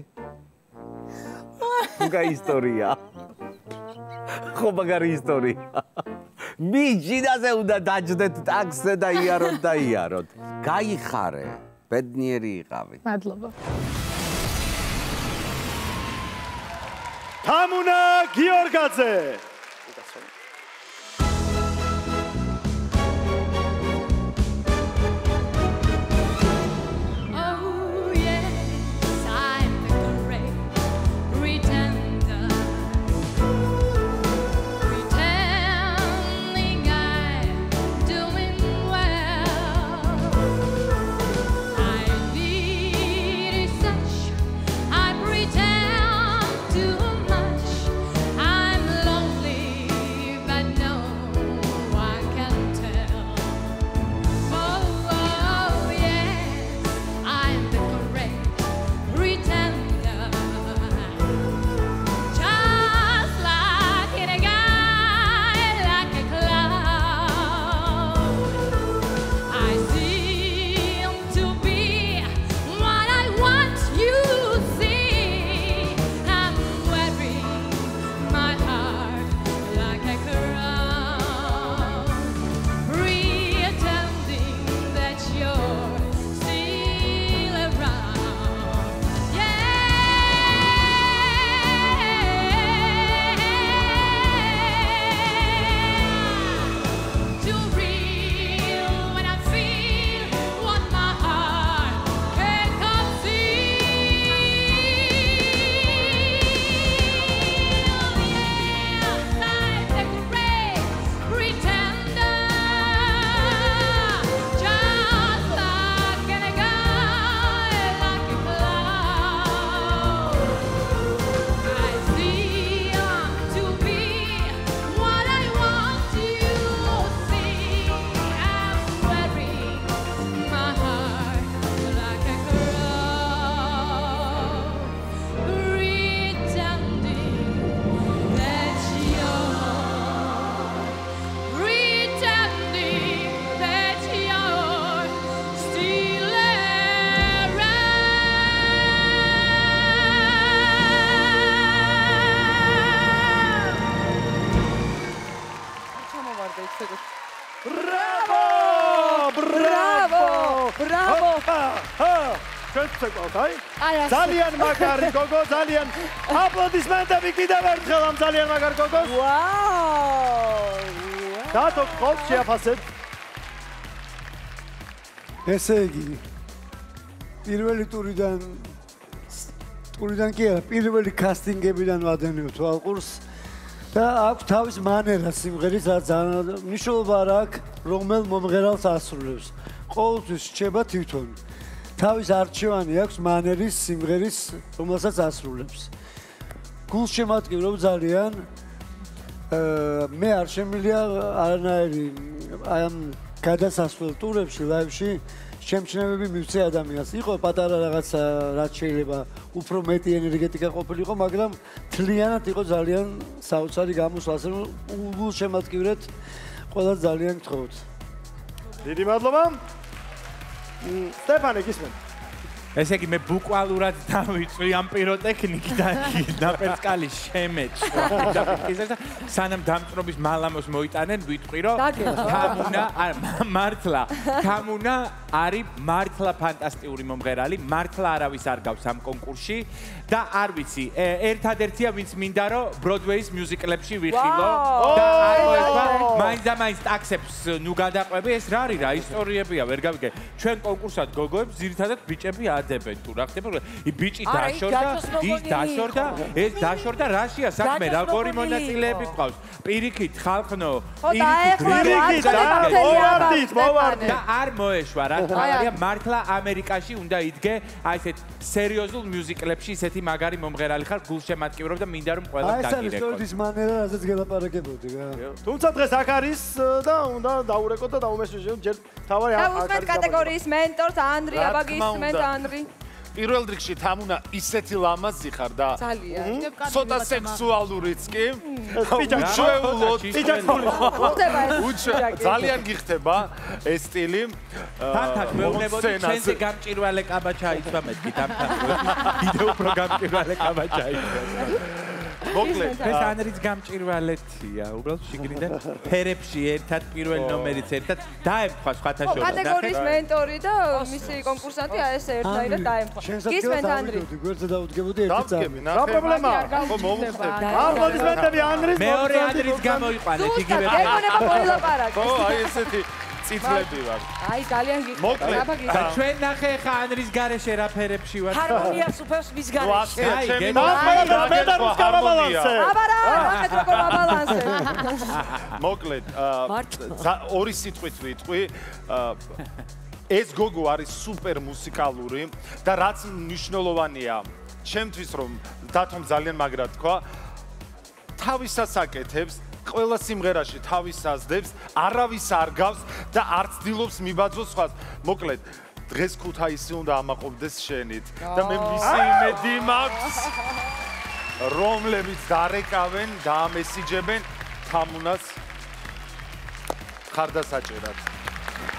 Speaker 7: უგა ისტორია. ხო მაგარი ისტორია. მის ჯინაზე უნდა დაჯდეთ ტაქსზე და იაროთ და იაროთ. გაიხარე, ბედნიერი იყავი.
Speaker 32: მადლობა.
Speaker 8: თამუნა გიორგაძე ძალიან მაგარი გოგო, ძალიან აპლოდისმენტები კიდევ ერთხელ ამ ძალიან მაგარ გოგოს.
Speaker 3: ვაუ!
Speaker 8: დათო ყავს შეაფასეთ.
Speaker 2: ესე იგი პირველი ტურიდან ტურიდან კი არა, პირველი კასტინგებიდან ვადენევთ ალყურს და აქვს თავის მანერა სიმღერის, რაც ძალიან მნიშვნელობა არ აქვს, რომელ მომღერალს ასრულებს. ყოველთვის რჩება თვითონ. თავის არჩევანი აქვს მანერის სიმღერის, რომელსაც ასრულებს. გულშემატკივრობ ძალიან. აა მე არ შემილია არანაირი აი ამ გადასასვლელ ტურებში, ლაივში შემჩნევები მივცე ადამიანს. იყო პატარა რაღაცა, რაც შეიძლება უფრო მეტი ენერგეტიკა ყოფილიყო, მაგრამ თლიანად იყო ძალიან საოცარი გამოსვლა, ასე რომ გულშემატკივრეთ ყველა ძალიან გთხოვთ.
Speaker 8: დიდი მადლობა. სტეფანე გისმენ.
Speaker 14: ესე იგი მე ბუკვალურად დავიწვი ამ პიროტექნიკიდან. [LAUGHS] ნაპერწკალი და ისე სანამ დამწრობის მალამოს მოიტანენ ვიტყვი რომ თამუნა არა მა- მართლა. თამუნა არის მართლა ფანტასტიკური მომღერალი, მართლა არავის არ გავს ამ კონკურსში და არ ვიცი, ერთადერთია ვინც მინდა რომ ბროდვეის მიუზიკლებში ვიხილო და არ მოევა მაინც და მაინც ტაქსებს ნუ გადაყვები, ეს რა არის რა ისტორიებია, ვერ გავიგე. ჩვენ კონკურსად გოგოებს ძირითადად ბიჭები ადებენ თუ რა ხდება. ი ბიჭი დაშორდა, ის დაშორდა, ეს დაშორდა რაშია საქმე, როგორი
Speaker 13: მოგონილი
Speaker 14: მონაწილეები ყავს. პირიქით ხალხნო,
Speaker 3: რა
Speaker 14: პირიქით, მოვარდით, მოვარდით. და არ მოეშვა რა თქმა
Speaker 3: აი,
Speaker 14: უნდა, მართლა ამერიკაში უნდა იდგე, აი ესეთ სერიოზულ მიუზიკლებში ისეთი მაგარი მომღერალი ხარ, გულშემატკივრობ და მინდა რომ ყველა
Speaker 2: აი ეს არის
Speaker 14: დაგირეკო.
Speaker 2: სწორედ ის მანერა, რასაც გელაპარაკებოდი რა.
Speaker 5: თუმცა დღეს აქ არის და უნდა დაურეკოთ და დაუმესვიჟოთ ჯერ თავი
Speaker 3: და
Speaker 5: აქ
Speaker 3: უსმენთ
Speaker 5: არის
Speaker 3: კატეგორიის მენტორს ანრი,
Speaker 4: რა
Speaker 3: აბა
Speaker 4: თქმა
Speaker 3: გისმენთ
Speaker 4: უნდა.
Speaker 3: ანრი.
Speaker 4: პირველ რიგში თამუნა ისეთი ლამაზი ხარ და
Speaker 3: ძალიან.
Speaker 4: ცოტა სექსუალურიც კი. [LAUGHS]
Speaker 5: პიჯაკი.
Speaker 4: უჩვეულოდ უჩვე- ძალიან გიხდება ეს სტილი.
Speaker 14: თამთათ მეუბნებოდი ჩვენზე გამჭირვალე კაბა ჩაიცვა მეთქი თამთათ კიდე [LAUGHS] უფრო გამჭირვალე კაბა ჩაიცვა
Speaker 4: მოკლედ
Speaker 14: ეს ანრიც გამჭირვალეთია უბრალოდ შიგნიდან ფერებში ერთად პირველ ნომერიც ერთად დაემთხვა სხვათა
Speaker 3: ხო,
Speaker 14: შორის
Speaker 3: კატეგორიის მენტორი და მისი კონკურსანტი აი ეს ერთნაირად დაემთხვა. გისმენთ ანრი.
Speaker 2: გვერდზე დაუდგებოდი ერთი წამი.
Speaker 5: რა პრობლემა?
Speaker 4: ხო, მოვუხდები.
Speaker 5: აპლოდისმენტები ანრის
Speaker 14: მეორე ადრის გამოიყვანეთ
Speaker 3: ზუსტად,
Speaker 14: იგივე
Speaker 3: გეგონება მოილაპარაკეს.
Speaker 4: ხო აი ესეთი წითლები ვარ
Speaker 3: აი ძალიან აბა
Speaker 14: და ჩვენ ნახე ხა ანრის გარეშე რა ფერებში ვარ
Speaker 13: ჰარმონიას უფევს მის გარეშე.
Speaker 14: აი, გენო.
Speaker 5: და მეტარულს გავაბალანსე.
Speaker 3: აბა რა, ნახეთ როგორ ვაბალანსე.
Speaker 4: მოკლედ აა, ორი სიტყვით ვიტყვი ეს გოგო არის სუპერ მუსიკალური და რაც მნიშვნელოვანია ჩემთვის რომ დათომ ძალიან მაგრად თქვა თავისას აკეთებს ყველა სიმღერაში თავის ასდებს არავის არ გავს და არც დილობს მიბაძოს სხვას მოკლედ დღეს ქუთაისი უნდა ამაყობდეს შენით და მე მისი იმედი მაქვს რომლებიც დარეკავენ დაამესიჯებენ თამუნას ხარდასაჭერად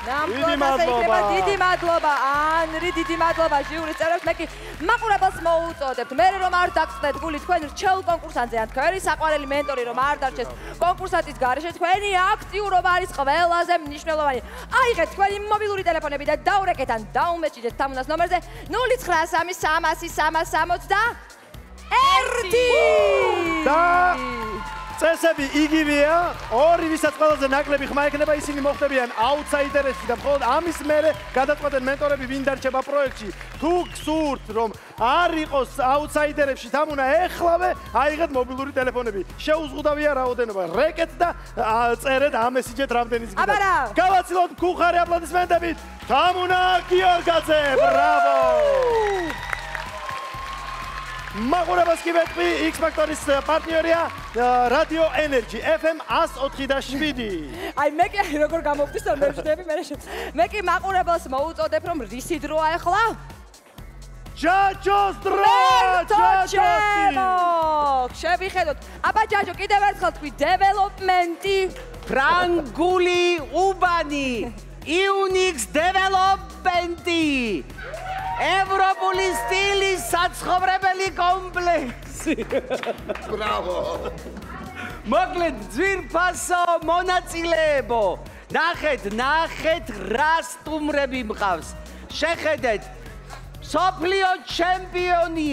Speaker 3: ნამდვილად იქნება დიდი მადლობა. ანრი დიდი მადლობა ჟიურის წევრებს მე კი მაყურებელს მოუწოდებთ მე რომ არ დაგწდეთ გული თქვენ რჩეულ კონკურსანტზე ან თქვენი საყვარელი მენტორი რომ არ დარჩეს კონკურსანტის გარეშე თქვენი აქტიურობა არის ყველაზე მნიშვნელოვანი. აიღეთ თქვენი მობილური ტელეფონები და დაურეკეთ ან დაუმეჭიდეთ თამუნას ნომერზე 09300 360
Speaker 5: და წესები იგივეა, ორი ვისაც ყველაზე ნაკლები ხმა ექნება, ისინი მოხდებიან აუთსაიდერებში და მხოლოდ ამის მერე გადაწყვეტენ მენტორები ვინ დარჩება პროექტში. თუ გსურთ რომ არ იყოს აუთსაიდერებში თამუნა ეხლავე, აიღეთ მობილური ტელეფონები. შეუზღუდავია რაოდენობა. რეკეთ და წერეთ ამესიჯეთ რამდენის
Speaker 3: რა?
Speaker 5: გავაცილოთ ქუხარი აპლოდისმენტებით. თამუნა გიორგაძე, ბრავო! მაგურებას კი ვეთქვი X Factor-ის პარტნიორია რადიო ენერგი FM 104.7.
Speaker 3: აი მე კი როგორ გამოვდის მე ვждები მე შე- მე კი მაყურებელს მოუწოდებ რომ რისი დროა ახლა
Speaker 5: ჯაჯოს დრო, ჯაჯოსი.
Speaker 3: ჯაჯო შევიხედოთ აბა ჯაჯო კიდევ ერთხელ თქვი დეველოპმენტი.
Speaker 7: ფრანგული უბანი [LAUGHS] იუნიქს დეველოპმენტი ევროპული სტილის საცხოვრებელი კომპლექსი.
Speaker 10: ბრავო
Speaker 7: მოკლედ ძვირფასო მონაწილეებო. ნახეთ ნახეთ რა სტუმრები მყავს. შეხედეთ სოფლიო ჩემპიონი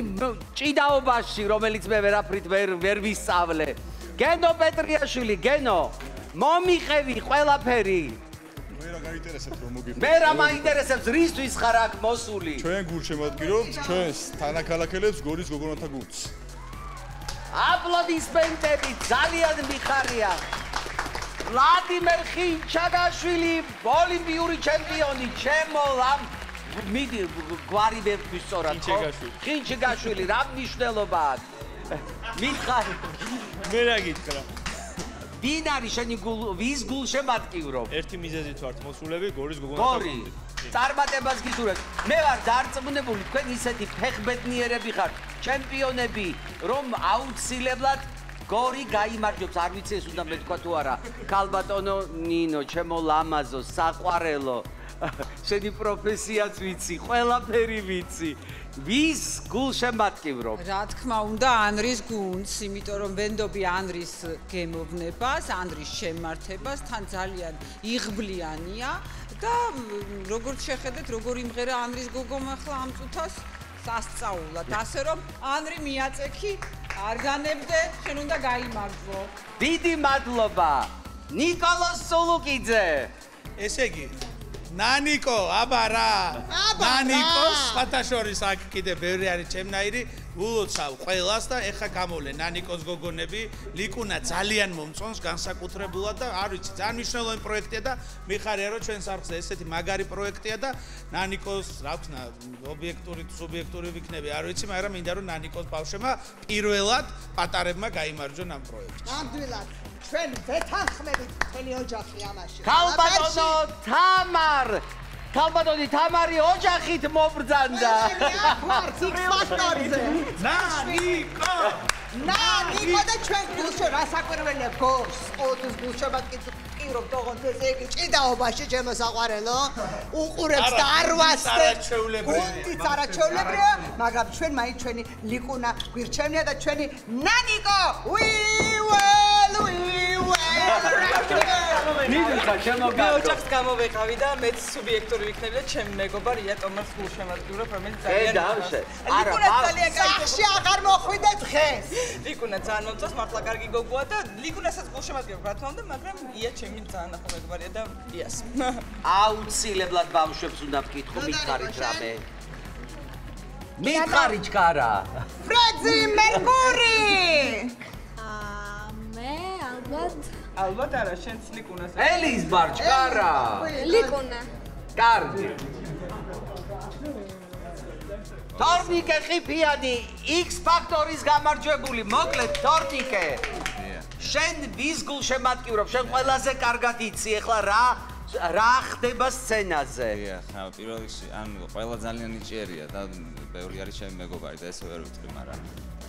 Speaker 7: ჭიდაობაში რომელიც მე ვერაფრით ვერ ვერ ვისწავლე. გენო პეტრიაშვილი გენო მომიყევი ყველაფერი
Speaker 33: მე რა გაინტერესებს რომ მოგიფიქრე
Speaker 7: მე რა მაინტერესებს რისთვის ხარ აქ მოსული?
Speaker 33: ჩვენ გულშემატკივრობთ ჩვენს თანაქალაქელებს გორის გოგონათა გუნდს
Speaker 7: აპლოდისმენტები ძალიან მიხარია. ვლადიმერ ხინჩაგაშვილი ოლიმპიური ჩემპიონი. ჩემო ლამ მიდი გვარი ვერთვის სწორად ხო?
Speaker 22: ხინჩეგაშვილი.
Speaker 7: რა მნიშვნელობა აქვს? მითხარი
Speaker 22: მე რა გითხრა
Speaker 7: ვინ არის შენი გულ ვის გულშემატკივრო
Speaker 22: ერთი მიზეზით ვართ მოსულები გორის გოგონა
Speaker 7: გორი წარმატებას გისურვებ. მე ვარ დარწმუნებული თქვენ ისეთი ფეხბედნიერები ხართ ჩემპიონები რომ აუცილებლად გორი გაიმარჯვებს. არ ვიცი ეს უნდა მეთქვა თუ არა. ქალბატონო ნინო ჩემო ლამაზო საყვარელო. [LAUGHS] შენი პროფესიაც ვიცი ყველაფერი ვიცი ვის გულშემატკივრო
Speaker 21: რა თქმა უნდა ანრის გუნდს, იმიტომ რომ ვენდობი ანრის გემოვნებას, ანრის შემართებას, თან ძალიან იღბლიანია და როგორც შეხედეთ, როგორ იმღერა ანრის გოგომ ახლა ამ წუთას? სასწაულად, ასე რომ ანრი მიაწექი, არ განებდე, შენ უნდა გაიმარჯვო.
Speaker 7: დიდი მადლობა. ნიკოლოს სულუკიძე.
Speaker 22: ესე იგი ნანიკო, აბა რა. ნანიკო, ფათაშორის აქ კიდე ბევრი არის ჩემნაირი. ულოცავ ყველას და ეხა გამოვლე ნანიკოს გოგონები. ლიკუნა ძალიან მომწონს განსაკუთრებულად და არ ვიცი, ძალიან მნიშვნელოვანი პროექტია და მიხარია რომ ჩვენს არხზე ესეთი მაგარი პროექტია და ნანიკოს, რა ვქნა, ობიექტური სუბიექტური ვიქნები, არ ვიცი, მაგრამ მინდა რომ ნანიკოს ბავშვებმა პირველად პატარებმა გამოიმარჯვონ ამ პროექტში.
Speaker 9: ნამდვილად ჩვენ ვეთანხმებით მთელი ოჯახი ამაში.
Speaker 7: ქალბატონო თამარ ქალბატონი თამარი ოჯახით მობრძანდა.
Speaker 9: ფაქტორზე.
Speaker 22: ნანიკო
Speaker 9: ნანიკო და ჩვენ გულშო რა საკვირველია? გორს ყოველთვის გულშობად კი ყირობ თողონ ესე იგი ჭიდაობაში ჩემო საყვარელო უყურებს და არ ვასწრებ
Speaker 22: არაჩვეულებრივია.
Speaker 9: გუნდიც არაჩვეულებრივია მაგრამ ჩვენ მაინც ჩვენი ლიკუნა გვირჩევნია და ჩვენი ნანიკო we will we will
Speaker 7: მიდუცა ჩემო
Speaker 21: მე ოჯახს გამოვეყავი და მეც სუბიექტური ვიქნები და ჩემ მეგობარ ია ტომას გულშემატკივრობ რომელიც ძალიან
Speaker 7: დავშე.
Speaker 21: არა
Speaker 9: ლიკუნა
Speaker 21: ძალიან კაი
Speaker 9: სახში აღარ მოხვიდე დღეს
Speaker 21: ლიკუნა ძალიან მომწონს მართლა კარგი გოგოა და ლიკუნასაც გულშემატკივრობ რა თქმა უნდა მაგრამ ია ჩემი ძალიან ახო მეგობარია და იას.
Speaker 7: აუცილებლად ბავშვებს უნდა ვკითხო მითხარით რამე. მითხარი ჩქარა
Speaker 9: ფრეძი მერკური!
Speaker 34: მე ალბათ.
Speaker 21: ალბათ არა შენც ლიკუნას
Speaker 7: ელის ბარჩკარა
Speaker 34: ლიკუნა
Speaker 7: კარგი თორნიკე ყიფიანი X ფაქტორის გამარჯვებული მოკლედ თორნიკე შენ ვის გულშემატკივრობ შენ ყველაზე კარგად იცი ეხლა რა რა ხდება სცენაზე?
Speaker 35: ხა პირველ რიგში ან ყველა ძალიან ნიჭიერია და ბევრი არის ჩემი მეგობარი და ესე ვერ ვიტყვი, მაგრამ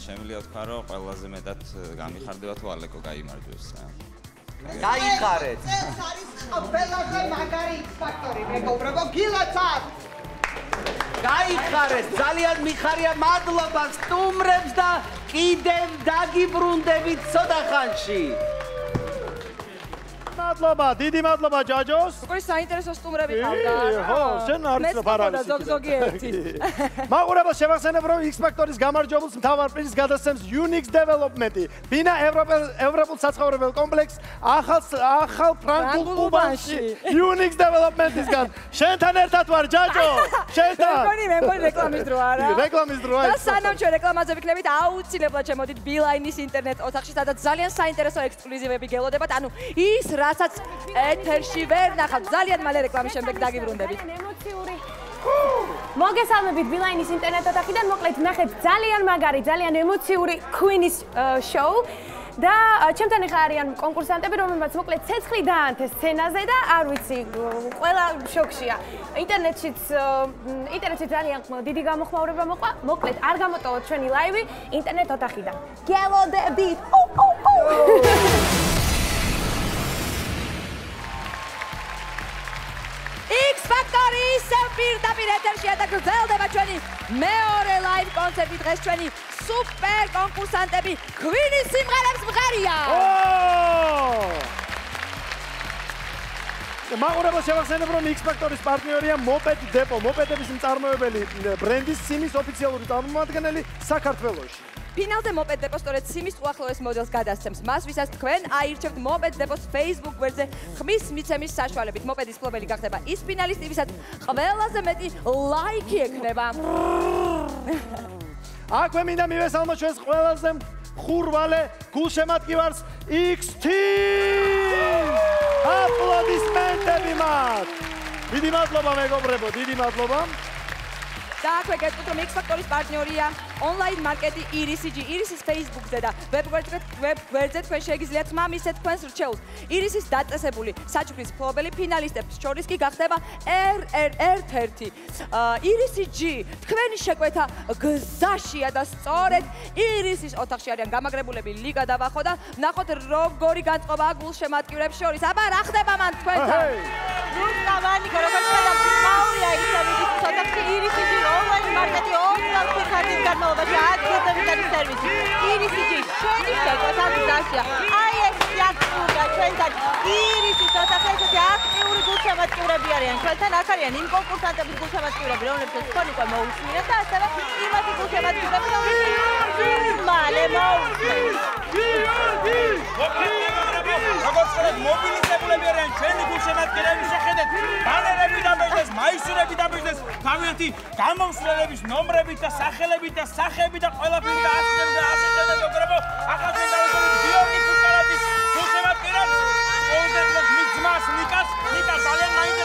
Speaker 35: შემიძლია თქვა, რომ ყველაზე მეტად გამიხარდება თუ ალეკო გაიმარჯვებს რა.
Speaker 7: გაიხარეთ.
Speaker 9: ეს არის ყველაზე მაგარი ფაქტორი. მეგობრებო გილაცად
Speaker 7: გაიხარეთ ძალიან მიხარია მადლობა სტუმრებს და კიდევ დაგიბრუნდებით ცოტა ხანში
Speaker 5: მადლობა, დიდი მადლობა ჯაჯოს.
Speaker 3: უკვე საინტერესო სტუმრები ყავდა.
Speaker 5: ხო, შენ არ იცნობ არ არის.
Speaker 3: ზოგ ზოგიერთი. [LAUGHS]
Speaker 5: მაყურებელს შევახსენებ რომ X Factor-ის გამარჯვებულს მთავარ პრიზს გადასცემს Unix Development-ი. ბინა ევროპელ ევროპულ საცხოვრებელ კომპლექს ახალ ახალ ფრანგულ უბანში. Unix Development-ისგან შენთან ერთად ვარ ჯაჯო. შენთან.
Speaker 3: მეგონი მე მგონი რეკლამის დრო არა.
Speaker 5: რეკლამის დროა
Speaker 3: და
Speaker 5: ეს.
Speaker 3: სანამ ჩვენ რეკლამაზე ვიქნებით, აუცილებლად შემოდით Beeline-ის ინტერნეტ ოთახში, სადაც ძალიან საინტერესო ექსკლუზივები გელოდებათ. ანუ ის, რასაც ეთერში ვერ ნახავთ. ძალიან მალე რეკლამის შემდეგ დაგიბრუნდებით.
Speaker 34: ემოციური. მოგესალმებით ბილაინის ინტერნეტ ოთახიდან მოკლედ ნახეთ. ძალიან მაგარი ძალიან ემოციური Queen-ის შოუ და ჩემთან ახლა არიან კონკურსანტები რომელმაც მოკლედ ცეცხლი დაანთეს სცენაზე და არ ვიცი ყველა შოქშია. ინტერნეტშიც ინტერნეტში ძალიან დიდი გამოხმაურება მოყვა. მოკლედ არ გამოტოვოთ ჩვენი ლაივი. ინტერნეტ ოთახიდან გელოდებით. ო ო ო
Speaker 3: X Factor ისევ პირდაპირ ეთერშია და გრძელდება ჩვენი მეორე live კონცერტი დღეს ჩვენი სუპერ კონკურსანტები Queen-ის სიმღერებს მღერია.
Speaker 5: მაყურებელს შევახსენებ რომ X Factor-ის პარტნიორია Moped Depot, მოპედების მწარმოებელი ბრენდის სიმის ოფიციალური წარმომადგენელი საქართველოში.
Speaker 3: ფინალზე Moped Depot სწორედ სიმის უახლოეს მოდელს გადასცემს. მას ვისაც თქვენ აირჩევთ Moped Depot-s Facebook გვერდზე ხმის მიცემის საშუალებით. Moped-ის ფლობელი გახდება ის ფინალისტი, ვისაც ყველაზე მეტი ლაიქი ექნება. [LAUGHS]
Speaker 5: აქვე მინდა მივესალმო ჩვენს ყველაზე ხურვალე გულშემატკივარს XT! აპლოდისმენტები მათ! დიდი მადლობა მეგობრებო, დიდი მადლობა.
Speaker 3: და აქვე გეტყვით რომ X Factor-ის პარტნიორია ონლაინ მარკეტი IRISG, IRIS-ის Facebook-ზე და ვებ გვერდზე ვებ გვერდზე თქვენ შეგიძლიათ მამისეთ თქვენს რჩეულს. IRIS-ის დაწესებული საჩუქრის ფლობელი ფინალისტებს შორის კი გახდება RR1. IRISG თქვენი შეკვეთა გზაშია და სწორედ IRIS-ის ოთახში არიან გამაგრებულები ლიგა და ვახო და ნახოთ როგორი განწყობა გულშემატკივრებს შორის. აბა რა ხდება მან თქვენთან?
Speaker 36: ზუსტა მანიკა როგორც ხედავთ მაურია ისევ ოთახში IRISG ონლაინ მარკეტი 20 ხანით განმავლობაში აკეთებს სერვისი. IRISG შენი შეკვეთა გზაშია. აი ეს იაკუგა ჩვენთან ირისის ოთახი ესეთი აქტიური გულშემატკივრები არიან ჩვენთან აქ არიან იმ კონკურსანტების გულშემატკივრები რომლებსაც თქვენ უკვე მოусმინეთ და ასევე იმათი გულშემატკივრები რომლებსაც მალე
Speaker 22: როგორც ხარეთ მობილიზებულები არიან ჩვენი გულშემატკივრების შეხედეთ. ბანერები დაბეჭდეს მაისურები დაბეჭდეს თავიანთი გამომსვლელების ნომრებით და სახელებით და სახეებით და ყველაფერი ასლები და ასე შემდეგ უბრალოდ ახლა ჩვენ დავიწყოთ გიორგი ფუტკარაძის გულშემატკივრად ყოველდღიურად მის ძმას ნიკას. ნიკა ძალიან მაინტერესებს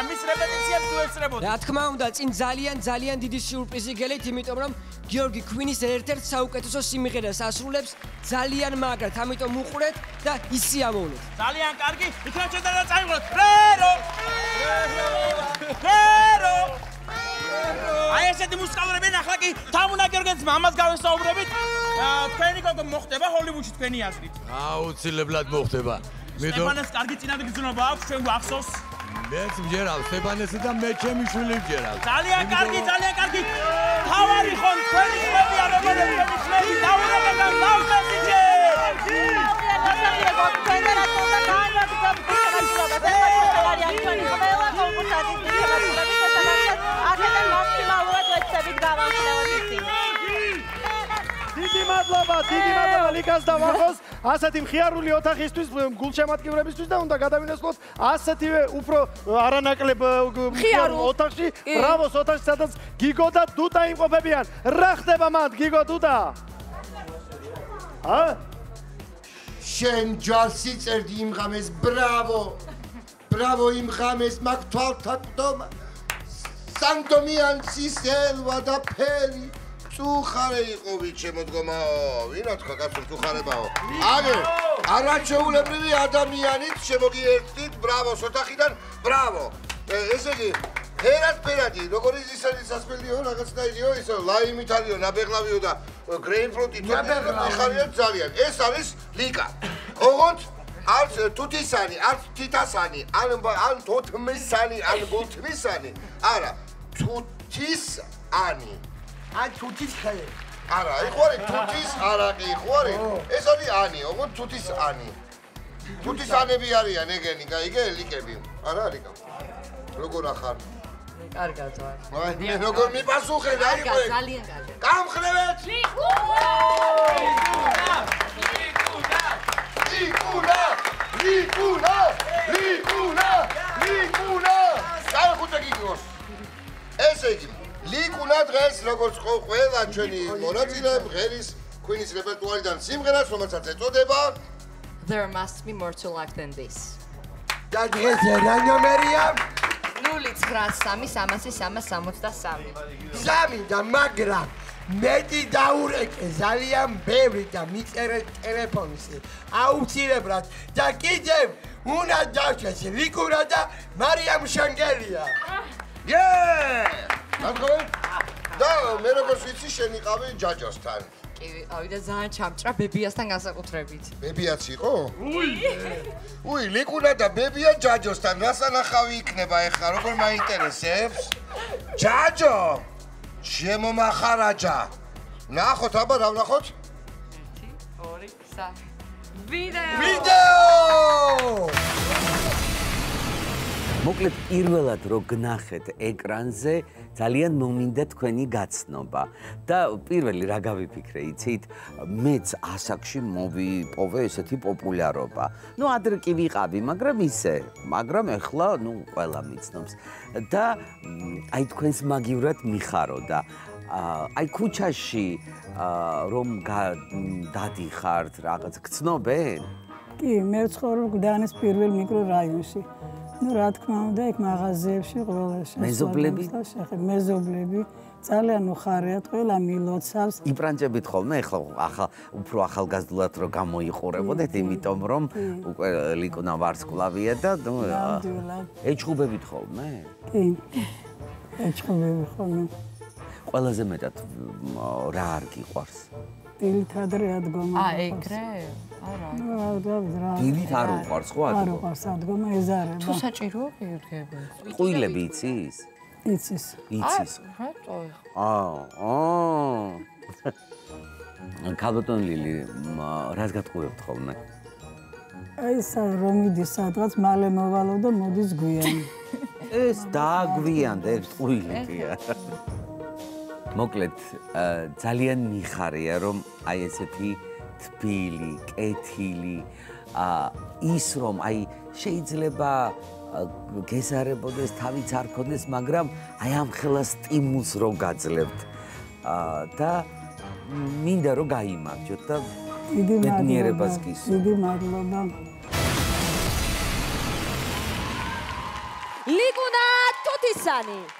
Speaker 22: მაგრამ მის რეპეტიციებს თუ ეცრებოდი
Speaker 37: რა თქმა უნდა, წინ ძალიან ძალიან დიდი სიურპრიზი გელით, იმიტომ რომ გიორგი ქვინის ერთ-ერთ საუკეთესო სიმღერას ასრულებს ძალიან მაგრად, ამიტომ უყურეთ და ისიამოვნეთ.
Speaker 22: ძალიან კარგი. იქნა ჩვენ და წაივლოთ ფრერო ფრერო აი ესეთი მუსიკალურები ახლა კი თამუნა გიორგენს მამას გავესაუბრებით. თქვენი გოგო მოხდება? ჰოლივუდში თქვენი აზრით.
Speaker 38: აუცილებლად მოხდება. მიდო
Speaker 22: სტეფანეს კარგი წინადგრძნობა აქვს ჩვენ გვახსოვს
Speaker 38: მეც მჯერავ სტეფანესი და მე ჩემი შვილი მჯერავ.
Speaker 22: ძალიან კარგი ძალიან კარგი. თავარი ხომ თქვენი ხმებია როგორი თქვენი ხმები დაურეკეთ და
Speaker 5: დიდი მადლობა, დიდი მადლობა ლიკას და ვახოს. ასეთი მხიარული ოთახისთვის, გულშემატკივრებისთვის და უნდა გადავინაცვლოთ ასეთივე უფრო არანაკლებ მხიარულ ოთახში. ბრავოს ოთახში, სადაც გიგო და დუდა იმყოფებიან. რა ხდება მათ, გიგო დუდა? ა?
Speaker 10: შენ ჯალსი წერდი იმ ღამეს, ბრავო! ბრავო იმ ღამეს, მაგ თვალთა ყდომა. სანტომიანცის ელვა და ფერი. წუხარე იყო ვიჩე მოდგომაო. ვინა თქვა კაცო წუხარებაო. აგე, არაჩეულებრივი ადამიანით შემოგიერთდით ბრავოს ოთახიდან. ბრავო. ესე იგი ფერად ფერადი, როგორი ისეთი სასმელიო რაღაცნაირიო, ისე ლაიმით არისო, ნაბეღლავიო და გრეინფრუტი
Speaker 12: ნაბეღლავი.
Speaker 10: ხარიო ძალიან. ეს არის ლიკა. ოღონდ არც თუთისანი, არც თითასანი, ან ან თოთმისანი, ან გულთმისანი. არა, თუთისანი.
Speaker 12: ან თუთის ხე.
Speaker 10: არა, იყო არის თუთის არაკი, იყო არის. ეს არის ანი, ოღონდ თუთის ანი. თუთის ანები არიან ეგენი, გაიგე ლიკები. არა, ლიკა. როგორ ახარ?
Speaker 39: კარგად ვარ.
Speaker 10: მე როგორ მიპასუხე, აი
Speaker 39: კარგად,
Speaker 10: ყო.
Speaker 39: ძალიან კარგად.
Speaker 10: გამხრევეთ! ლიკუნა! ლიკუნა! ლიკუნა! ლიკუნა! დაიხუტე გიგოს. ესე იგი, ლიკუნა დღეს როგორც ყველა ჩვენი მონაწილე ღერის ქუინის რეპერტუარიდან სიმღერას, რომელსაც ეწოდება
Speaker 40: There must be more to life than this.
Speaker 12: და დღეს რა ნომერია?
Speaker 40: 0936363.
Speaker 12: სამი და მაგრამ მეტი დაურეკე ძალიან ბევრი და მიწერე ტელეფონზე აუცილებლად და კიდევ უნდა დავჭეს ლიკურა და მარიამ შანგელია
Speaker 10: იე! აკო? და მე როგორც ვიცი, შენ იყავი ჯაჯოსთან.
Speaker 40: კი, ავიდა ძალიან ჩამჭრა ბებიასთან განსაკუთრებით.
Speaker 10: ბებიაც იყო? უი! უი, ლიკუნა და ბებია ჯაჯოსთან, რასანახავი იქნება ეხლა, როგორ მაინტერესებს? ჯაჯო! შემომახარაჯა. ნახოთ, აბა, რა ვნახოთ?
Speaker 40: 2 3 ვიდეო.
Speaker 10: ვიდეო!
Speaker 7: მოკლედ პირველად რო გნახეთ ეკრანზე ძალიან მომინდა თქვენი გაცნობა. და პირველი რა გავიფიქრე იცით? მეც ასაკში მოვიპოვე ესეთი პოპულარობა. ნუ ადრე კი ვიყავი მაგრამ ისე მაგრამ ეხლა ნუ ყველა მიცნობს. და აი თქვენს მაგივრად მიხარო და აი ქუჩაში რომ გა- მ, დადიხართ რაღაც გცნობენ?
Speaker 34: კი, მე ვცხოვრობ გდანის პირველ მიკრორაიონში. Ну რა თქმა უნდა, იქ მაღაზიებში ყველა
Speaker 7: მეზობლები?
Speaker 34: მეზობლები ძალიან უხარიათ, ყველა მილოცავს.
Speaker 7: იპრანჭებით ხოლმე ახლა ახალ უფრო ახალგაზრდულად რო გამოიყურებოდეთ, იმიტომ რომ უკვე ლიკუნა ვარსკვლავია და ნუ ეჩხუბებით ხოლმე.
Speaker 34: კი. ეჭხობები ხოლმე.
Speaker 7: ყველაზე მეტად რა არ გიყვარს?
Speaker 34: დილით ადრე ადგომა.
Speaker 40: აა, ეგრე? არა.
Speaker 34: რა რა.
Speaker 7: დილით არ უყვარს ხო
Speaker 34: არ
Speaker 7: ადგომა?
Speaker 34: უყვარს ადგომა ეზარება.
Speaker 40: თუ საჭირო გიორგები.
Speaker 7: ყუილები იცის?
Speaker 34: იცის.
Speaker 7: იცის.
Speaker 40: რატო?
Speaker 7: აა, აა. კალბატონ ლილი, რას გატყუებთ ხოლმე?
Speaker 34: აი ეს რომ მიდის სადღაც მალე მოვალო და მოდის გვიანი.
Speaker 7: ეს დააგვიანდა ეს ყვილია. მოკლედ ძალიან მიხარია რომ აი ესეთი თბილი, კეთილი აა ის რომ აი შეიძლება აა, გეზარებოდეს, თავიც არ ქონდეს, მაგრამ აი ამ ხელა სტიმულს რო გაძლევთ. აა და მინდა რომ გაიმარჯოთ და
Speaker 34: დიდი მადლობა.
Speaker 7: ბედნიერებას გისურვებთ.
Speaker 34: დიდი მადლობა.
Speaker 8: ლიკუნა თუთისანი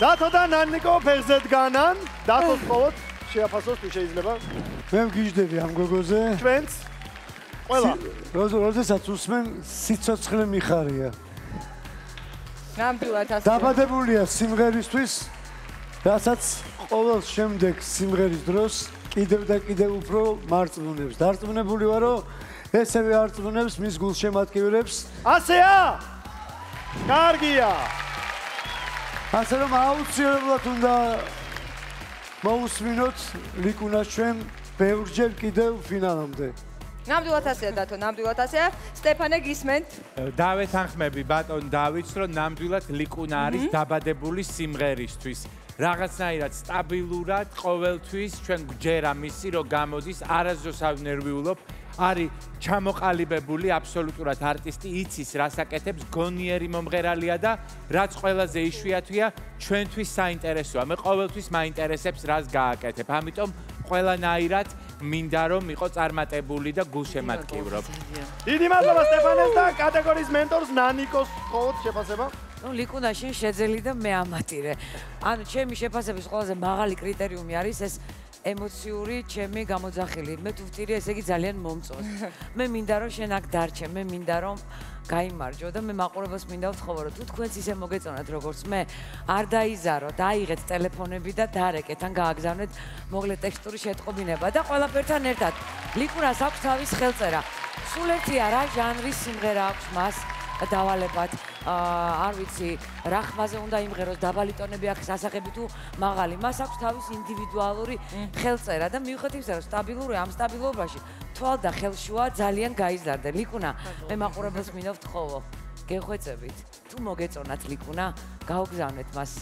Speaker 5: დათო და ნანიკო ფეხზე დგანან. დათოს ყოვოთ შეაფასოს თუ შეიძლება.
Speaker 2: მე მგიჟდები ამ გოგოზე.
Speaker 5: ჩვენც ყველა.
Speaker 2: როდესაც უსმენ სიცოცხლე მიხარია.
Speaker 8: ნამდვილად ასე
Speaker 2: დაბადებულია სიმღერისთვის, რასაც ყოველ შემდეგ სიმღერის დროს კიდევ და კიდევ უფრო მარწმუნებს. დარწმუნებული ვარო, ესევე არწმუნებს მის გულშემატკივრებს.
Speaker 5: ასეა! კარგია!
Speaker 2: ასე რომ აუცილებლად უნდა მოусმინოთ ლიკუნას ჩვენ ბევრჯერ კიდევ ფინალამდე.
Speaker 8: ნამდვილად ასეა დათო ნამდვილად ასეა. სტეფანე გისმენთ.
Speaker 14: დავეთანხმები ბატონ დავითს რომ ნამდვილად ლიკუნა არის დაბადებული სიმღერისთვის. რაღაცნაირად სტაბილურად ყოველთვის ჩვენ გვჯერა მისი რომ გამოდის არასდროს არ ნერვიულობ არის ჩამოყალიბებული აბსოლუტურად არტისტი იცის რას აკეთებს გონიერი მომღერალია და რაც ყველაზე იშვიათია ჩვენთვის საინტერესოა მე ყოველთვის მაინტერესებს რას გააკეთებ ამიტომ ყველანაირად მინდა რომ იყო წარმატებული და გულშემატკივრო
Speaker 5: დიდი მადლობა სტეფანეს და კატეგორიის მენტორს ნანიკოს ყოვოთ შეფასება.
Speaker 13: ნუ ლიკუნა შენ შეძელი და მე ამატირე. ანუ ჩემი შეფასების ყველაზე მაღალი კრიტერიუმი არის ეს ემოციური ჩემი გამოძახილი. მე თუ ვთირი, ესე იგი ძალიან მომწონს. [LAUGHS] მე მინდა რომ შენ აქ დარჩე, მე მინდა რომ გაიმარჯო და მე მაყურებელს მინდა ვთხოვო რომ თუ თქვენც ისე მოგეწონათ როგორც მე, არ დაიზაროთ, აიღეთ ტელეფონები და დარეკეთ, ან გააგზავნეთ მოკლე ტექსტური შეტყობინება და ყველაფერთან ერთად ლიკუნას აქვს თავის ხელწერა. სულ ერთია რა ჟანრის სიმღერა აქვს მას. დავალებად. აა არ ვიცი, რა ხმაზე უნდა იმღეროს დაბალი ტონები აქვს ასაღები თუ მაღალი. მას აქვს თავის ინდივიდუალური ხელწერა და მიუხედავად იმისა, რომ სტაბილური ამ სტაბილობაში თვალ და ხელშუა ძალიან გაიზარდე. ლიკუნა, მე მაყურებელს მინდა ვთხოვო. გეხვეწებით. თუ მოგეწონათ ლიკუნა, გაუგზავნეთ მას.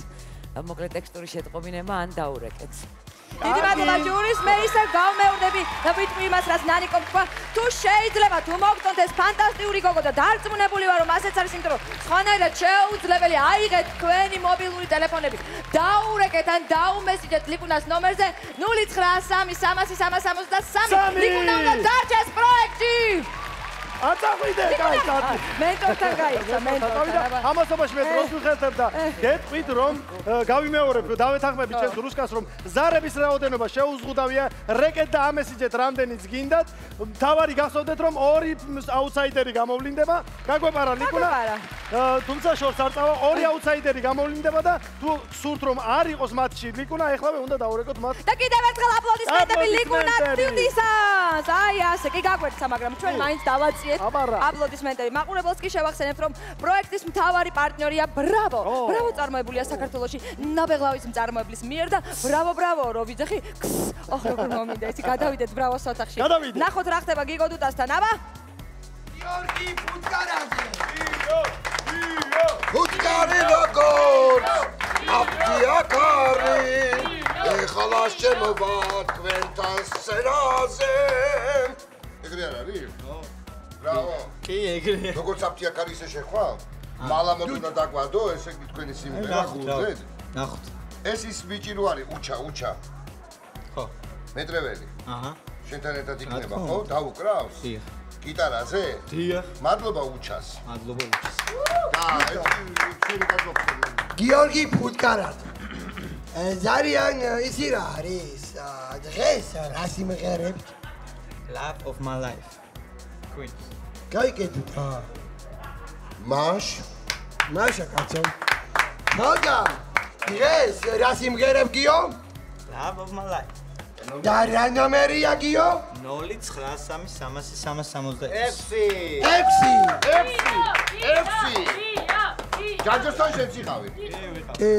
Speaker 13: მოკლე ტექსტური შეტყობინება ან დაურეკეთ.
Speaker 3: დიდი მადლობა ჯურის მე ისე გავმეორდები და ვიტყვი იმას რაც ნანიკომ თქვა თუ შეიძლება თუ მოგწონთ ეს ფანტასტიკური გოგო და დარწმუნებული ვარ რომ ასეც არის იმიტომ რომ სხვანაირად შეუძლებელი აიღეთ თქვენი მობილური ტელეფონები. დაურეკეთ ან დაუმესიჯეთ ლიკუნას ნომერზე 09333 ლიკუნა უნდა დარჩეს პროექტი
Speaker 5: აწახვიდე კაი წაწი
Speaker 3: მენტორთან გაიცა მენტორთან
Speaker 5: ამასობაში მე დროს ვიხერხებ და გეტყვით რომ გავიმეორებ დავეთანხმები ჩემს რუსკას რომ ზარების რაოდენობა შეუზღუდავია რეკეთ და ამესიჯეთ რამდენიც გინდათ. თავარი გახსოვდეთ რომ ორი აუთსაიდერი გამოვლინდება. გაგვეპარა ლიკუნა თუმცა შორს არ წავა ორი აუთსაიდერი გამოვლინდება და თუ სურთ რომ არ იყოს მატჩი ლიკუნა ეხლა უნდა დაურეკოთ მათ.
Speaker 3: და კიდევ ერთხელ აპლოდისმენტები ლიკუნა თუნდისას აი ასე კი გაგვერცა მაგრამ ჩვენ მაინც დავაწიეთ მოგიძიეთ აპლოდისმენტები. მაყურებელს კი შევახსენებთ, რომ პროექტის მთავარი პარტნიორია ბრავო. ბრავო წარმოებულია საქართველოში ნაბეღლავის მწარმოებლის მიერ და ბრავო ბრავო რო ვიძახი. ოხ როგორ მომინდა ისი გადავიდეთ ბრავოს ოთახში. ნახოთ რა ხდება გიგო დუტასთან, აბა.
Speaker 12: გიორგი ფუტკარაძე.
Speaker 10: გიო, გიო. ფუტკარი როგორ? აფთიაკარი. ეხლა შემოვარ თქვენთან სერაზე. ეგრე არ არის? ხო. ბრავო.
Speaker 41: კი, ეგრე.
Speaker 10: როგორც აფთიაკარი ისე შეხვა? მალამოდ უნდა დაგვადო, ესე იგი თქვენი სიმღერა გულზე.
Speaker 41: ნახოთ.
Speaker 10: ეს ის ბიჭი რო არის, უჩა, უჩა.
Speaker 41: ხო.
Speaker 10: მეტრეველი.
Speaker 41: აჰა.
Speaker 10: შენთან ერთად იქნება, ხო? დაუკრავს? დიახ. გიტარაზე?
Speaker 41: დიახ.
Speaker 10: მადლობა უჩას.
Speaker 41: მადლობა უჩას.
Speaker 10: და ეს
Speaker 12: გიორგი ფუტკარად. ზარიან ისი რა არის? დღეს რა სიმღერებს?
Speaker 41: Love of my life. Queen.
Speaker 12: გაიგეთ რა. მაშ მაშა კაცო. მაგა დღეს რა სიმღერებ გიო?
Speaker 41: Love of my life.
Speaker 12: და რა ნომერია გიო?
Speaker 41: 0933366.
Speaker 12: 6 6
Speaker 10: 6 ჯაჯოსთან შენც იყავი?
Speaker 12: კი.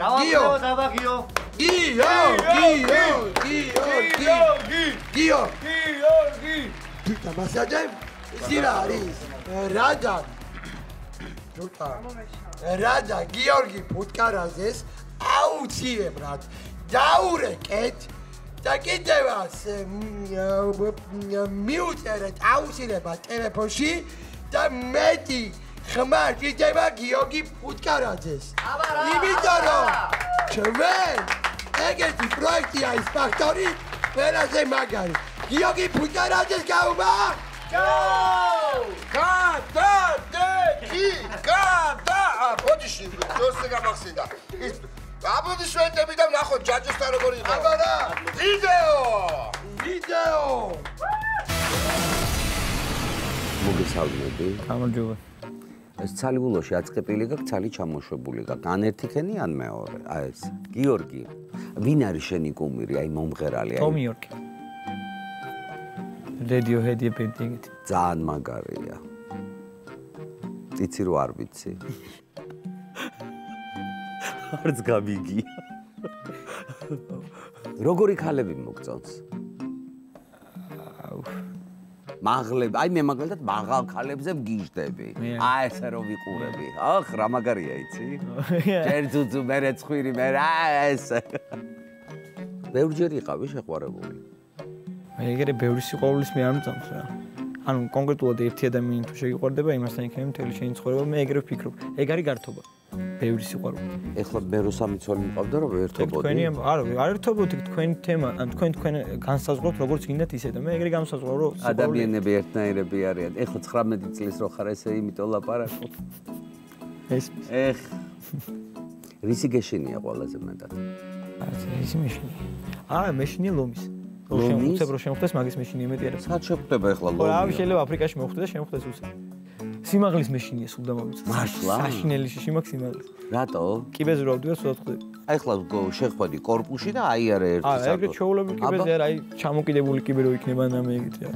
Speaker 41: გავაკეთო დაბა გიო.
Speaker 12: გიო, გიო, გიო, გიო, გიო.
Speaker 41: გიორგი.
Speaker 12: თვითონ მასაჯე ისი რა არის? რადა. თუთა. რადა გიორგი ფუტკარაძეს აუცილებლად დაურეკეთ და კიდევაც მიუწერეთ აუცილებლად ტელეფონში და მეტი ხმა ჭირდება გიორგი ფუტკარაძეს. იმიტომ რომ ჩვენ ეგეთი პროექტია ის ფაქტორი ყველაზე მაგარი. გიორგი ფუტკარაძეს გაუმა!
Speaker 10: გაუ! გადა დე კი გადა! ბოდიში ძოსე გამახსენდა. ის აპლოდისმენტები და ნახოთ ჯაჯოსთან როგორ იყო. აბარა! ვიდეო!
Speaker 12: ვიდეო!
Speaker 42: მოგესალმები.
Speaker 41: გამარჯობა.
Speaker 42: ეს ცალიბულოში აწყებილი გაქვს, ცალი ჩამოშვებული გაქვს. ან ერთი ხენი, ან მეორე. აი ეს. გიორგი. ვინ არის შენი კუმირი? აი მომღერალი აი.
Speaker 41: ტომი იორკი. Radiohead-ი პენტინგით.
Speaker 42: ძალიან მაგარია. იცი რო არ ვიცი. არც გამიგია. როგორი ქალები მოგწონს? მაღლებ, აი მე მაგალითად მაღალ ქალებზე ვგიჟდები. აი ესე რომ ვიყურები. ახ, რა მაგარია იცი? ჯერ ძუძუ, მე რეცხვირი, მე რა ესე. ბევრჯერ იყავი შეყვარებული.
Speaker 41: აი ეგრე ბევრი სიყვარულის მე არ მწამს რა. ანუ კონკრეტულად ერთი ადამიანი თუ შეიყვარდება, იმასთან იქნება მთელი შენი ცხოვრება, მე ეგრე ვფიქრობ. ეგ არის გართობა. ბევრი სიყვარული.
Speaker 42: ეხლა მე რო სამი ცოლი მყავდა რომ ერთობოდი.
Speaker 41: თქვენი არა, არ ერთობოდი თქვენი თემა, ან თქვენ თქვენ განსაზღვროთ როგორც გინდათ ისე და მე ეგრე გამოსაზღვრო რომ
Speaker 42: ადამიანები ერთნაირები არიან. ეხლა 19 წლის რო ხარ ესე იმიტომ ლაპარაკობ.
Speaker 41: ეს
Speaker 42: ეხ რისი გეშინია ყველაზე მეტად?
Speaker 41: არა, ისი მეშინია. აა, მეშინია ლომის. რომ შემოხვდეთ, რომ შემოხვდეს მაგის მეშინია მეტი არა.
Speaker 42: სად შეხვდება ეხლა ლოგი?
Speaker 41: რა შეიძლება აფრიკაში მოხვდეს, შემოხვდეს უცებ. სიმაღლის მეშინია სულ დამავიწყე.
Speaker 42: მართლა?
Speaker 41: საშინელიში სიმაგ სიმაღლის.
Speaker 42: რატო?
Speaker 41: კიბეზე რომ ვდგარ, სულ ხდები.
Speaker 42: აი ხლა შეხყვადი корпуში და აი არა ერთი
Speaker 41: სათო. აი ეგრე ჩაულები კიბეზე არა, აი ჩამოკიდებული კიბე რო იქნება ნამე ეგეთ რა.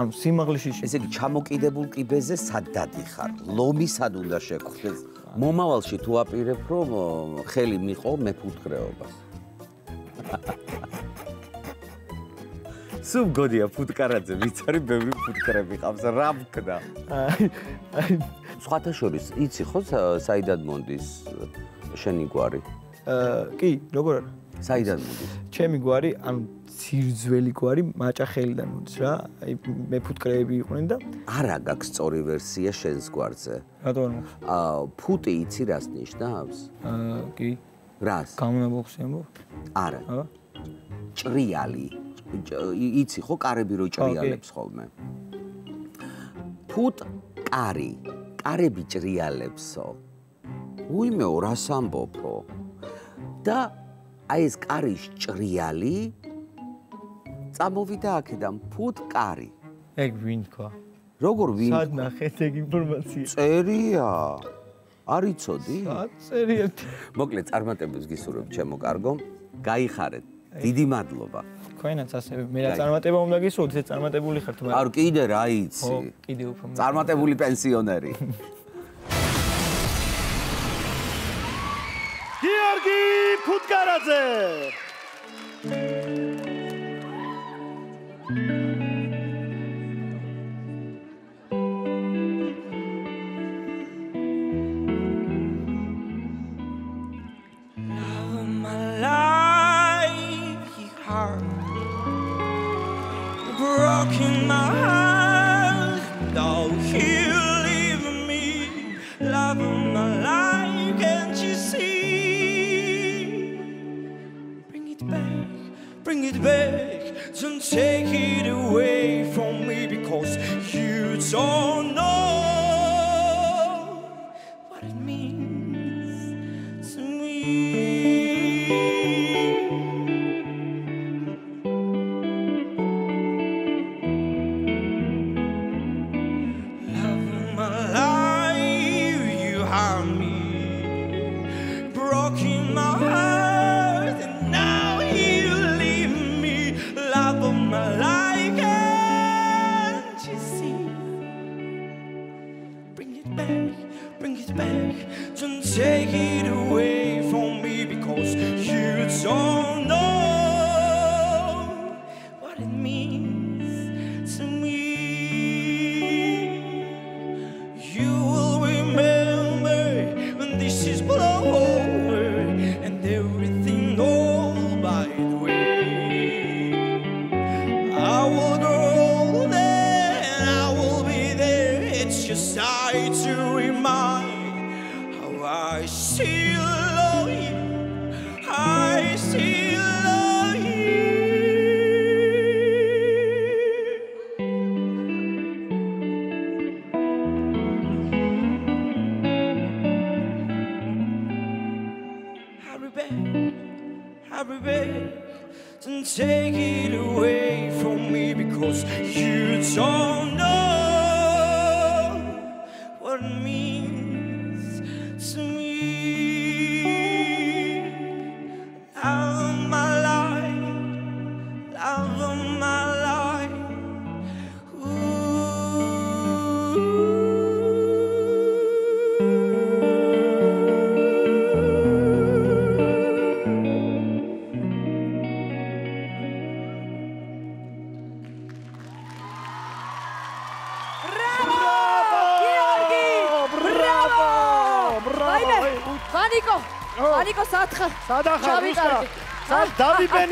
Speaker 41: ანუ სიმაღლეში
Speaker 7: ესე იგი ჩამოკიდებულ კიბეზე სად დადიხარ? ლომი სად უნდა შეგხვდეს? მომავალში თუ აპირებ რომ ხელი მიყო მეფუტკრეობას. სულ გოდია ფუტკარაძე, ვიც არის ბევრი ფუტკრები ყავს, რა მქნა?
Speaker 41: აი
Speaker 7: სხვათა შორის იცი ხო სა- საიდად მონდის შენი გვარი?
Speaker 41: აა კი, როგორ არა?
Speaker 7: საიდან მოდის?
Speaker 41: ჩემი გვარი, ანუ ძირძველი გვარი მაჭახელიდან მოდის რა. აი მეფუტკრეები იყვნენ და
Speaker 7: არა გაქვს სწორი ვერსია შენს გვარზე.
Speaker 41: რატო არ მაქვს?
Speaker 7: აა ფუტი იცი რას ნიშნავს?
Speaker 41: აა კი.
Speaker 7: რას?
Speaker 41: გამონაბოხსი ამბობ?
Speaker 7: არა.
Speaker 41: აბა.
Speaker 7: ჭრიალი. იცი ხო კარები რო ჭრიალებს ხოლმე? ფუტ კარი. კარები ჭრიალებსო. უიმეო რას ამბობო? და აი ეს კარის ჭრიალი წამოვიდა აქედან ფუტ კარი.
Speaker 41: ეგ ვინ თქვა?
Speaker 7: როგორ ვინ?
Speaker 41: სად ნახეთ ეგ ინფორმაცია?
Speaker 7: წერია. არ იცოდი?
Speaker 41: სად წერიეთ?
Speaker 7: მოკლედ წარმატებას გისურვებ ჩემო კარგო. გაიხარეთ. დიდი მადლობა.
Speaker 41: თქვენაც ასევე მე რა წარმატება უნდა გისურვოთ, ეს წარმატებული ხართ, მაგრამ
Speaker 7: არ კიდე რა იცი?
Speaker 41: ხო, კიდე უფრო
Speaker 7: წარმატებული პენსიონერი. [LAUGHS]
Speaker 9: გიორგი ფუტკარაძე
Speaker 43: Love of
Speaker 9: Baby.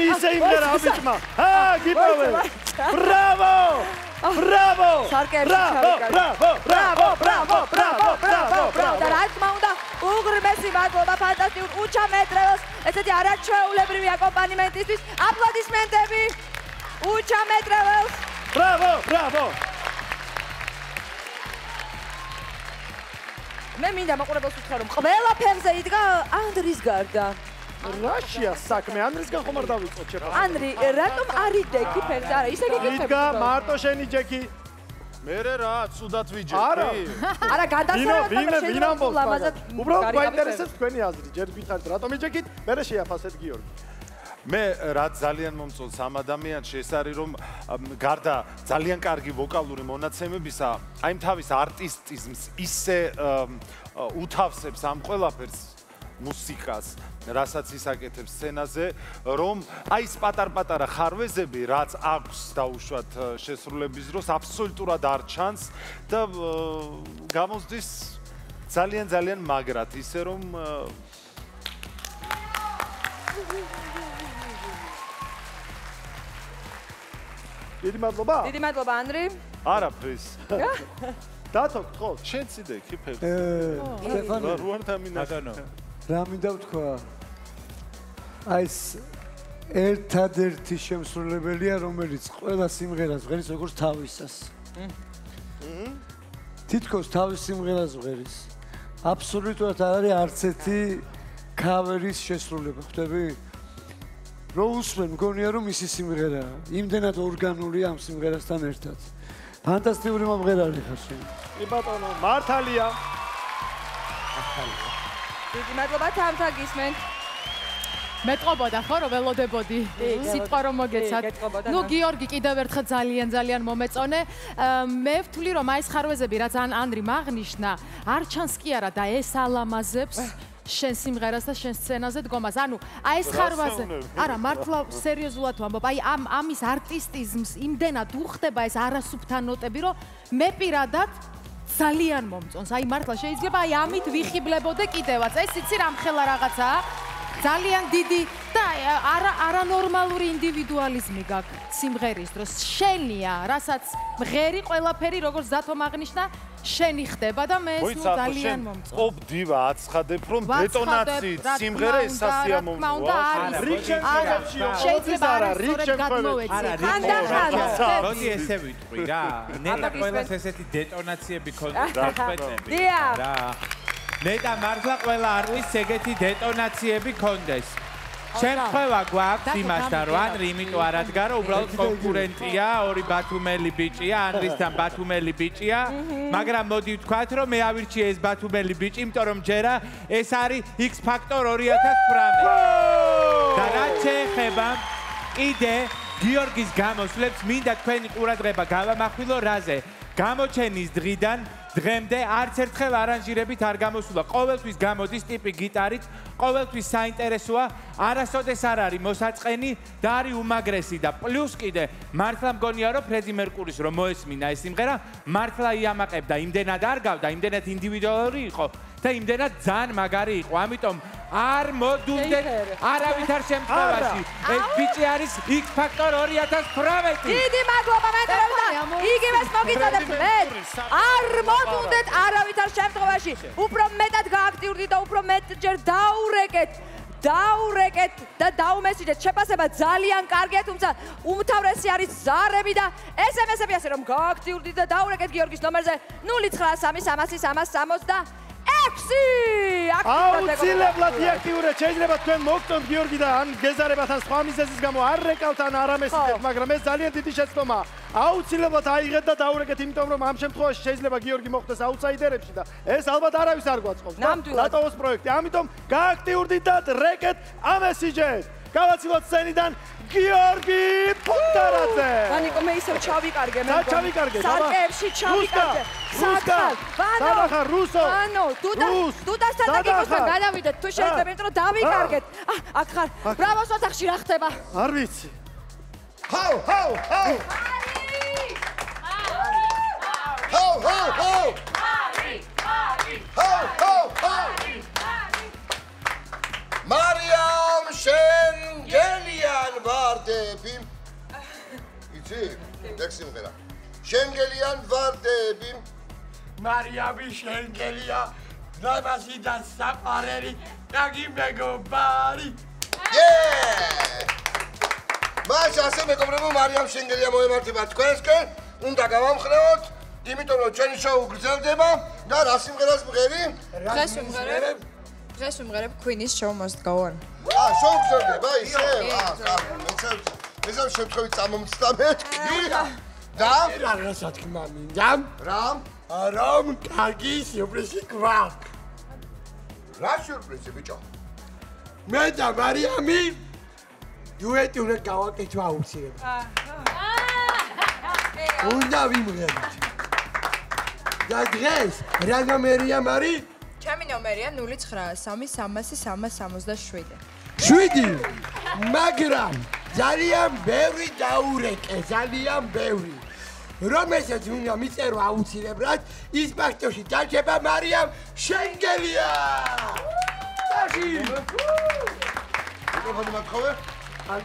Speaker 9: დავიბენი ისე იმერა აბიჭმა? ჰა, გიპოვე. ბრავო! ბრავო! ბრავო! ბრავო! ბრავო! ბრავო! ბრავო! ბრავო!
Speaker 3: ბრავო! და რა თქმა უნდა, უღრმესი მადლობა ფანტასტიკურ უჩამეტრელოს, ესეთი არაჩვეულებრივი აკომპანიმენტისთვის. აპლოდისმენტები უჩამეტრელოს.
Speaker 9: ბრავო! ბრავო!
Speaker 3: მე მინდა მაყურებელს უთხრა რომ ყველა ფეხზე იდგა ანდრის გარდა.
Speaker 9: რაშია საქმე? ანდრისგან ხომ არ დავიწყოთ შეფა?
Speaker 3: ანდრი, რატომ არ იდექი ფეხზე? არა, ისე გიგიხები.
Speaker 9: იდგა მარტო შენი ჯექი.
Speaker 4: მერე რა, ცუდად ვიჯექი.
Speaker 9: არა.
Speaker 3: არა, გადასარევად, მაგრამ შეიძლება
Speaker 9: ამბობს?
Speaker 3: ლამაზად
Speaker 9: უბრალოდ
Speaker 3: გარიგა
Speaker 9: მაინტერესებს თქვენი აზრი. ჯერ გითხარით რატომ იჯექით? მერე შეაფასეთ გიორგი.
Speaker 4: მე რაც ძალიან მომწონს ამ ადამიანში ეს არის რომ გარდა ძალიან კარგი ვოკალური მონაცემებისა, აი თავის არტისტიზმს ისე უთავსებს ამ ყველაფერს მუსიკას, რასაც ის აკეთებს სცენაზე, რომ აი ეს პატარ-პატარა ხარვეზები, რაც აქვს დაუშვათ შესრულების დროს, აბსოლუტურად არ ჩანს და გამოსდის ძალიან ძალიან მაგრად, ისე რომ
Speaker 5: დიდი მადლობა.
Speaker 3: დიდი მადლობა ანრი.
Speaker 4: არაფრის. [LAUGHS] დათო, ხო, შენ ციდე ქიფებს.
Speaker 2: სტეფანე.
Speaker 4: რუან თამინა. ბატონო.
Speaker 2: რა მინდა ვთქვა? აი ეს ერთადერთი შემსრულებელია, რომელიც ყველა სიმღერას ღერის როგორც თავისას. თითქოს თავის სიმღერას ღერის. აბსოლუტურად არ არის არც ერთი კავერის შესრულება, ხვდები? რო უსმენ, მგონია რომ ისი სიმღერაა. იმდენად ორგანული ამ სიმღერასთან ერთად. ფანტასტიკური მომღერალი ხარ შენ.
Speaker 5: კი ბატონო, მართალია.
Speaker 3: დიდი მადლობა თამთა გისმენთ.
Speaker 29: მეტყობოდა ხო რომ ველოდებოდი სიტყვა რომ მოგეცათ. ნუ გიორგი კიდევ ერთხელ ძალიან ძალიან მომეწონე. მე ვთვლი რომ აი ეს ხარვეზები რაც ან ანრი მაგნიშნა არ ჩანს კი არა და ეს ალამაზებს შენ სიმღერას და შენ სცენაზე დგომას. ანუ აი ეს ხარვაზე. არა, მართლა სერიოზულად ვამბობ. აი ამ ამის არტისტიზმს იმდენად უხდება ეს არასუფთა ნოტები, რომ მე პირადად ძალიან მომწონს. აი მართლა შეიძლება აი ამით ვიხიბლებოდე კიდევაც. ეს იცი რამ ხელა რაღაცაა? ძალიან დიდი და არა არანორმალური ინდივიდუალიზმი გაქვს სიმღერის დროს. შენია, რასაც მღერი ყველაფერი როგორც დათო მაგნიშნა შენი ხდება და მე ეს ნუ ძალიან მომწონს.
Speaker 4: პოპ დივა აცხადებ რომ დეტონაციით
Speaker 29: რა
Speaker 4: სიმღერა ეს სასიამოვნოა
Speaker 29: არა, შეიძლება
Speaker 4: არა, რიგ შემთხვევებში.
Speaker 29: ხანდახან ხდება.
Speaker 14: მოდი ესე ვიტყვი რა. [LAUGHS] ნეტა ყველას ესეთი დეტონაციები დაწყეთები.
Speaker 3: დიახ.
Speaker 14: რა. ნეტა მართლა ყველა არ ვის ეგეთი დეტონაციები ქონდეს. შემთხვევა გვაქვს იმასთან, რომ ანრი იმიტომ არ ადგა, რომ უბრალოდ კონკურენტია, ორი ბათუმელი ბიჭია, ანრისთან ბათუმელი ბიჭია, მაგრამ მოდი ვთქვათ, რომ მე ავირჩიე ეს ბათუმელი ბიჭი, იმიტომ რომ ჯერა ეს არის X Factor 2018. და რაც შეეხება კიდე გიორგის გამოსვლებს, მინდა თქვენი ყურადღება გავამახვილო რაზე. გამოჩენის დღიდან დღემდე არც ერთხელ არანჟირებით არ გამოსულა. ყოველთვის გამოდის ტიპი გიტარით, ყოველთვის საინტერესოა, არასოდეს არ არის მოსაწყენი და არის უმაგრესი და პლუს კიდე მართლა მგონია რომ ფრედი მერკურის რომ მოესმინა ეს სიმღერა, მართლა იამაყებდა, იმდენად არ გავდა, იმდენად ინდივიდუალური იყო და იმდენად ძალიან მაგარი იყო. ამიტომ არ მოდუნდეთ არავითარ შემთხვევაში. ეს ბიჭი არის X Factor 2018.
Speaker 3: დიდი მადლობა მეტრევ და იგივეს მოგიწოდებთ მე არ მოდუნდეთ არავითარ შემთხვევაში. უფრო მეტად გააქტიურდით და უფრო მეტჯერ დაურეკეთ დაურეკეთ და დაუმესიჯეთ. შეფასება ძალიან კარგია თუმცა უმთავრესი არის ზარები და SMS-ები ასე რომ გააქტიურდით და დაურეკეთ გიორგის ნომერზე 09300
Speaker 5: აუცილებლად იაქტიურეთ, შეიძლება თქვენ მოგწონთ გიორგი და ან გეზარებათ ან სხვა მიზეზის გამო არ რეკავთ ან არ ამესიდეთ, მაგრამ ეს ძალიან დიდი შეცდომაა. აუცილებლად აიღეთ და დაურეკეთ, იმიტომ რომ ამ შემთხვევაში შეიძლება გიორგი მოხდეს აუთსაიდერებში და ეს ალბათ არავის არ გვაწყობს.
Speaker 3: ნამდვილად.
Speaker 5: ლატოვოს პროექტი. ამიტომ გააქტიურდით და რეკეთ ამესიჯეთ. გავაცილოთ სცენიდან გიორგი ფუტარაძე.
Speaker 3: ვანიკო მე ისევ ჩავიკარგე მე.
Speaker 5: სად ჩავიკარგე?
Speaker 3: სარკეებში ჩავიკარგე. საკალ, ვანო.
Speaker 5: სადახარ, რუსო?
Speaker 3: ვანო, დუდა, დუდასთან და გიგოსთან გადავიდეთ. თუ შეიძლება, რომ დავიკარგეთ. ა, აქ ხარ. ბრავოს ოთახში რა ხდება?
Speaker 5: არ ვიცი.
Speaker 10: ჰაუ, ჰაუ, ჰაუ. ჰაუ, ჰაუ, ჰაუ. ჰაუ, ჰაუ, ჰაუ. მარიამ შენგელიან ვარდები. იცი? ეგ სიმღერა. შენგელიან ვარდები.
Speaker 12: მარიამი შენგელია რამაზი და საყარელი დაგი მეგობარი
Speaker 10: მას ასე მეგობრებო მარიამ შენგელია მოემართება თქვენსკენ უნდა გავამხრეოთ იმიტომ რომ ჩვენი შოუ გრძელდება და რა სიმღერას მღერი
Speaker 8: დღეს ვიმღერებ დღეს ვიმღერებ Queen-ის show must go on.
Speaker 10: ა შოუ გრძელდება ისე
Speaker 8: კი,
Speaker 10: ა კარგი მეცე მეცე შემთხვევით წამომწდა მეთქი და?
Speaker 12: რა რასა თქმა მინდა
Speaker 10: რა
Speaker 12: რომ კარგი სიურპრიზი გვაქვს?
Speaker 10: რა სიურპრიზი ბიჭო?
Speaker 12: მე და მარიამი დუეტი უნდა გავაკეთო აუცილებლად. უნდა ვიმღეროთ. და დღეს რა ნომერია მარი?
Speaker 44: ჩემი ნომერია 09336367.
Speaker 12: 7 მაგრამ ძალიან ბევრი დაურეკე, ძალიან ბევრი. რომელსაც უნდა მიწერო აუცილებლად ის პაქტოში დაჭება მარიამ შენგელია. წაში.
Speaker 10: მიკროფონი მაქხოვე?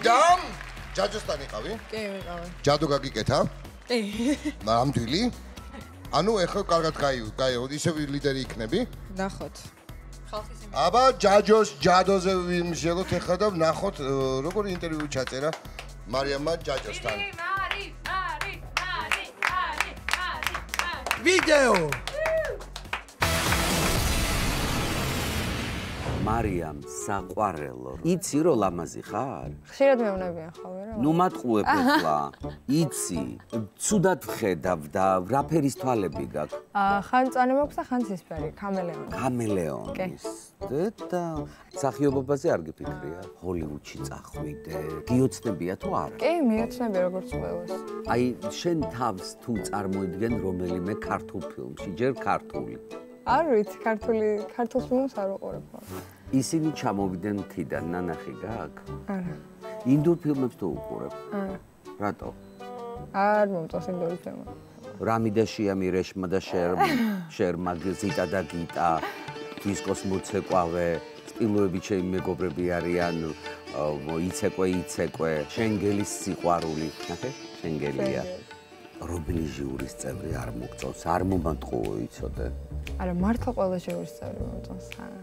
Speaker 10: დამ ჯაჯოსთან იყავი?
Speaker 44: კი, ვიყავი.
Speaker 10: ჯადო გაგიკეთა?
Speaker 44: კი.
Speaker 10: ნამდვილი? ანუ ეხლა კარგად გაი გაი ისე ლიდერი იქნები?
Speaker 44: ნახოთ. ხალხის იმ
Speaker 10: აბა ჯაჯოს ჯადოზე ვიმშელოთ ეხლა და ვნახოთ э, როგორი ინტერვიუ ჩაწერა მარიამმა ჯაჯოსთან.
Speaker 44: მარი, მარი, მარი, მარი, მარი.
Speaker 12: ვიდეო.
Speaker 7: მარიამ საყვარელო. იცი რომ ლამაზი ხარ?
Speaker 17: ხშირად მეუნებიან ხოლმე რა.
Speaker 7: ნუ მატყუებ ეხლა. იცი, ცუდად ხედავ და რა ფერის თვალები გაქვს?
Speaker 17: აა ხან წანი მაქვს და ხან ცისფერი, კამელეონი.
Speaker 7: კამელეონის. და სახიობობაზე არ გიფიქრია? ჰოლივუდში წახვიდე. გიოცნებია თუ არა?
Speaker 17: კი, მიოცნები როგორც ყველას.
Speaker 7: აი, შენ თავს თუ წარმოიდგენ რომელიმე ქართულ ფილმში, ჯერ ქართული.
Speaker 17: არ ვიცი, ქართული ქართულ ფილმს არ უყურებ.
Speaker 7: ისინი ჩამოვიდნენ თიდან, ნანახი გაქვს?
Speaker 17: არა.
Speaker 7: ინდურ ფილმებს თუ უყურებ?
Speaker 17: არა.
Speaker 7: რატო?
Speaker 17: არ მომწონს ინდური ფილმი.
Speaker 7: რამიდა შიამი რეშმა და შერ შერმა გზიტა და გიტა დისკოს მოცეკვავე სტილოები ჩემი მეგობრები არიან იცეკვე იცეკვე შენგელის სიყვარული ნახე შენგელია რომელი ჟიურის წევრი არ მოგწონს არ მომატყუო იცოდე
Speaker 17: არა, მართლა ყველა შევრის წევრი მომწონს. არა.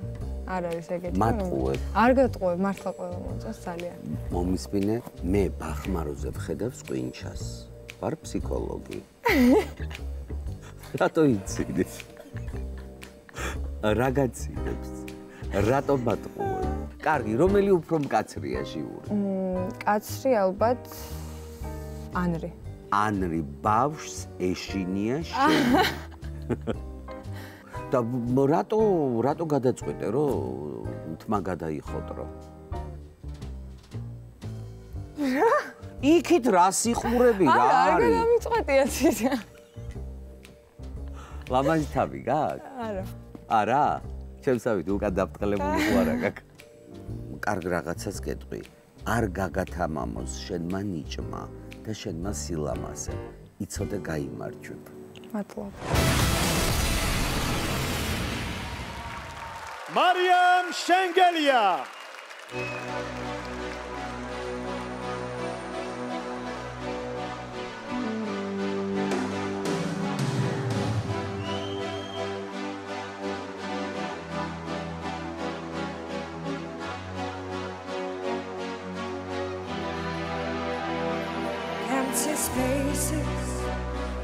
Speaker 17: არ არის ეგეთი.
Speaker 7: მატყუებ.
Speaker 17: არ გეტყუებ, მართლა ყველა მომწონს ძალიან.
Speaker 7: მომისმინე მე ბახმაროზე ვხედავ სკვინჩას ვარ ფსიქოლოგი რატო იცინე რა გაცინებს რატო მატყუებ კარგი რომელი უფრო მკაცრია ჟიური
Speaker 17: მ, კაცრი ალბათ ანრი.
Speaker 7: ანრი ბავშვს ეშინია შენ. [LAUGHS] და რატო რატო გადაწყვეტე რომ თმა გადაიხოდრო [LAUGHS] იქით რა სიყურები რა
Speaker 17: არა, არ
Speaker 7: არის?
Speaker 17: გამიწყვეტია ციტა.
Speaker 7: ლამაზი თავი გაქვს?
Speaker 17: არა.
Speaker 7: არა? ჩემსავით უკან დაფტყელებული [LAUGHS] ხო არა გაქვს. კარგ რაღაცას გეტყვი. არ გაგათამამოს შენმა ნიჭმა და შენმა სილამაზე იცოდე გაიმარჯვებ
Speaker 17: მადლობა.
Speaker 5: მარიამ შენგელია
Speaker 8: spaces,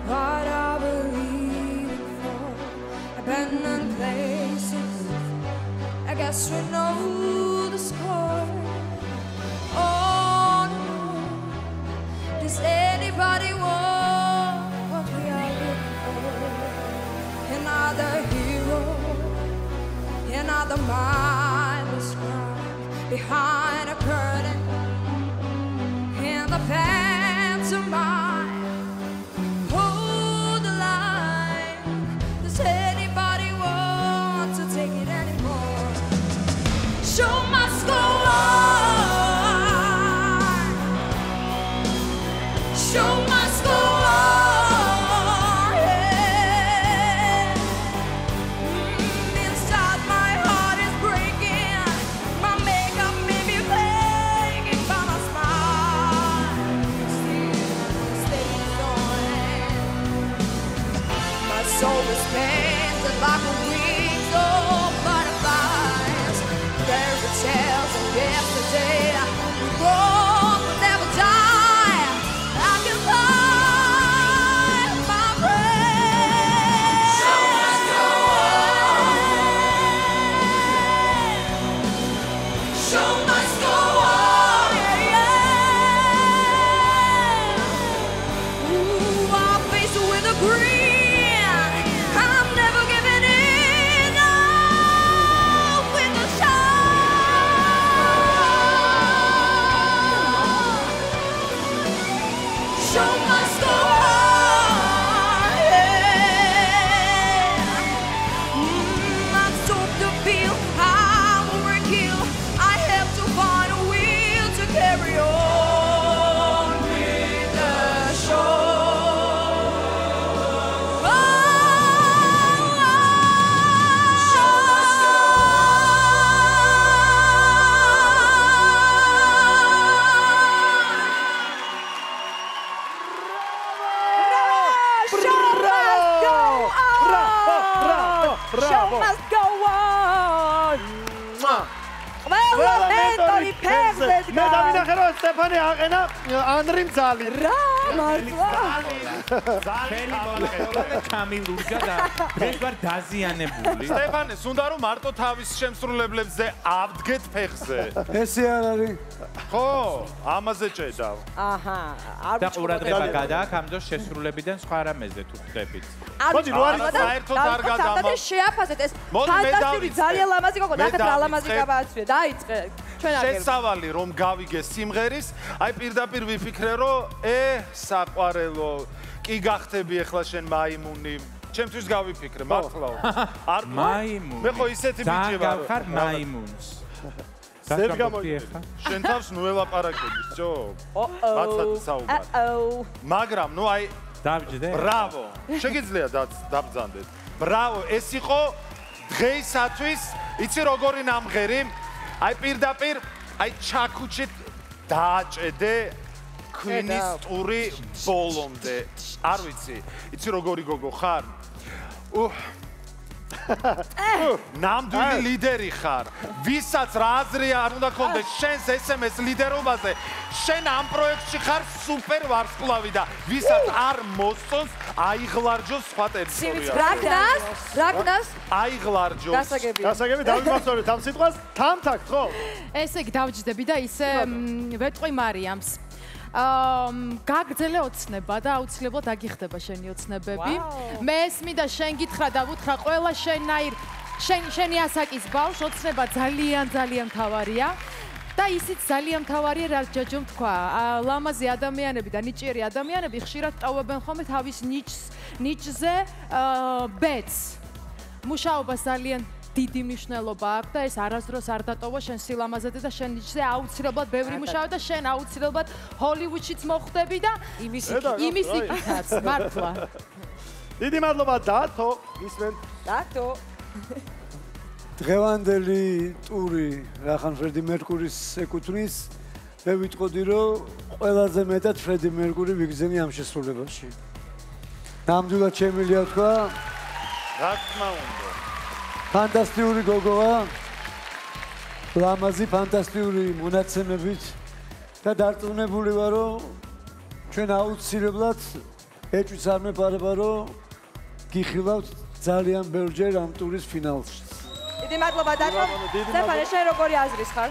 Speaker 8: what I believe for, abandoned places. I guess we know the score. And on. Oh, Does anybody want what we are looking for? Another hero, another mindless crime behind a curtain in the pantomime my Green. ძალი
Speaker 3: რა მართლა?
Speaker 14: ძალი მოხერხდა ჩამილურჯა და ეს ვარ დაზიანებული.
Speaker 4: სტეფანეს უნდა რომ მარტო თავის შემსრულებლებზე ავდგეთ ფეხზე.
Speaker 2: ესე არ არის
Speaker 4: ხო ამაზე ჭედავ
Speaker 3: აჰა არ
Speaker 14: და ყურადღება გადააქ ამ დროს შესრულებიდან სხვა რამეზე თუ ხდებით.
Speaker 4: მოდი, რო არის საერთოდ არ გადამა-
Speaker 3: შეაფასეთ ეს ფანტასტიკური ძალიან ლამაზი გოგო ნახეთ რა ლამაზი გაბაცვია დაიწყე. ჩვენ აგერ
Speaker 4: შესავალი რომ გავიგე სიმღერის, აი პირდაპირ ვიფიქრე რომ ე საყვარელო, კი გახტები ახლა შენ მაიმუნი. ჩემთვის გავიფიქრე, მართლა. [LAUGHS] არ
Speaker 14: მაიმუნი.
Speaker 4: მე ხო ისეთი ბიჭი ვარ.
Speaker 14: გავხარ მაიმუნს
Speaker 4: ზედ
Speaker 14: გასაგებია
Speaker 4: გამოიწე.
Speaker 14: ხა?
Speaker 4: შენ თავს ნუ ელაპარაკები, ჯო? მაცად საუბარ. მაგრამ ნუ აი
Speaker 14: დავჯდე.
Speaker 4: ბრავო. შეგიძლია დაც- დაბრძანდეთ. ბრავო, ეს იყო დღეისათვის, იცი როგორი ნამღერი? აი პირდაპირ, აი ჩაკუჩით დააჭედე კვინის ტური ბოლომდე. არ ვიცი, იცი როგორი გოგო ხარ? უჰ ნამდვილი ლიდერი ხარ. ვისაც რა აზრი არ უნდა ქონდეს შენს SMS ლიდერობაზე, შენ ამ პროექტში ხარ სუპერ ვარსკვლავი და ვისაც არ მოსწონს, აიღლარჯოს სხვა ტერიტორიაზე.
Speaker 3: რაგნას რაგნას
Speaker 4: აიღლარჯოს.
Speaker 3: გასაგებია.
Speaker 8: გასაგები დავიმასწორეთ ამ სიტყვას თამთაკ ხო
Speaker 29: ესე იგი დავჯდები და ისე ვეტყვი მარიამს. აა მ, გაგძელე ოცნება და აუცილებლად აგიხდება შენი ოცნებები. მე ესმიდა შენ გითხრა და ვუთხრა ყველა შენაირ შენ შენი ასაკის ბავშვ ოცნება ძალიან ძალიან მთავარია. და ისიც ძალიან მთავარია რა ჯაჯომ თქვა. ლამაზი ადამიანები და ნიჭიერი ადამიანები ხშირად ტოვებენ ხოლმე თავის ნიჭს ნიჭზე აა, ბედს. მუშაობას ძალიან დიდი მნიშვნელობა აქვს და ეს არასდროს არ დატოვა შენ სილამაზეზე და შენ ნიჭზე აუცილებლად ბევრი მუშაობა და შენ აუცილებლად ჰოლივუდშიც მოხვდები და იმის იმის
Speaker 8: აი.
Speaker 29: იქითაც მართლა [LAUGHS]
Speaker 8: დიდი მადლობა დათო ისმენ
Speaker 3: დათო
Speaker 2: დღევანდელი ტური რახან ფრედი მერკურის ეკუთვნის მე ვიტყოდი რომ ყველაზე მეტად ფრედი მერკური ვიგზენი ამ შესრულებაში ნამდვილად შემილია თქვა
Speaker 4: რა თქმა უნდა.
Speaker 2: ფანტასტიკური გოგოა. ლამაზი ფანტასტიკური მონაცემებით და დარწმუნებული ვარ რომ ჩვენ აუცილებლად ეჭვიც არ მეპარება რომ გიხილავთ ძალიან ბევრჯერ ამ ტურის ფინალში
Speaker 3: დიდი მადლობა დათო სტეფანე შენ როგორი აზრის ხარ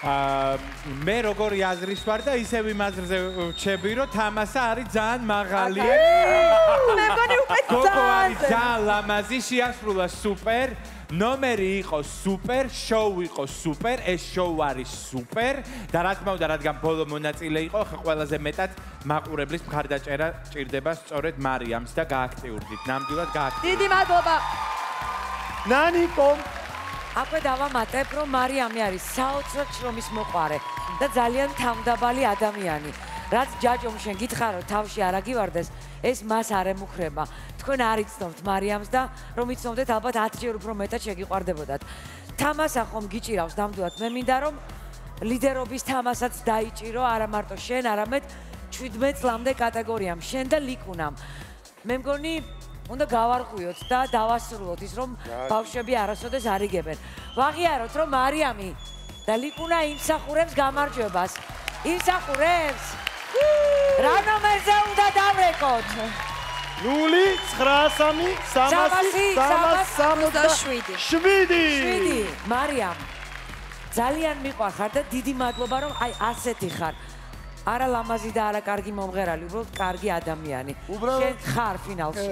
Speaker 14: მე როგორი აზრის ვარ და ისევ იმ აზრზე ვჩები რომ თამასა არის ძალიან მაღალი. [LAUGHS]
Speaker 3: მე მგონი უკვე ძალიან
Speaker 14: ძალიან ლამაზი, შეასრულა სუპერ. ნომერი იყო სუპერ, შოუ იყო სუპერ, ეს შოუ არის სუპერ და რა თქმა უნდა, რადგან ბოლო მონაწილე იყო, ხა ყველაზე მეტად მაყურებლის მხარდაჭერა ჭირდება სწორედ მარიამს და გააქტიურდით. ნამდვილად გააქტიურდით.
Speaker 3: დიდი მადლობა
Speaker 8: ნანიკო
Speaker 13: აკვე დავამატებ, რომ მარიამი არის საოცრად შრომის მოყარე და ძალიან თავდაბალი ადამიანი. რაც ჯაჯომ შენ გითხარო თავში არ აგივარდეს, ეს მას არ ემუქრება. თქვენ არ იცნობთ მარიამს და რომ იცნობდეთ, ალბათ 10 ჯერ უფრო მეტად შეგიყვარდებოდათ. თამასა ხომ გიჭირავს ნამდვილად. მე მინდა რომ ლიდერობის თამასაც დაიჭირო, არა მარტო შენ, არამედ 17 წლამდე კატეგორიამ, შენ და ლიკუნამ. მე მგონი უნდა გავარღვიოთ და დავასრულოთ ის რომ ბავშვები არასოდეს არ იგებენ. ვაღიაროთ რომ მარიამი და ლიკუნა იმსახურებს გამარჯვებას. იმსახურებს? რა ნომერზე უნდა დავრეკოთ?
Speaker 8: 0 9 3 367
Speaker 13: 7 მარიამ ძალიან მიყვარხარ და დიდი მადლობა რომ აი ასეთი ხარ. არა ლამაზი და არა კარგი მომღერალი, უბრალოდ კარგი ადამიანი. შენ ხარ ფინალში.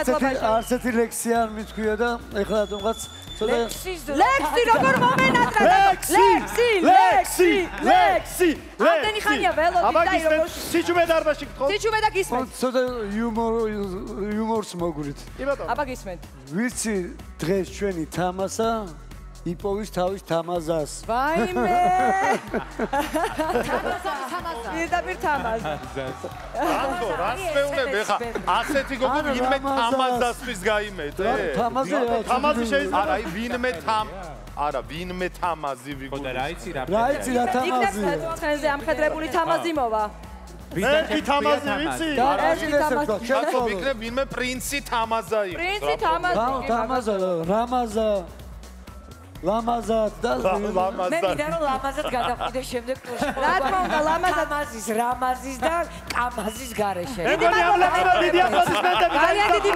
Speaker 2: არცეთი
Speaker 13: მადლობა, შენ.
Speaker 2: არცეთი ლექსი არ მithქვია და ეხლა რატომღაც
Speaker 3: ლექსის ლექსი როგორ მომენატრა
Speaker 5: ლექსი! ლექსი ლექსი!
Speaker 3: ამდენი ხანია ველოდი და როგორ
Speaker 5: სიჩუმე დარბაზში გთხოვ
Speaker 3: სიჩუმე და გისმენთ
Speaker 45: ცოტა იუმორ იუმორს მოგვრით
Speaker 5: კი ბატონო
Speaker 3: აბა გისმენთ
Speaker 45: ვიცი დღეს ჩვენი თამასა იპოვის თავის თამაზას.
Speaker 3: ვაიმე თამაზა თამაზა პირდაპირ თამაზა
Speaker 46: ანდო რას მეუნები ხა ასეთი გოგო ვინმე თამაზასთვის გაიმეტე
Speaker 45: თამაზე
Speaker 46: თამაზი შეიძლება არა. ვინმე თამ არა ვინმე თამაზი ვიგო
Speaker 14: და რა იცი რა
Speaker 45: რა იცი რა თამაზი?
Speaker 3: თქვენზე ამხედრებული თამაზი მოვა
Speaker 5: ერთი თამაზი ვიცი?
Speaker 3: ერთი თამაზი
Speaker 46: შეგო ვიქნებ ვინმე პრინცი თამაზა იყო
Speaker 3: პრინცი თამაზი
Speaker 45: თამაზა რამაზა ლამაზად და
Speaker 13: მე მინდა რომ ლამაზად გადავყიდე შემდეგ ტურში.
Speaker 3: რა თქმა უნდა, ლამაზად
Speaker 13: ლამაზის, რამაზის და კამაზის გარეშე.
Speaker 5: დიდი მადლობა, დიდი აპლოდისმენტები.
Speaker 3: ძალიან დიდი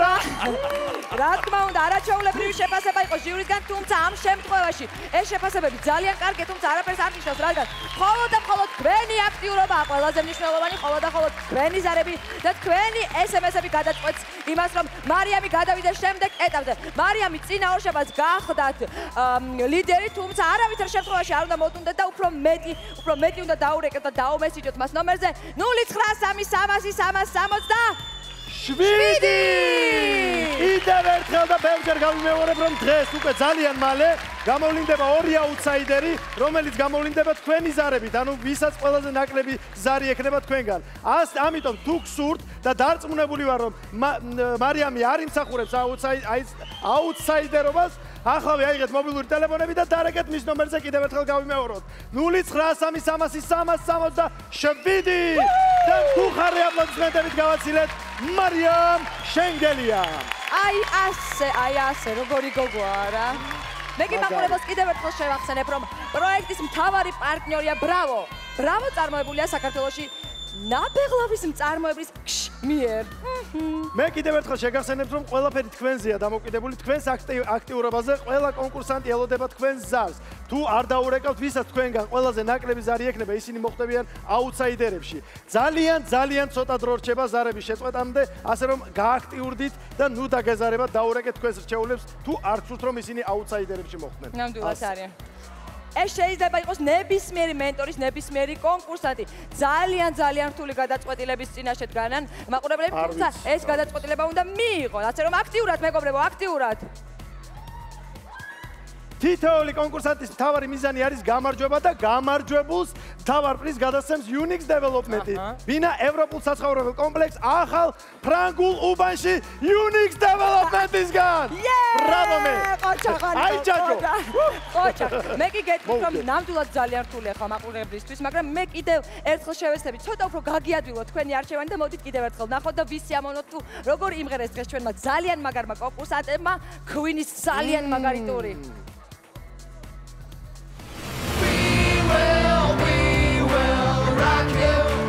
Speaker 3: რა თქმა უნდა, არაჩვეულებრივი შეფასება იყო ჟიურისგან, თუმცა ამ შემთხვევაში ეს შეფასებები ძალიან კარგია, თუმცა არაფერს არ ნიშნავს, რადგან მხოლოდ და მხოლოდ თქვენი აქტიურობა ყველაზე მნიშვნელოვანი, მხოლოდ და მხოლოდ თქვენი ზარები და თქვენი SMS-ები გადაწყვეტს იმას, რომ მარიამი გადავიდეს შემდეგ ეტაპზე. მარიამი წინა ორშაბათს გაახდათ ლიდერი, თუმცა არავითარ შემთხვევაში არ უნდა მოდუნდეთ და უფრო მეტი, უფრო მეტი უნდა დაურეკეთ და დაუმესიჯოთ მას ნომერზე 09333
Speaker 5: შვიდი! კიდევ ერთხელ და ბევრჯერ გავიმეორებ, რომ დღეს უკვე ძალიან მალე გამოვლინდება ორი აუთსაიდერი, რომელიც გამოვლინდება თქვენი ზარებით, ანუ ვისაც ყველაზე ნაკლები ზარი ექნება თქვენგან. ას ამიტომ თუ გსურთ და დარწმუნებული ვარ, რომ მარიამი არ იმსახურებს აუთსაიდერობას, ახლა აიღეთ მობილური ტელეფონები და დარეკეთ მის ნომერზე კიდევ ერთხელ გავიმეოროთ. 09367 და თუ ხარ აპლოდისმენტებით გავაცილეთ მარიამ შენგელია.
Speaker 3: აი ასე, აი ასე, როგორი გოგოა რა. მე კი მაყურებელს კიდევ ერთხელ შევახსენებ, რომ პროექტის მთავარი პარტნიორია ბრავო. ბრავო წარმოებულია საქართველოში ნაბეღლავის მწარმოებლის მიერ.
Speaker 5: მე კიდევ ერთხელ შეგახსენებ, რომ ყველაფერი თქვენზეა დამოკიდებული თქვენს აქტიურობაზე. ყველა კონკურსანტი ელოდება თქვენს ზარს. თუ არ დაურეკავთ, ვისაც თქვენგან ყველაზე ნაკლები ზარი ექნება, ისინი მოხვდებიან აუთსაიდერებში. ძალიან ძალიან ცოტა დრო რჩება ზარების შეწყვეტამდე, ასე რომ გააქტიურდით და ნუ დაგეზარებათ დაურეკეთ თქვენს რჩეულებს, თუ არ ცურთ რომ ისინი აუთსაიდერებში მოხვდნენ.
Speaker 3: ნამდვილად არიან. ეს შეიძლება იყოს ნებისმიერი მენტორის, ნებისმიერი კონკურსანტი. ძალიან ძალიან რთული გადაწყვეტილების წინაშე დგანან მაყურებლები, თუმცა ეს გადაწყვეტილება უნდა მიიღონ, ასე რომ აქტიურად მეგობრებო, აქტიურად.
Speaker 5: თითოეული კონკურსანტის მთავარი მიზანი არის გამარჯვება და გამარჯვებულს მთავარ პრიზს გადასცემს Unix Development-ი. ვინა ევროპულ საცხოვრებელ კომპლექს ახალ ფრანგულ უბანში Unix Development-ისგან. ბრავო მე. აი ჯაჯო.
Speaker 3: ყოჩა. მე კი გეტყვით რომ ნამდვილად ძალიან რთულია ხა მაყურებლისთვის, მაგრამ მე კიდევ ერთხელ შევესწრები, ცოტა უფრო გაგიადვილოთ თქვენი არჩევანი და მოდით კიდევ ერთხელ ნახოთ და ვისი ამონოთ თუ როგორ იმღერეს დღეს ჩვენმა ძალიან მაგარმა კონკურსანტებმა Queen-ის ძალიან მაგარი ტური. Will, we will rock you.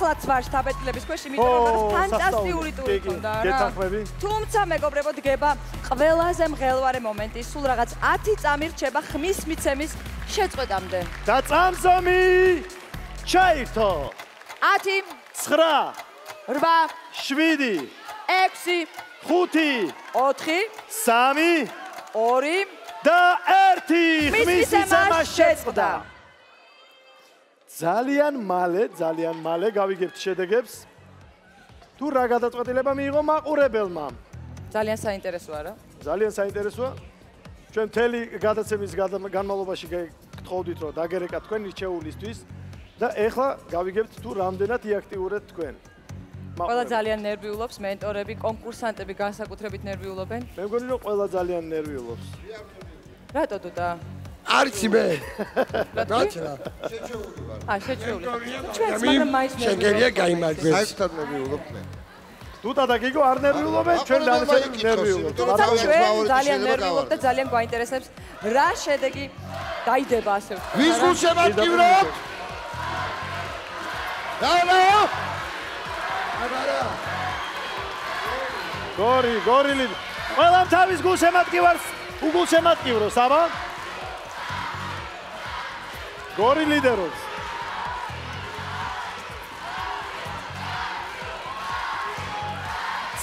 Speaker 3: ეხლაც ვარ შთაბეჭდილების ქვეშ, იმიტომ რომ მაგას ფანტასტიკური ტური ქონდა რა.
Speaker 5: გეთანხმები?
Speaker 3: თუმცა მეგობრებო დგება ყველაზე მღელვარე მომენტი, სულ რაღაც 10 წამი რჩება ხმის მიცემის შეწყვეტამდე.
Speaker 5: და წამსომი ჩაირთო
Speaker 3: 10
Speaker 5: 9
Speaker 3: 8
Speaker 5: 7
Speaker 3: 6
Speaker 5: 5
Speaker 3: 4
Speaker 5: 3
Speaker 3: 2
Speaker 5: და 1
Speaker 3: ხმის მიცემა შეწყდა.
Speaker 5: ძალიან მალე, ძალიან მალე გავიგებთ შედეგებს. თუ რა გადაწყვეტილება მიიღო მაყურებელმა?
Speaker 3: ძალიან საინტერესოა რა.
Speaker 5: ძალიან საინტერესოა. ჩვენ მთელი გადაცემის გადა- განმავლობაში გთხოვდით, რომ დაგერეკა თქვენი რჩეულისთვის და ეხლა გავიგებთ თუ რამდენად იაქტიურეთ თქვენ.
Speaker 3: ყველა ძალიან ნერვიულობს, მენტორები, კონკურსანტები განსაკუთრებით ნერვიულობენ.
Speaker 5: მე მგონი რომ ყველა ძალიან ნერვიულობს.
Speaker 3: რატო დუდა?
Speaker 12: არიცი მე.
Speaker 3: რაც
Speaker 12: რა?
Speaker 3: ა შეჩეული. ჩვენც მაგრამ მაინც
Speaker 12: შეგერია გაიმარჯვებს.
Speaker 10: საერთოდ ნერვიულობ მე.
Speaker 5: დუდა და გიგო არ ნერვიულობენ, ჩვენ დანარჩენი ნერვიულობთ.
Speaker 3: თუმცა ჩვენ ძალიან ნერვიულობ და ძალიან გვაინტერესებს რა შედეგი დაიდება ასე ვთქვათ.
Speaker 10: ვის გულ შემატკივრობთ? რა რა?
Speaker 5: გორი, გორილი. ყველამ თავის გულ შემატკივარს უგულ შემატკივროს, აბა? გორი ლიდერობს.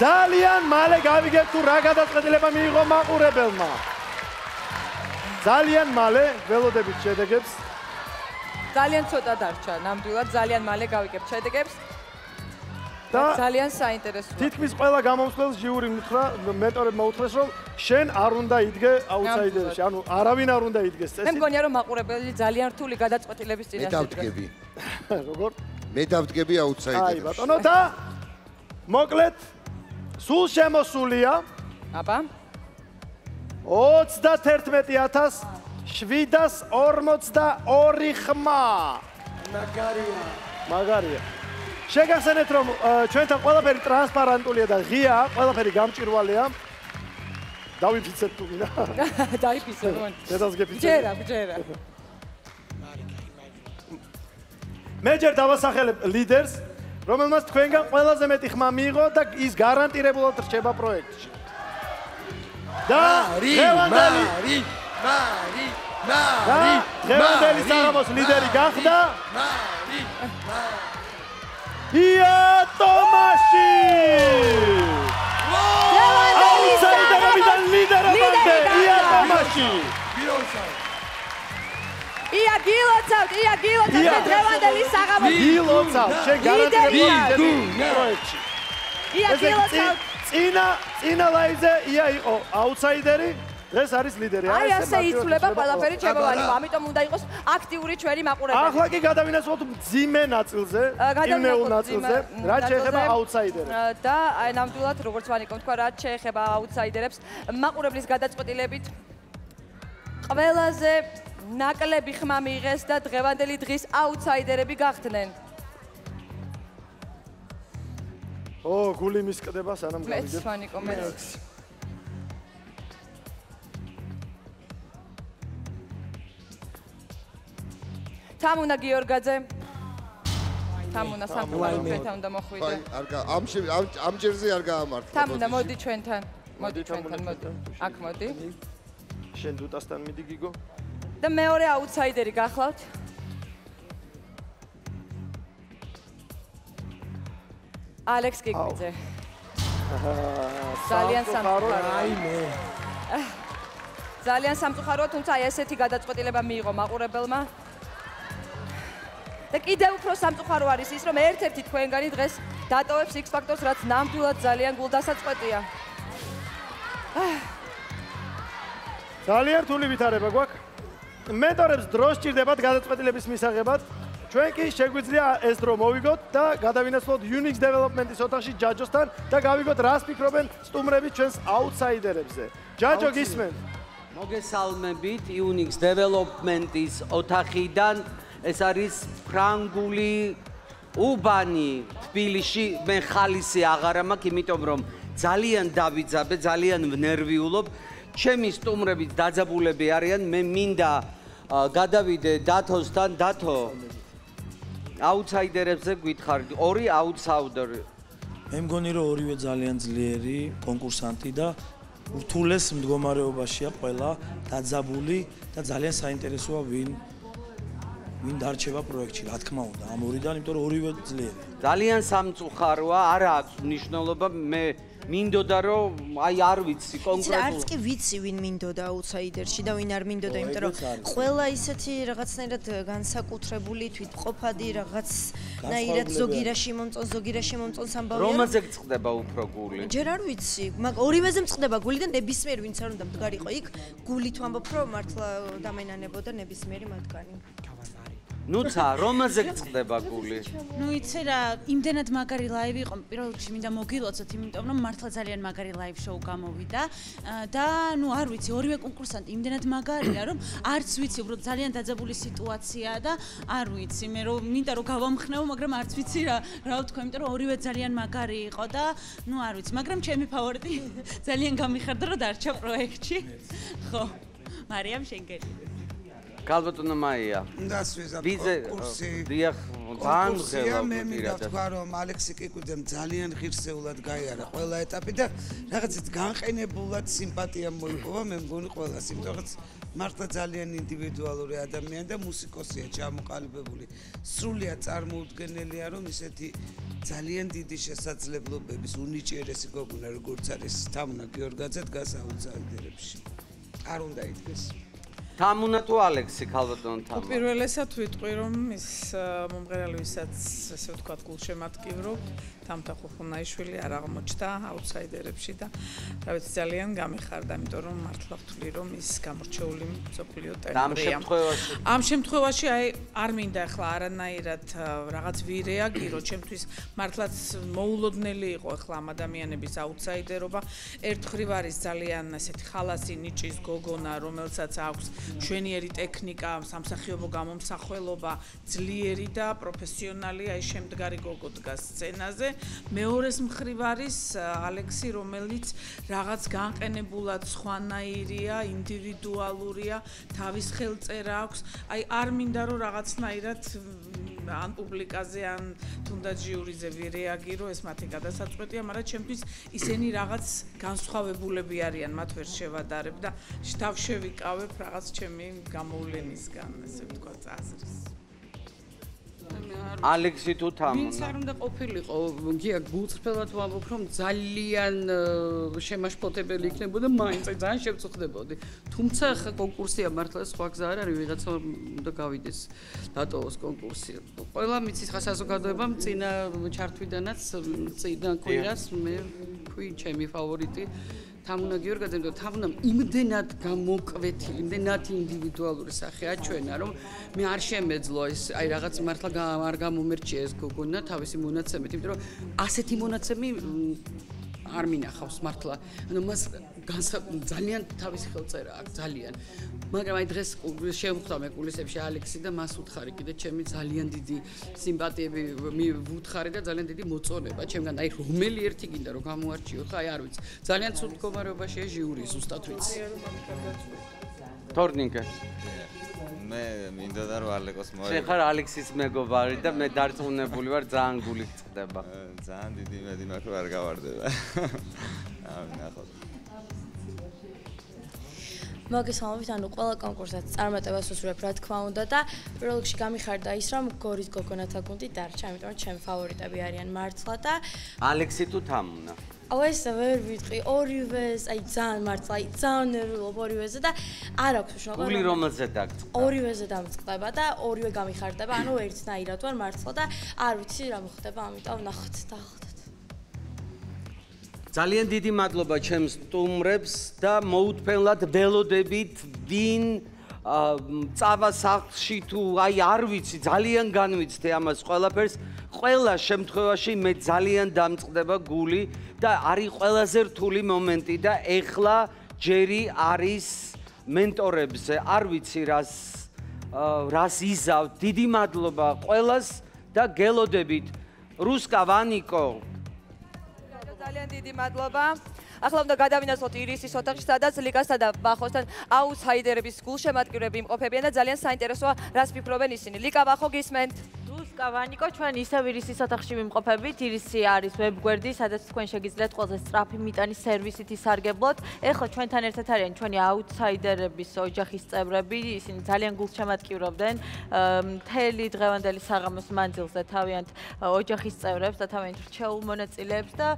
Speaker 5: ძალიან მალე გავიგებთ თუ რა გადაწყვეტილება მიიღო მაყურებელმა. ძალიან მალე ველოდებით შედეგებს.
Speaker 3: ძალიან ცოტა დარჩა, ნამდვილად ძალიან მალე გავიგებთ შედეგებს.
Speaker 5: და
Speaker 3: ძალიან საინტერესოა.
Speaker 5: თითქმის ყველა გამომცდელს ჟიური მითხრა, მენტორებმა უთხრეს, რომ შენ არ უნდა იდგე აუთსაიდერში, ანუ არავინ არ უნდა იდგეს
Speaker 3: მე
Speaker 5: წესი.
Speaker 3: მგონია რომ მაყურებელი ძალიან რთული გადაწყვეტილების
Speaker 10: მე
Speaker 3: წინაშე
Speaker 10: დავდგები. [LAUGHS]
Speaker 5: როგორ?
Speaker 10: მე დავდგები
Speaker 5: აი
Speaker 10: აუთსაიდერში.
Speaker 5: ბატონო და მოკლედ სულ შემოსულია
Speaker 3: აბა
Speaker 5: 31742 ხმა.
Speaker 12: მაგარია.
Speaker 5: მაგარია. შეგახსენეთ რომ ჩვენთან ყველაფერი ტრანსპარენტულია და ღია, ყველაფერი გამჭირვალეა. დავიფიცებ თუ გინდა. [LAUGHS]
Speaker 3: დაიფიცე მონ.
Speaker 5: დედას გეფიცე.
Speaker 3: ჯერა, ჯერა.
Speaker 5: მე ჯერ დავასახელებ ლიდერს, რომელმაც თქვენგან ყველაზე მეტი ხმა მიიღო და ის გარანტირებულად რჩება პროექტში. და
Speaker 12: მარი,
Speaker 5: დღევანდელი
Speaker 12: მარი, მარი,
Speaker 5: და
Speaker 12: მარი.
Speaker 5: დღევანდელი
Speaker 12: მარი,
Speaker 5: საღამოს ლიდერი გახდა
Speaker 12: მარი,
Speaker 5: ია ტომაში! აუთსაიდერებიდან ლიდერობამდე ია ტომაში!
Speaker 3: ია გილოცავთ, ია გილოცავთ და დღევანდელი საღამოს.
Speaker 5: გილოცავ, შენ გარანტირებულად
Speaker 3: ლიდერია.
Speaker 5: პროექტში.
Speaker 3: ია გილოცავთ.
Speaker 5: წი- წინა წინა ლაივზე ია იყო აუთსაიდერი, დღეს არის ლიდერი.
Speaker 3: აი ასე იცვლება ყველაფერი
Speaker 5: ყველა.
Speaker 3: ჩემოვანი, ამიტომ უნდა იყოს აქტიური ჩვენი მაყურებელი.
Speaker 5: ახლა კი გადავინაცვლოთ მძიმე ნაწილზე, იმნეულ ნაწილზე, რაც შეეხება აუთსაიდერებს.
Speaker 3: და აი ნამდვილად როგორც ვანიკომ თქვა, რაც შეეხება აუთსაიდერებს, მაყურებლის გადაწყვეტილებით ყველაზე ნაკლები ხმა მიიღეს და დღევანდელი დღის აუთსაიდერები გახდნენ.
Speaker 5: ო, გული მისკდება სანამ
Speaker 3: მეც
Speaker 5: გავიგებ.
Speaker 3: ვანიკო, მეც. თამუნა გიორგაძე. თამუნა სამწუხაროდ ჩვენთან უნდა მოხვიდე.
Speaker 10: აი, არ გა ამ ამ ჯერზე არ გაამართლა.
Speaker 3: თამუნა მოდი ჩვენთან. მოდი ჩვენთან, მოდი. აქ მოდი.
Speaker 5: შენ დუტასთან მიდი გიგო.
Speaker 3: და მეორე აუთსაიდერი გახლავთ. ალექს კიკვიძე. ძალიან სამწუხაროა.
Speaker 12: აიმე.
Speaker 3: ძალიან სამწუხაროა, თუმცა აი ესეთი გადაწყვეტილება მიიღო მაყურებელმა. და კიდევ უფრო სამწუხარო არის ის, რომ ერთ-ერთი თქვენგანი დღეს დატოვებს X Factor-ს, რაც ნამდვილად ძალიან გულდასაწყვეტია. [SIGHS]
Speaker 5: ძალიან რთული ვითარება გვაქვს. მენტორებს დრო სჭირდებათ გადაწყვეტილების მისაღებად. ჩვენ კი შეგვიძლია ეს დრო მოვიგოთ და გადავინაცვლოთ Unix development-ის ოთახში ჯაჯოსთან და გავიგოთ რას ფიქრობენ სტუმრები ჩვენს აუთსაიდერებზე. ჯაჯო გისმენ.
Speaker 7: მოგესალმებით Unix development-ის ოთახიდან. ეს არის ფრანგული უბანი თბილისში. მე ხალისი აღარა მაქვს, იმიტომ რომ ძალიან დავიძაბე, ძალიან ვნერვიულობ. ჩემი სტუმრებიც დაძაბულები არიან. მე მინდა გადავიდე დათოსთან, დათო. აუთსაიდერებზე გითხარ, ორი აუთსაუდერი.
Speaker 9: მე მგონი რომ ორივე ძალიან ძლიერი კონკურსანტი და რთულეს მდგომარეობაშია ყველა დაძაბული და ძალიან საინტერესოა ვინ ვინ დარჩება პროექტში, რა თქმა უნდა, ამ ორიდან, იმიტომ რომ ორივე ძლიერი.
Speaker 7: ძალიან სამწუხაროა, არა აქვს მნიშვნელობა, მე მინდოდა რომ აი არ ვიცი კონკრეტულად.
Speaker 47: არც კი ვიცი ვინ მინდოდა აუთსაიდერში და ვინ არ მინდოდა, იმიტომ რომ ყველა ისეთი რაღაცნაირად განსაკუთრებული თვითყოფადი რაღაც ნაირად ზოგი რა შემომწონ, ზოგი რა შემომწონს ამბავია.
Speaker 7: რომაზე გწდება უფრო გული?
Speaker 47: ჯერ არ ვიცი, მაგ ორივეზე მწყდება გული და ნებისმიერ ვინც არ უნდა მდგარიყო იქ, გულით ვამბობ რომ მართლა დამენანებოდა ნებისმიერი მათგანი.
Speaker 7: ნუცა, რომაზე გწდება გული?
Speaker 8: ნუ იცი რა, იმდენად მაგარი ლაივი იყო, პირველ რიგში მინდა მოგილოცოთ, იმიტომ რომ მართლა ძალიან მაგარი ლაივ შოუ გამოვიდა და ნუ არ ვიცი, ორივე კონკურსანტი იმდენად მაგარია, რომ არც ვიცი, უბრალოდ ძალიან დაძაბული სიტუაციაა და არ ვიცი, მე რომ მინდა რომ გავამხნევო, მაგრამ არც ვიცი რა, რა ვთქვა, იმიტომ რომ ორივე ძალიან მაგარი იყო და ნუ არ ვიცი, მაგრამ ჩემი ფავორიტი [LAUGHS] ძალიან გამიხარდა რომ დარჩა პროექტში. ხო. მარიამ შენგელი.
Speaker 7: გალბატონო მაია.
Speaker 28: უნდა სვიზა
Speaker 7: კონკურსი. დიახ, ძალიან ხელა
Speaker 28: მე მინდა თქვა რომ ალექსი კიკუძემ ძალიან ღირსეულად გაიარა ყველა ეტაპი და რაღაცით განყენებულად სიმპათია მოიპოვა მე მგონი ყველას, იმიტომ რომ მართლა ძალიან ინდივიდუალური ადამიანი და მუსიკოსია ჩამოყალიბებული. სრულიად წარმოუდგენელია რომ ისეთი ძალიან დიდი შესაძლებლობების უნიჭიერესი გოგონა როგორც არის თამნა გიორგაძე დგას აუცილებლებში. არ უნდა ითქეს.
Speaker 7: თამუნა თუ ალექსი ქალბატონ თამა.
Speaker 24: უპირველესად ვიტყვი რომ ის მომღერალი ვისაც ესე ვთქვათ გულშემატკივრო თამთა ხუხუნაიშვილი არ აღმოჩნდა აუთსაიდერებში და რა ვიცი ძალიან გამიხარდა იმიტომ რომ მართლა ვთვლი რომ ის გამორჩეული მსოფლიო ტემპერია. ამ შემთხვევაში აი არ მინდა ახლა არანაირად რაღაც ვირეაგირო ჩემთვის მართლაც მოულოდნელი იყო ახლა ამ ადამიანების აუთსაიდერობა. ერთხრივ არის ძალიან ესეთი ხალასი ნიჭის გოგონა რომელსაც აქვს მშვენიერი ტექნიკა, სამსახიობო გამომსახველობა, ძლიერი და პროფესიონალი აი შემდგარი გოგო დგას სცენაზე. მეორეს მხრივ არის ალექსი, რომელიც რაღაც განყენებულად სხვანაირია, ინდივიდუალურია, თავის ხელწერა აქვს. აი არ მინდა რომ რაღაცნაირად ან პუბლიკაზე ან თუნდაც ჟიურიზე ვირეაგირო ეს მათი გადასაწყვეტია, მაგრამ ჩემთვის ისინი რაღაც განსხვავებულები არიან, მათ ვერ შევადარებ და შტავშევიკავებ რაღაც ჩემი გამოვლენისგან, ესე ვთქვათ, აზრის.
Speaker 7: ალექსი თუ თამუნა.
Speaker 27: ვინც არ უნდა ყოფილიყო, გია გულწრფელად ვამბობ, რომ ძალიან შემაშფოთებელი იქნებოდა, მაინც ძალიან შევწუხდებოდი. თუმცა ხა კონკურსია მართლა სხვა გზა არ არის, ვიღაცა უნდა გავიდეს დატოვოს კონკურსი. ყველა მიცის ხა საზოგადოებამ წინა ჩართვიდანაც წინა კვირას მე თქვი ჩემი ფავორიტი თამუნა გიორგაძემ და თამუნამ იმდენად გამოკვეთილი, იმდენად ინდივიდუალური სახე აჩვენა, რომ მე არ შემეძლო ეს აი რაღაც მართლა არ გამომერჩია ეს გოგონა თავისი მონაცემით, იმიტომ რომ ასეთი მონაცემი არ მინახავს მართლა. ანუ მას ძალიან თავისი ხელწერა აქვს, ძალიან. მაგრამ აი დღეს შევხვდა მე კულისებში ალექსი და მას უთხარი კიდე ჩემი ძალიან დიდი სიმპათიები ვუთხარი და ძალიან დიდი მოწონება ჩემგან. აი რომელი ერთი გინდა რომ გამოარჩიო, ხა აი არ ვიცი. ძალიან ცუდ მდგომარეობაშია ჟიური ზუსტად ვიცი.
Speaker 7: თორნინკე
Speaker 38: მე მინდოდა რომ ალეკოს მოე.
Speaker 7: შენ ხარ ალექსის მეგობარი და მე დარწმუნებული ვარ ძალიან გული წდება.
Speaker 38: ძალიან დიდი მედი მაქვს არ გავარდება. [LAUGHS] აი ნახოთ.
Speaker 47: მოგესალმებით, ანუ ყველა კონკურსად წარმატებას უსურვებ, რა თქმა უნდა და პირველ რიგში გამიხარდა ის, რომ გორის გოგონათა გუნდი დარჩა, ამიტომ ჩემი ფავორიტები არიან მართლა და
Speaker 7: ალექსი თუ თამუნა.
Speaker 47: აუ ეს ვერ ვიტყვი, ორივეს, აი ძალიან მართლა, აი ძალიან ნერვიულობ ორივეზე და არ აქვს უშუალოდ.
Speaker 7: გული რომელზე დაგწყდა?
Speaker 47: ორივეზე დამწყდება და ორივე გამიხარდება, ანუ ერთნაირად ვარ მართლა და არ ვიცი რა მოხდება, ამიტომ ნახოთ და
Speaker 7: ძალიან დიდი მადლობა ჩემს სტუმრებს და მოუთფენლად ველოდებით ვინ წავა სახლში თუ აი არ ვიცი ძალიან განვიცდე ამას ყველაფერს. ყველა შემთხვევაში მე ძალიან დამწყდება გული და არის ყველაზე რთული მომენტი და ეხლა ჯერი არის მენტორებზე. არ ვიცი რას რას იზავ დიდი მადლობა ყველას და გელოდებით. რუსკა ვანიკო
Speaker 3: ძალიან დიდი მადლობა. ახლა უნდა გადავინაცვლოთ ირისის ოთახში, სადაც ლიკასა და ბახოსთან აუთსაიდერების გულშემატკივრები იმყოფებიან და ძალიან საინტერესოა, რას ფიქრობენ ისინი. ლიკა ბახო გისმენთ?
Speaker 48: რუსკა ვანიკო, ჩვენ ისევ ირისის ოთახში ვიმყოფებით. ირისი არის ვებგვერდი, სადაც თქვენ შეგიძლიათ ყველაზე სწრაფი მიტანის სერვისით ისარგებლოთ. ეხლა ჩვენთან ერთად არიან ჩვენი აუთსაიდერების ოჯახის წევრები, ისინი ძალიან გულშემატკივრობდნენ მთელი დღევანდელი საღამოს მანძილზე თავიანთ ოჯახის წევრებს და თავიანთ რჩეულ მონაწილეებს და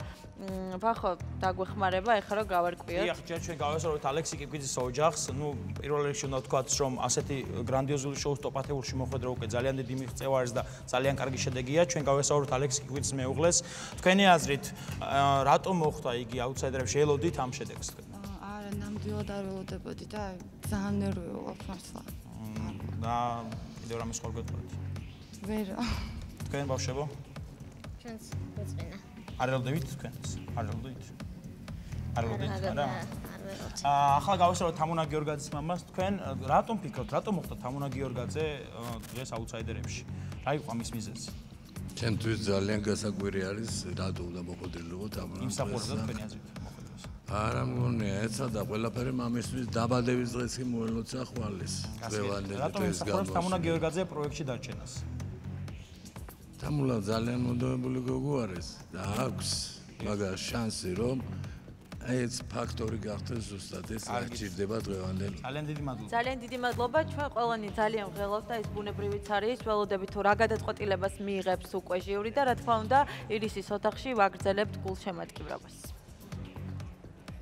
Speaker 48: ბახო დაგვეხმარება ეხლა რომ გავარკვიოთ.
Speaker 22: დიახ, ჩვენ ჩვენ გავასწოროთ ალექსი კიკვიძის ოჯახს. ნუ პირველ რიგში უნდა ვთქვათ, რომ ასეთი გრანდიოზული შოუს ტოპათეულში მოხვედრა უკვე ძალიან დიდი მიღწევა არის და ძალიან კარგი შედეგია. ჩვენ გავასწოროთ ალექსი კიკვიძის მეუღლეს. თქვენი აზრით, რატომ მოხდა იგი აუთსაიდერებში ელოდით ამ შედეგს?
Speaker 8: არა, ნამდვილად არ ველოდებოდი და ძალიან ნერვიო ვიყავ მართლა.
Speaker 22: და კიდევ რამე სხვა გეტყვით?
Speaker 8: ვერა.
Speaker 22: თქვენ ბავშვებო?
Speaker 20: ჩვენს გვეწინა.
Speaker 22: არ ელოდებით თქვენს? არ ელოდებით? არ ელოდებით, არა? ახლა გავასწოროთ თამუნა გიორგაძის მამას, თქვენ რატომ ფიქრობთ, რატომ მოხდა თამუნა გიორგაძე დღეს აუთსაიდერებში? რა იყო ამის მიზეზი?
Speaker 38: ჩემთვის ძალიან გასაკვირი არის რატო უნდა მოხდრილიყო თამუნა.
Speaker 22: იმსახურდა თქვენი აზრით მოხდრილობას.
Speaker 38: არა მგონია, ეცა და ყველაფერი მამისთვის დაბადების დღეს კი მოელოცა ხვალის.
Speaker 22: დღევანდელი დღეს გამოსა. თამუნა გიორგაძე პროექტში დარჩენას.
Speaker 38: თამულა ძალიან მოდებული გოგო არის და აქვს მაგას შანსი რომ ეს ფაქტორი გახდეს ზუსტად ეს არ ჭირდება დღევანდელ.
Speaker 22: ძალიან დიდი მადლობა.
Speaker 49: ძალიან დიდი მადლობა. ჩვენ ყველანი ძალიან ვღელავთ და ეს ბუნებრივიც არის. ველოდებით თუ რა გადაწყვეტილებას მიიღებს უკვე ჟიური და რა თქმა უნდა, ირისის ოთახში ვაგრძელებთ გულშემატკივრობას.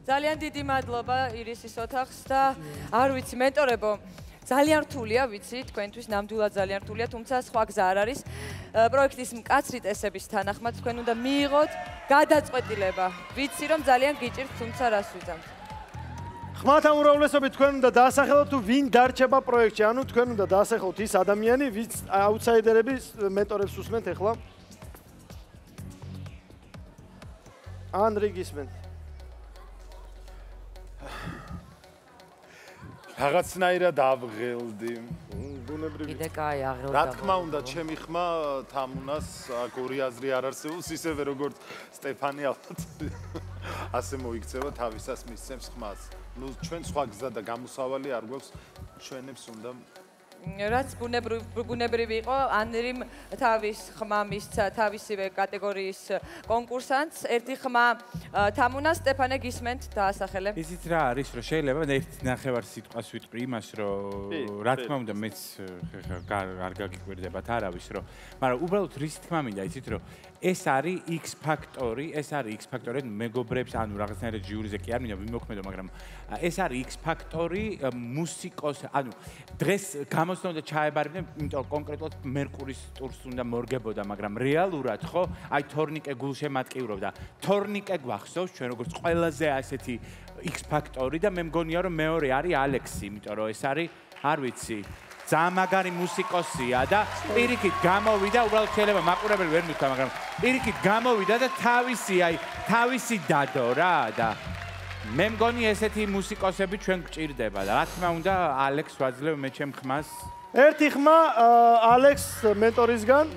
Speaker 3: ძალიან დიდი მადლობა ირისის ოთახს და არ ვიცი მენტორებო ძალიან რთულია, ვიცი, თქვენთვის ნამდვილად ძალიან რთულია, თუმცა სხვა გზა არ არის. პროექტის მკაცრი წესების თანახმად თქვენ უნდა მიიღოთ გადაწყვეტილება. ვიცი, რომ ძალიან გიჭირთ, თუმცა რას ვიზამ.
Speaker 5: ხმათა უმრავლესობით თქვენ უნდა დაასახელოთ თუ ვინ დარჩება პროექტში, ანუ თქვენ უნდა დაასახელოთ ის ადამიანი, ვინც აუთსაიდერების მენტორებს უსმენთ ახლა. ანრი გისმენთ.
Speaker 4: რაღაცნაირად ავღელდი.
Speaker 13: ბუნებრივი. კიდე კაი აღელდა.
Speaker 4: რა თქმა უნდა, ჩემი ხმა თამუნას აგორი აზრი არ არსებობს, ისევე როგორც სტეფანი ალბათ [LAUGHS] ასე მოიქცევა თავისას მისცემს ხმას. ნუ ჩვენ სხვა გზა და გამოსავალი არ გვაქვს, ჩვენებს უნდა
Speaker 3: რაც ბუნებრივი იყო ანრიმ თავის ხმამის თავისივე კატეგორიის კონკურსანტს. ერთი ხმა თამუნა სტეფანე გისმენთ დაასახელე.
Speaker 14: ისიც რა არის რომ შეიძლება ერთ ნახევარ სიტყვას ვიტყვი იმას რომ რა თქმა უნდა მეც არ გაგიკვირდებათ არავის რომ მაგრამ უბრალოდ რის თქმა მინდა იცით რომ ეს არის X ფაქტორი, ეს არის X ფაქტორი, მეგობრებს, ანუ რაღაცნაირად ჟიურიზე კი არ მინდა ვიმოქმედო, მაგრამ ეს არის X ფაქტორი მუსიკოს, ანუ დღეს გამოსვლა უნდა ჩაებარებდნენ, იმიტომ კონკრეტულად მერკურის ტურს უნდა მორგებოდა, მაგრამ რეალურად ხო, აი თორნიკე გულშემატკივრობდა. თორნიკე გვახსოვს ჩვენ როგორც ყველაზე ასეთი X ფაქტორი და მე მგონია რომ მეორე არის ალექსი, იმიტომ რომ ეს არის არ ვიცი ძალიან მაგარი მუსიკოსია და პირიქით გამოვიდა, უბრალოდ შეიძლება მაყურებელი ვერ მithვა, მაგრამ პირიქით გამოვიდა და თავისი, აი, თავისი დადო რა და მე მგონი ესეთი მუსიკოსები ჩვენ გჭირდება და რა თქმა უნდა, ალექს ვაძლევ მე ჩემ ხმას.
Speaker 5: ერთი ხმა ალექს მენტორისგან.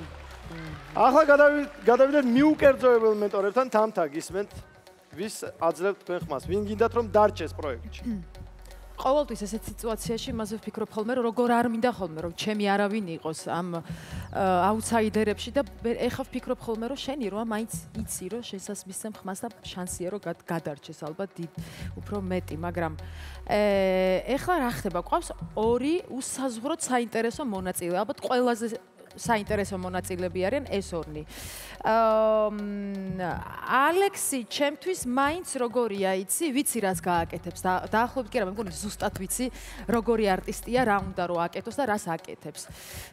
Speaker 5: ახლა გადავიდეთ მიუკერძოებელ მენტორებთან, თამთა გისმენთ. ვის აძლევთ თქვენ ხმას? ვინ გინდათ რომ დარჩეს პროექტში?
Speaker 29: ყოველთვის ესეთ სიტუაციაში მასე ვფიქრობ ხოლმე რომ როგორ არ მინდა ხოლმე რომ ჩემი არავინ იყოს ამ აუთსაიდერებში და ეხა ვფიქრობ ხოლმე რომ შენი როა მაინც იცი რომ მისცემ ხმას და შანსია რომ გადარჩეს ალბათ დიდ უფრო მეტი მაგრამ ეხლა რა ხდება? ყავს ორი უსაზღვროდ საინტერესო მონაწილე. ალბათ ყველაზე საინტერესო მონაწილეები არიან ეს ორნი. აა ალექსი, ჩემთვის მაინც როგორია, იცი, ვიცი რას გააკეთებს და დაახლოებით კი რა, მე მგონი ზუსტად ვიცი, როგორი არტისტია, რა უნდა რომ აკეთოს და რას აკეთებს.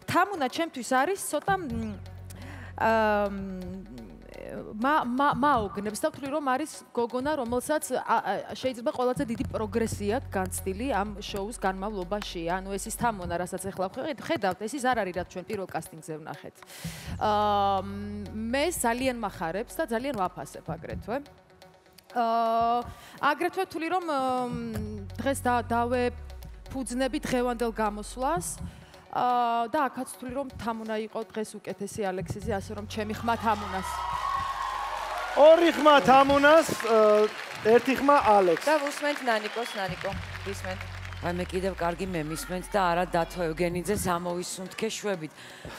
Speaker 29: თამუნა ჩემთვის არის ცოტა აა მაოგნებს და ვთვლი რომ არის გოგონა რომელსაც შეიძლება ყველაზე დიდი პროგრესია განცდილი ამ შოუს განმავლობაში. ანუ ეს ის თამონა რასაც ახლა ხედავთ ეს ის არ არის რაც ჩვენ პირველ კასტინგზე ვნახეთ. აა მე ძალიან מחარებს და ძალიან ვაფასებ აგრეთვე. აა აგრეთვე ვთვლი რომ დღეს დავე ფუძნები დღევანდელ გამოსვლას. აა და აქაც ვთვლი რომ თამონა იყო დღეს უკეთესი ალექსიზე ასე რომ ჩემი ხმა თამონას
Speaker 5: ორი ხმა თამონას, ერთი ხმა ალექს.
Speaker 3: და უსმენთ ნანიკოს, ნანიკო. ისმენთ.
Speaker 13: აი მე კიდევ კარგი მე მისმენთ და არა დათო ევგენიძეს ამოვისუნთქე შვებით.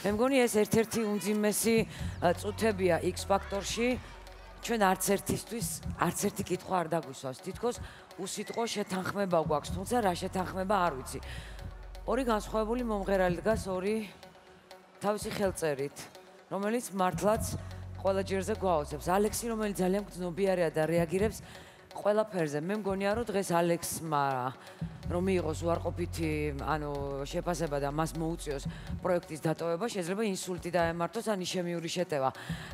Speaker 13: მე მგონი ეს ერთ-ერთი უნძიმესი წუთებია X ფაქტორში. ჩვენ არც ერთისთვის არც ერთი კითხვა არ დაგვისვავს. თითქოს უსიტყო შეთანხმება გვაქვს, თუმცა რა შეთანხმება არ ვიცი. ორი განსხვავებული მომღერალი დგას ორი თავისი ხელწერით, რომელიც მართლაც ყველა ჯერზე გვაოცებს. ალექსი, რომელიც ძალიან გძნობიარეა და რეაგირებს ყველაფერზე. მე მგონია, რომ დღეს ალექსმა რომ მიიღოს უარყოფითი, ანუ შეფასება და მას მოუწიოს პროექტის დატოვება, შეიძლება ინსულტი დაემართოს, ან ისემიური შეტევა.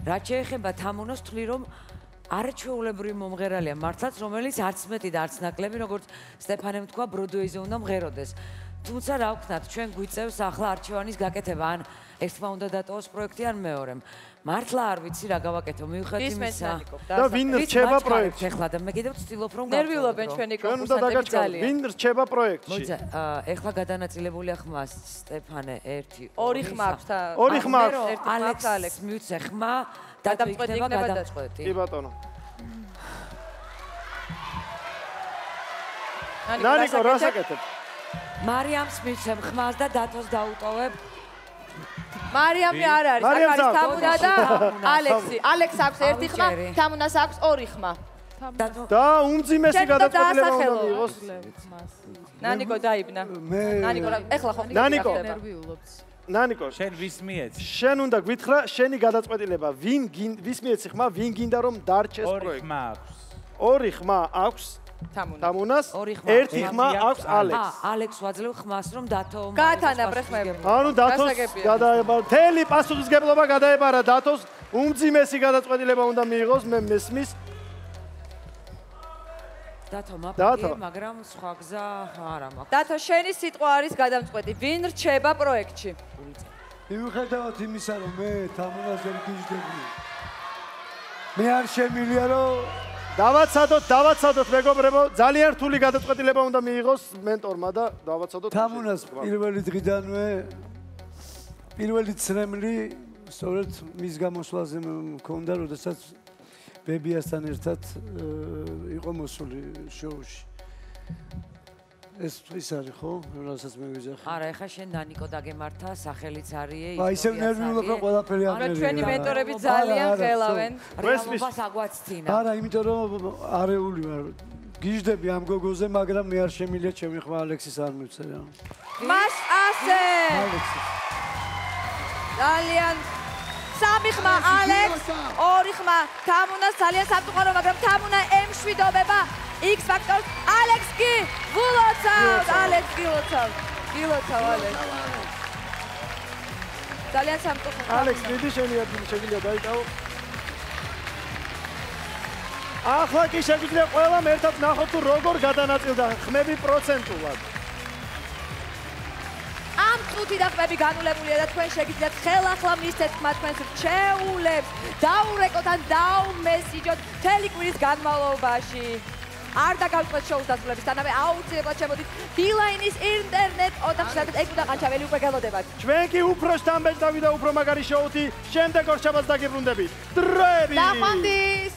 Speaker 13: რაც შეეხება თამონოს, თვლი რომ არჩეულებრივი მომღერალია მართლაც, რომელიც არც მეტი და არც ნაკლები, როგორც სტეფანემ თქვა, ბროდვეიზე უნდა მღეროდეს. თუმცა რა ვქნათ, ჩვენ გვიწევს ახლა არჩევანის გაკეთება, ან ერთმა უნდა დატოვოს პროექტი, ან მეორემ. მართლა არ ვიცი რა გავაკეთო. მიუხედავად იმისა
Speaker 5: და ვინ რჩება პროექტში
Speaker 13: ეხლა და მე კიდევ ვცდილობ რომ
Speaker 3: ნერვიულობენ ჩვენი კონკურსანტები ძალიან.
Speaker 5: ვინ რჩება პროექტში?
Speaker 13: მოიცა ეხლა გადანაწილებულია ხმა სტეფანე 1
Speaker 3: 2 ხმა აქვს და
Speaker 5: ორი ხმა აქვს
Speaker 13: ალექს ალექს მიუცე ხმა და დაიწყება გადაწყვეტი
Speaker 5: კი ბატონო. ნანიკო რასაკეთებ
Speaker 13: მარიამს მიცემ ხმას და დათოს დაუტოვებ
Speaker 3: მარიამი არ არის, აქ არის თამუნა და ალექსი. ალექს აქვს ერთი ხმა, თამუნას აქვს ორი ხმა.
Speaker 5: და უმძიმესი გადაწყვეტილება უნდა მიიღოს.
Speaker 3: ნანიკო დაიბნა. ნანიკო, ეხლა ხო
Speaker 5: ნანიკო. ნანიკო,
Speaker 14: შენ ვის მიეც?
Speaker 5: შენ უნდა გვითხრა შენი გადაწყვეტილება, ვინ ვის მიეც ხმა, ვინ გინდა რომ დარჩეს პროექტი?
Speaker 14: ორი ხმა აქვს.
Speaker 5: ორი ხმა აქვს. თამუნას ერთი ხმა აქვს ალექს.
Speaker 13: აა ალექს ვაძლევ ხმას რომ დათო
Speaker 3: გაათანაბრე ხმები.
Speaker 5: ანუ დათოს გადაება თელი პასუხისგებლობა გადაებარა დათოს უმძიმესი გადაწყვეტილება უნდა მიიღოს მე მესმის
Speaker 13: დათო მაპატი მაგრამ სხვა გზა არა მაქვს.
Speaker 3: დათო შენი სიტყვა არის გადამწყვეტი. ვინ რჩება პროექტში?
Speaker 2: მიუხედავად იმისა რომ მე თამუნას ვერ გიждები. მე არ შემილია რომ
Speaker 5: დავაცადოთ, დავაცადოთ მეგობრებო, ძალიან რთული გადაწყვეტილება უნდა მიიღოს მენტორმა და დავაცადოთ.
Speaker 2: თამუნას პირველი დღიდანვე პირველი ცრემლი სწორედ მის გამოსვლაზე მქონდა, როდესაც ბებიასთან ერთად იყო მოსული შოუში. ეს ის არის ხო? რასაც მე ვიზახი.
Speaker 13: არა, ეხა შენ დანიკო დაგემართა, სახელიც არის.
Speaker 2: აი, ისე ნერვიულობ რა ყველაფერი ამერია.
Speaker 3: არა, ჩვენი მენტორები ძალიან ხელავენ.
Speaker 13: რეალობას აგვაცცინა.
Speaker 2: არა, იმიტომ რომ არეული ვარ. გიждები ამ გოგოზე, მაგრამ მე არ შემილია ჩემი ხმა ალექსის არ მივცე რა.
Speaker 3: მას ასე. ძალიან სამი ხმა ალექს, ორი ხმა თამუნას ძალიან საფუძვრო, მაგრამ თამუნა ემშვიდობება. X Factor ალექს კი ვულოცავ ალექს კი ვულოცავ გილოცავ ალექს ძალიან სამწუხაროდ
Speaker 5: ალექს მიდი შენი ადგილი შეგიძლია დაიკავო ახლა კი შეგიძლია ყველამ ერთად ნახოთ თუ როგორ გადანაწილდა ხმები პროცენტულად.
Speaker 3: ამ წუთი და ხმები განულებულია და თქვენ შეგიძლიათ ხელახლა მისცეთ ხმა თქვენს რჩეულებს დაურეკოთ ან დაუმესიჯოთ მთელი კვირის განმავლობაში არ დაგავწყვეთ შოუს დასრულებისთანავე აუცილებლად შემოდით ბილაინის ინტერნეტ ოთახში სადაც ეგ უნდა ყანჩაველი უკვე გელოდებათ.
Speaker 5: ჩვენ კი უფრო შთამბეჭდავი და უფრო მაგარი შოუთი შემდეგ ორჩაბას დაგიბრუნდებით დროები!
Speaker 3: დახვანდის